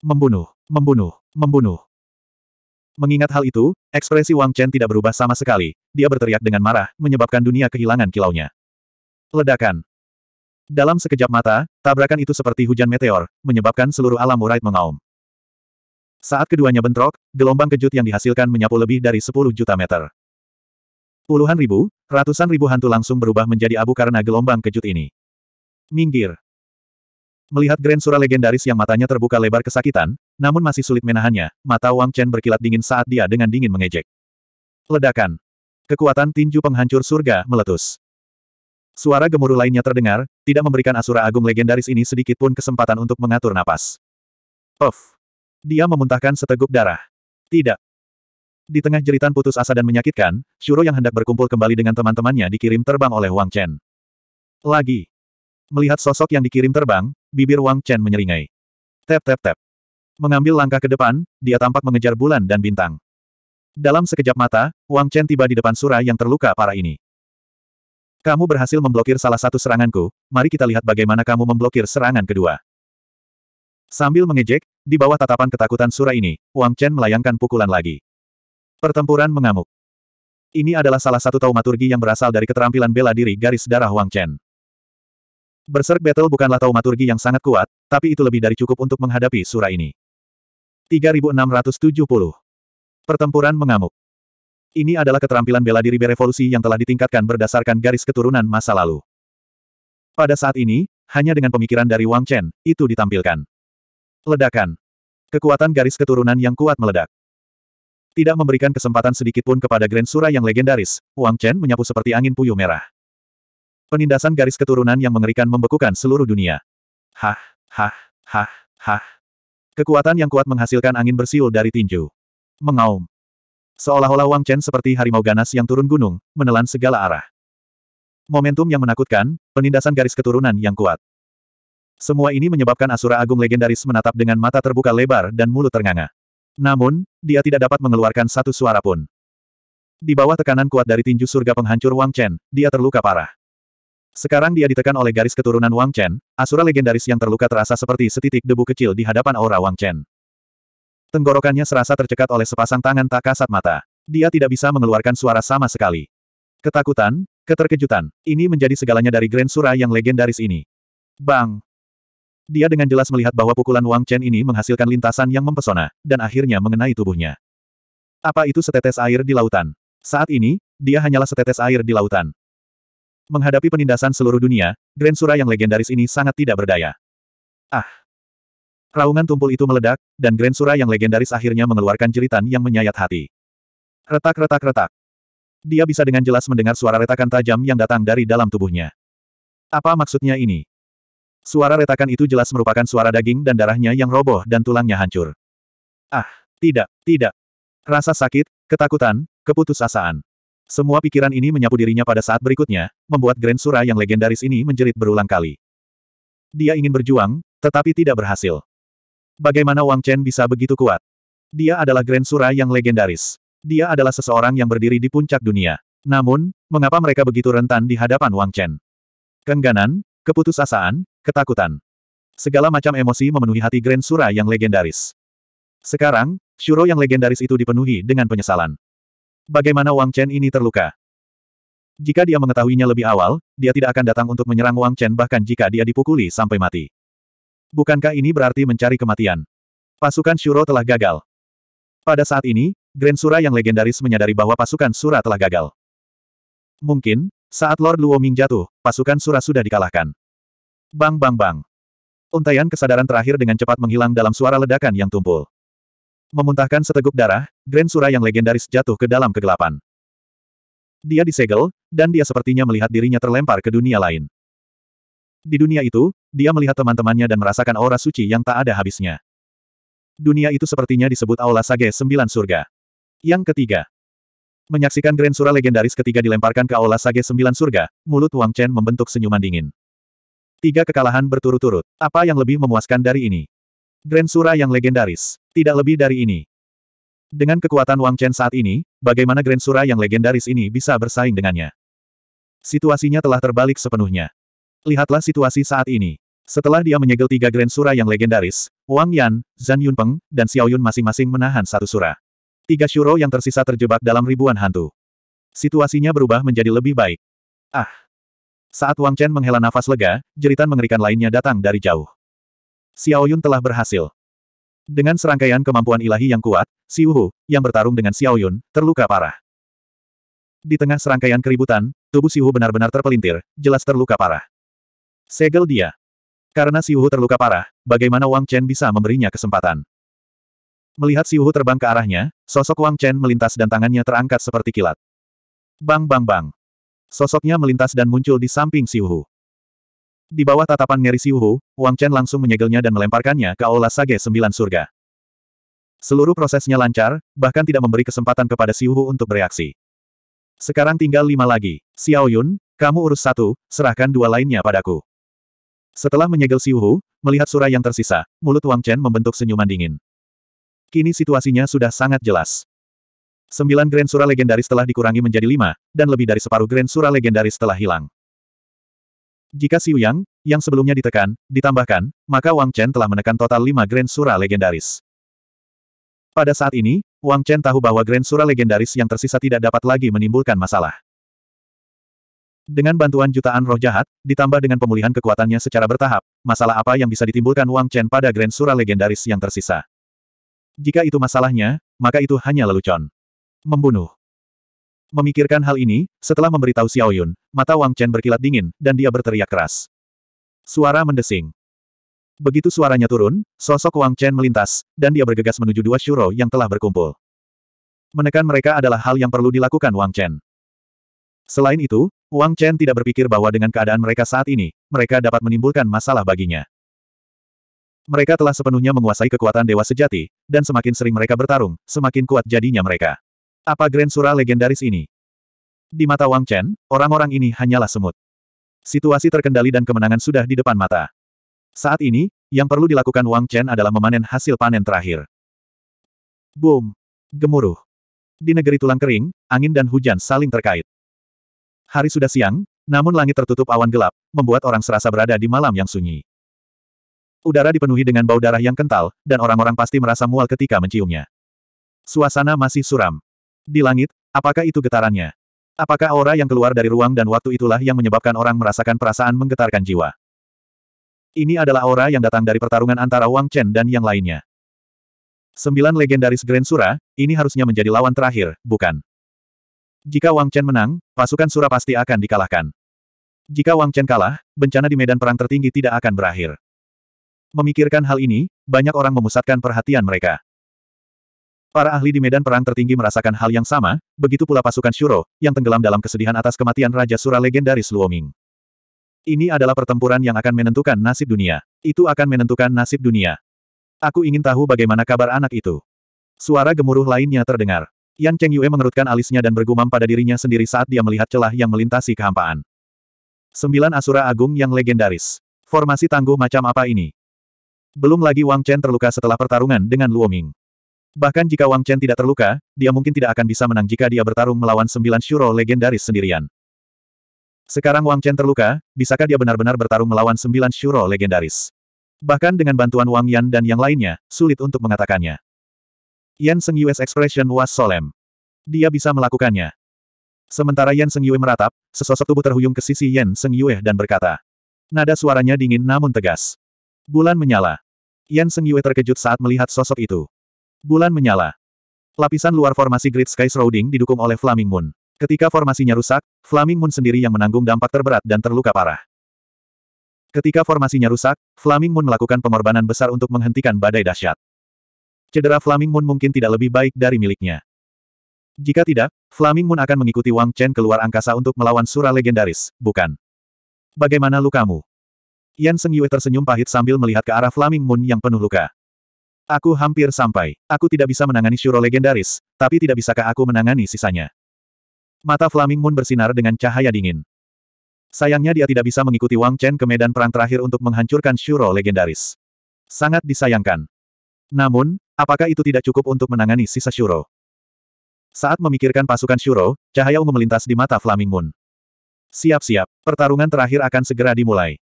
Membunuh, membunuh, membunuh. Mengingat hal itu, ekspresi Wang Chen tidak berubah sama sekali, dia berteriak dengan marah, menyebabkan dunia kehilangan kilaunya. Ledakan. Dalam sekejap mata, tabrakan itu seperti hujan meteor, menyebabkan seluruh alam murait mengaum. Saat keduanya bentrok, gelombang kejut yang dihasilkan menyapu lebih dari 10 juta meter. Puluhan ribu, ratusan ribu hantu langsung berubah menjadi abu karena gelombang kejut ini. Minggir. Melihat Grand Sura legendaris yang matanya terbuka lebar kesakitan, namun masih sulit menahannya, mata Wang Chen berkilat dingin saat dia dengan dingin mengejek. Ledakan. Kekuatan tinju penghancur surga meletus. Suara gemuruh lainnya terdengar, tidak memberikan Asura Agung legendaris ini sedikit pun kesempatan untuk mengatur napas. Puff. Dia memuntahkan seteguk darah. Tidak. Di tengah jeritan putus asa dan menyakitkan, Shuro yang hendak berkumpul kembali dengan teman-temannya dikirim terbang oleh Wang Chen. Lagi. Melihat sosok yang dikirim terbang, bibir Wang Chen menyeringai. Tap tap tap. Mengambil langkah ke depan, dia tampak mengejar bulan dan bintang. Dalam sekejap mata, Wang Chen tiba di depan Sura yang terluka parah ini. Kamu berhasil memblokir salah satu seranganku, mari kita lihat bagaimana kamu memblokir serangan kedua. Sambil mengejek, di bawah tatapan ketakutan Sura ini, Wang Chen melayangkan pukulan lagi. Pertempuran mengamuk. Ini adalah salah satu taumaturgi yang berasal dari keterampilan bela diri garis darah Wang Chen. Berserk Battle bukanlah taumaturgi yang sangat kuat, tapi itu lebih dari cukup untuk menghadapi Sura ini. 3670. Pertempuran mengamuk. Ini adalah keterampilan bela diri berevolusi yang telah ditingkatkan berdasarkan garis keturunan masa lalu. Pada saat ini, hanya dengan pemikiran dari Wang Chen, itu ditampilkan. Ledakan. Kekuatan garis keturunan yang kuat meledak. Tidak memberikan kesempatan sedikitpun kepada Grand Sura yang legendaris, Wang Chen menyapu seperti angin puyuh merah. Penindasan garis keturunan yang mengerikan membekukan seluruh dunia. Hah, hah, hah, hah. Kekuatan yang kuat menghasilkan angin bersiul dari tinju. Mengaum. Seolah-olah Wang Chen seperti harimau ganas yang turun gunung, menelan segala arah. Momentum yang menakutkan, penindasan garis keturunan yang kuat. Semua ini menyebabkan Asura Agung legendaris menatap dengan mata terbuka lebar dan mulut ternganga. Namun, dia tidak dapat mengeluarkan satu suara pun. Di bawah tekanan kuat dari tinju surga penghancur Wang Chen, dia terluka parah. Sekarang dia ditekan oleh garis keturunan Wang Chen, Asura legendaris yang terluka terasa seperti setitik debu kecil di hadapan aura Wang Chen. Tenggorokannya serasa tercekat oleh sepasang tangan tak kasat mata. Dia tidak bisa mengeluarkan suara sama sekali. Ketakutan, keterkejutan, ini menjadi segalanya dari Grand Sura yang legendaris ini. Bang! Dia dengan jelas melihat bahwa pukulan Wang Chen ini menghasilkan lintasan yang mempesona, dan akhirnya mengenai tubuhnya. Apa itu setetes air di lautan? Saat ini, dia hanyalah setetes air di lautan. Menghadapi penindasan seluruh dunia, Grand Sura yang legendaris ini sangat tidak berdaya. Ah! Raungan tumpul itu meledak, dan Grand Sura yang legendaris akhirnya mengeluarkan jeritan yang menyayat hati. Retak-retak-retak. Dia bisa dengan jelas mendengar suara retakan tajam yang datang dari dalam tubuhnya. Apa maksudnya ini? Suara retakan itu jelas merupakan suara daging dan darahnya yang roboh dan tulangnya hancur. Ah, tidak, tidak. Rasa sakit, ketakutan, keputusasaan. Semua pikiran ini menyapu dirinya pada saat berikutnya, membuat Grand Sura yang legendaris ini menjerit berulang kali. Dia ingin berjuang, tetapi tidak berhasil. Bagaimana Wang Chen bisa begitu kuat? Dia adalah Grand Sura yang legendaris. Dia adalah seseorang yang berdiri di puncak dunia. Namun, mengapa mereka begitu rentan di hadapan Wang Chen? Kengganan, keputusasaan, Ketakutan. Segala macam emosi memenuhi hati Grand Sura yang legendaris. Sekarang, Shuro yang legendaris itu dipenuhi dengan penyesalan. Bagaimana Wang Chen ini terluka? Jika dia mengetahuinya lebih awal, dia tidak akan datang untuk menyerang Wang Chen bahkan jika dia dipukuli sampai mati. Bukankah ini berarti mencari kematian? Pasukan Shuro telah gagal. Pada saat ini, Grand Sura yang legendaris menyadari bahwa pasukan Sura telah gagal. Mungkin, saat Lord Luo Ming jatuh, pasukan Sura sudah dikalahkan. Bang bang bang. Untaian kesadaran terakhir dengan cepat menghilang dalam suara ledakan yang tumpul. Memuntahkan seteguk darah, Grand Sura yang legendaris jatuh ke dalam kegelapan. Dia disegel, dan dia sepertinya melihat dirinya terlempar ke dunia lain. Di dunia itu, dia melihat teman-temannya dan merasakan aura suci yang tak ada habisnya. Dunia itu sepertinya disebut Aula Sage Sembilan Surga. Yang ketiga. Menyaksikan Grand Sura legendaris ketiga dilemparkan ke Aula Sage Sembilan Surga, mulut Wang Chen membentuk senyuman dingin. Tiga kekalahan berturut-turut. Apa yang lebih memuaskan dari ini? Grand Sura yang legendaris. Tidak lebih dari ini. Dengan kekuatan Wang Chen saat ini, bagaimana Grand Sura yang legendaris ini bisa bersaing dengannya? Situasinya telah terbalik sepenuhnya. Lihatlah situasi saat ini. Setelah dia menyegel tiga Grand Sura yang legendaris, Wang Yan, Zhan Yunpeng, dan Xiao Yun masing-masing menahan satu sura. Tiga Shuro yang tersisa terjebak dalam ribuan hantu. Situasinya berubah menjadi lebih baik. Ah! Saat Wang Chen menghela nafas lega, jeritan mengerikan lainnya datang dari jauh. Xiao Yun telah berhasil. Dengan serangkaian kemampuan ilahi yang kuat, Xiu Hu, yang bertarung dengan Xiao Yun, terluka parah. Di tengah serangkaian keributan, tubuh Xiu Hu benar-benar terpelintir, jelas terluka parah. Segel dia. Karena Si Wu terluka parah, bagaimana Wang Chen bisa memberinya kesempatan? Melihat Si Wu terbang ke arahnya, sosok Wang Chen melintas dan tangannya terangkat seperti kilat. Bang bang bang. Sosoknya melintas dan muncul di samping Si Wu. Di bawah tatapan ngeri Si Wu, Wang Chen langsung menyegelnya dan melemparkannya ke Aula Sage Sembilan Surga. Seluruh prosesnya lancar, bahkan tidak memberi kesempatan kepada Si Wu untuk bereaksi. Sekarang tinggal lima lagi. Xiao Yun, kamu urus satu, serahkan dua lainnya padaku. Setelah menyegel Siu Hu, melihat surah yang tersisa, mulut Wang Chen membentuk senyuman dingin. Kini situasinya sudah sangat jelas. Sembilan Grand Surah legendaris telah dikurangi menjadi lima, dan lebih dari separuh Grand Surah legendaris telah hilang. Jika Xiu Yang, yang sebelumnya ditekan, ditambahkan, maka Wang Chen telah menekan total lima Grand Surah legendaris. Pada saat ini, Wang Chen tahu bahwa Grand Surah legendaris yang tersisa tidak dapat lagi menimbulkan masalah. Dengan bantuan jutaan roh jahat, ditambah dengan pemulihan kekuatannya secara bertahap, masalah apa yang bisa ditimbulkan Wang Chen pada Grand Sura legendaris yang tersisa? Jika itu masalahnya, maka itu hanya lelucon. Membunuh. Memikirkan hal ini, setelah memberitahu Xiao Yun, mata Wang Chen berkilat dingin, dan dia berteriak keras. Suara mendesing. Begitu suaranya turun, sosok Wang Chen melintas, dan dia bergegas menuju dua Shuro yang telah berkumpul. Menekan mereka adalah hal yang perlu dilakukan Wang Chen. Selain itu, Wang Chen tidak berpikir bahwa dengan keadaan mereka saat ini, mereka dapat menimbulkan masalah baginya. Mereka telah sepenuhnya menguasai kekuatan Dewa Sejati, dan semakin sering mereka bertarung, semakin kuat jadinya mereka. Apa Grand Sura legendaris ini? Di mata Wang Chen, orang-orang ini hanyalah semut. Situasi terkendali dan kemenangan sudah di depan mata. Saat ini, yang perlu dilakukan Wang Chen adalah memanen hasil panen terakhir. Boom! Gemuruh. Di negeri tulang kering, angin dan hujan saling terkait. Hari sudah siang, namun langit tertutup awan gelap, membuat orang serasa berada di malam yang sunyi. Udara dipenuhi dengan bau darah yang kental, dan orang-orang pasti merasa mual ketika menciumnya. Suasana masih suram. Di langit, apakah itu getarannya? Apakah aura yang keluar dari ruang dan waktu itulah yang menyebabkan orang merasakan perasaan menggetarkan jiwa? Ini adalah aura yang datang dari pertarungan antara Wang Chen dan yang lainnya. Sembilan legendaris Grand Sura, ini harusnya menjadi lawan terakhir, bukan? Jika Wang Chen menang, pasukan Sura pasti akan dikalahkan. Jika Wang Chen kalah, bencana di medan perang tertinggi tidak akan berakhir. Memikirkan hal ini, banyak orang memusatkan perhatian mereka. Para ahli di medan perang tertinggi merasakan hal yang sama, begitu pula pasukan Shuro, yang tenggelam dalam kesedihan atas kematian Raja Sura legendaris Luoming. Ini adalah pertempuran yang akan menentukan nasib dunia. Itu akan menentukan nasib dunia. Aku ingin tahu bagaimana kabar anak itu. Suara gemuruh lainnya terdengar. Yan Cheng Yue mengerutkan alisnya dan bergumam pada dirinya sendiri saat dia melihat celah yang melintasi kehampaan. Sembilan Asura Agung yang legendaris. Formasi tangguh macam apa ini? Belum lagi Wang Chen terluka setelah pertarungan dengan Luo Ming. Bahkan jika Wang Chen tidak terluka, dia mungkin tidak akan bisa menang jika dia bertarung melawan sembilan Shuro legendaris sendirian. Sekarang Wang Chen terluka, bisakah dia benar-benar bertarung melawan sembilan Shuro legendaris? Bahkan dengan bantuan Wang Yan dan yang lainnya, sulit untuk mengatakannya. Yan Seng Yue's expression was solemn. Dia bisa melakukannya. Sementara Yan Seng Yue meratap, sesosok tubuh terhuyung ke sisi Yan Seng Yue dan berkata. Nada suaranya dingin namun tegas. Bulan menyala. Yan Sengyue terkejut saat melihat sosok itu. Bulan menyala. Lapisan luar formasi Great Sky Shrouding didukung oleh Flaming Moon. Ketika formasinya rusak, Flaming Moon sendiri yang menanggung dampak terberat dan terluka parah. Ketika formasinya rusak, Flaming Moon melakukan pengorbanan besar untuk menghentikan badai dahsyat. Cedera Flaming Moon mungkin tidak lebih baik dari miliknya. Jika tidak, Flaming Moon akan mengikuti Wang Chen keluar angkasa untuk melawan Sura legendaris, bukan? Bagaimana lukamu? Yan Sengyue tersenyum pahit sambil melihat ke arah Flaming Moon yang penuh luka. Aku hampir sampai. Aku tidak bisa menangani Shuro legendaris, tapi tidak bisakah aku menangani sisanya? Mata Flaming Moon bersinar dengan cahaya dingin. Sayangnya dia tidak bisa mengikuti Wang Chen ke medan perang terakhir untuk menghancurkan Shuro legendaris. Sangat disayangkan. Namun, apakah itu tidak cukup untuk menangani sisa Shuro? Saat memikirkan pasukan Shuro, cahaya ungu melintas di mata Flaming Moon. Siap-siap, pertarungan terakhir akan segera dimulai.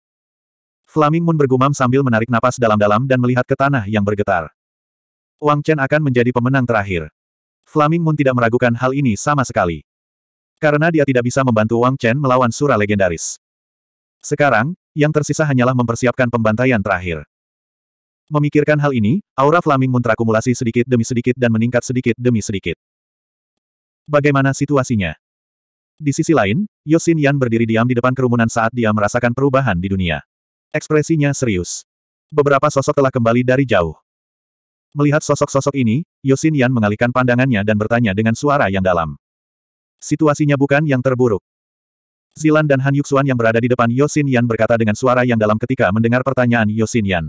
Flaming Moon bergumam sambil menarik napas dalam-dalam dan melihat ke tanah yang bergetar. Wang Chen akan menjadi pemenang terakhir. Flaming Moon tidak meragukan hal ini sama sekali. Karena dia tidak bisa membantu Wang Chen melawan Sura legendaris. Sekarang, yang tersisa hanyalah mempersiapkan pembantaian terakhir. Memikirkan hal ini, aura Flaming Moon terakumulasi sedikit demi sedikit dan meningkat sedikit demi sedikit. Bagaimana situasinya? Di sisi lain, Yosin Yan berdiri diam di depan kerumunan saat dia merasakan perubahan di dunia. Ekspresinya serius. Beberapa sosok telah kembali dari jauh. Melihat sosok-sosok ini, Yosin Yan mengalihkan pandangannya dan bertanya dengan suara yang dalam. Situasinya bukan yang terburuk. Zilan dan Han Yuxuan yang berada di depan Yosin Yan berkata dengan suara yang dalam ketika mendengar pertanyaan Yosin Yan.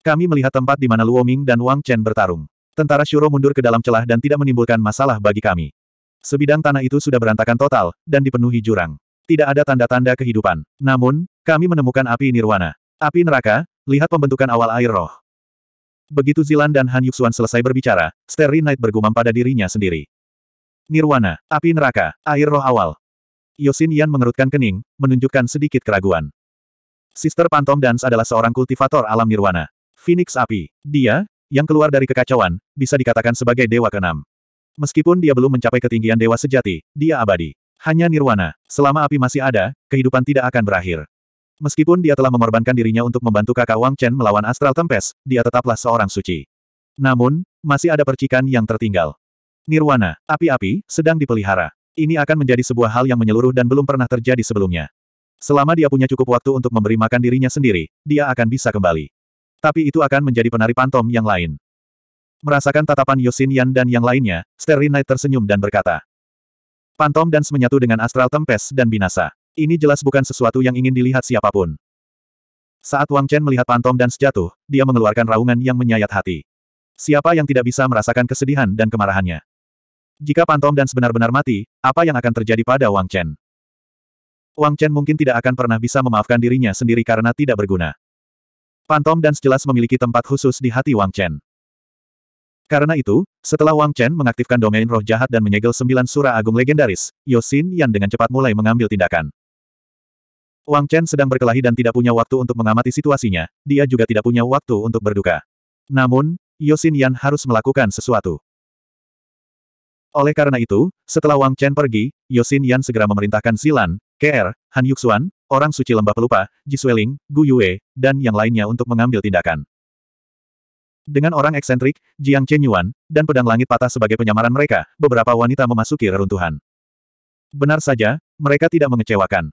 Kami melihat tempat di mana Luo Ming dan Wang Chen bertarung. Tentara Shuro mundur ke dalam celah dan tidak menimbulkan masalah bagi kami. Sebidang tanah itu sudah berantakan total, dan dipenuhi jurang. Tidak ada tanda-tanda kehidupan. Namun, kami menemukan api nirwana. Api neraka, lihat pembentukan awal air roh. Begitu Zilan dan Han Yuxuan selesai berbicara, Starry Night bergumam pada dirinya sendiri. Nirwana, api neraka, air roh awal. Yosin Yan mengerutkan kening, menunjukkan sedikit keraguan. Sister Phantom Dance adalah seorang kultivator alam nirwana. Phoenix api. Dia, yang keluar dari kekacauan, bisa dikatakan sebagai dewa keenam. Meskipun dia belum mencapai ketinggian dewa sejati, dia abadi. Hanya nirwana. Selama api masih ada, kehidupan tidak akan berakhir. Meskipun dia telah mengorbankan dirinya untuk membantu kakak Wang Chen melawan Astral Tempest, dia tetaplah seorang suci. Namun, masih ada percikan yang tertinggal. Nirwana, api-api, sedang dipelihara. Ini akan menjadi sebuah hal yang menyeluruh dan belum pernah terjadi sebelumnya. Selama dia punya cukup waktu untuk memberi makan dirinya sendiri, dia akan bisa kembali. Tapi itu akan menjadi penari pantom yang lain. Merasakan tatapan Yosin Yan dan yang lainnya, Starry Night tersenyum dan berkata, Pantom dan menyatu dengan astral tempest dan binasa. Ini jelas bukan sesuatu yang ingin dilihat siapa pun. Saat Wang Chen melihat Pantom dan jatuh, dia mengeluarkan raungan yang menyayat hati. Siapa yang tidak bisa merasakan kesedihan dan kemarahannya? Jika Pantom dan benar-benar mati, apa yang akan terjadi pada Wang Chen? Wang Chen mungkin tidak akan pernah bisa memaafkan dirinya sendiri karena tidak berguna. Pantom dan jelas memiliki tempat khusus di hati Wang Chen. Karena itu, setelah Wang Chen mengaktifkan domain roh jahat dan menyegel sembilan surah agung legendaris, Yosin Yan dengan cepat mulai mengambil tindakan. Wang Chen sedang berkelahi dan tidak punya waktu untuk mengamati situasinya, dia juga tidak punya waktu untuk berduka. Namun, Yosin Yan harus melakukan sesuatu. Oleh karena itu, setelah Wang Chen pergi, Yosin Yan segera memerintahkan Zilan, KR, Han Yuxuan, orang suci lembah pelupa, Jisweling, Gu Yue, dan yang lainnya untuk mengambil tindakan. Dengan orang eksentrik, Jiang Chenyuan, dan pedang langit patah sebagai penyamaran mereka, beberapa wanita memasuki reruntuhan. Benar saja, mereka tidak mengecewakan.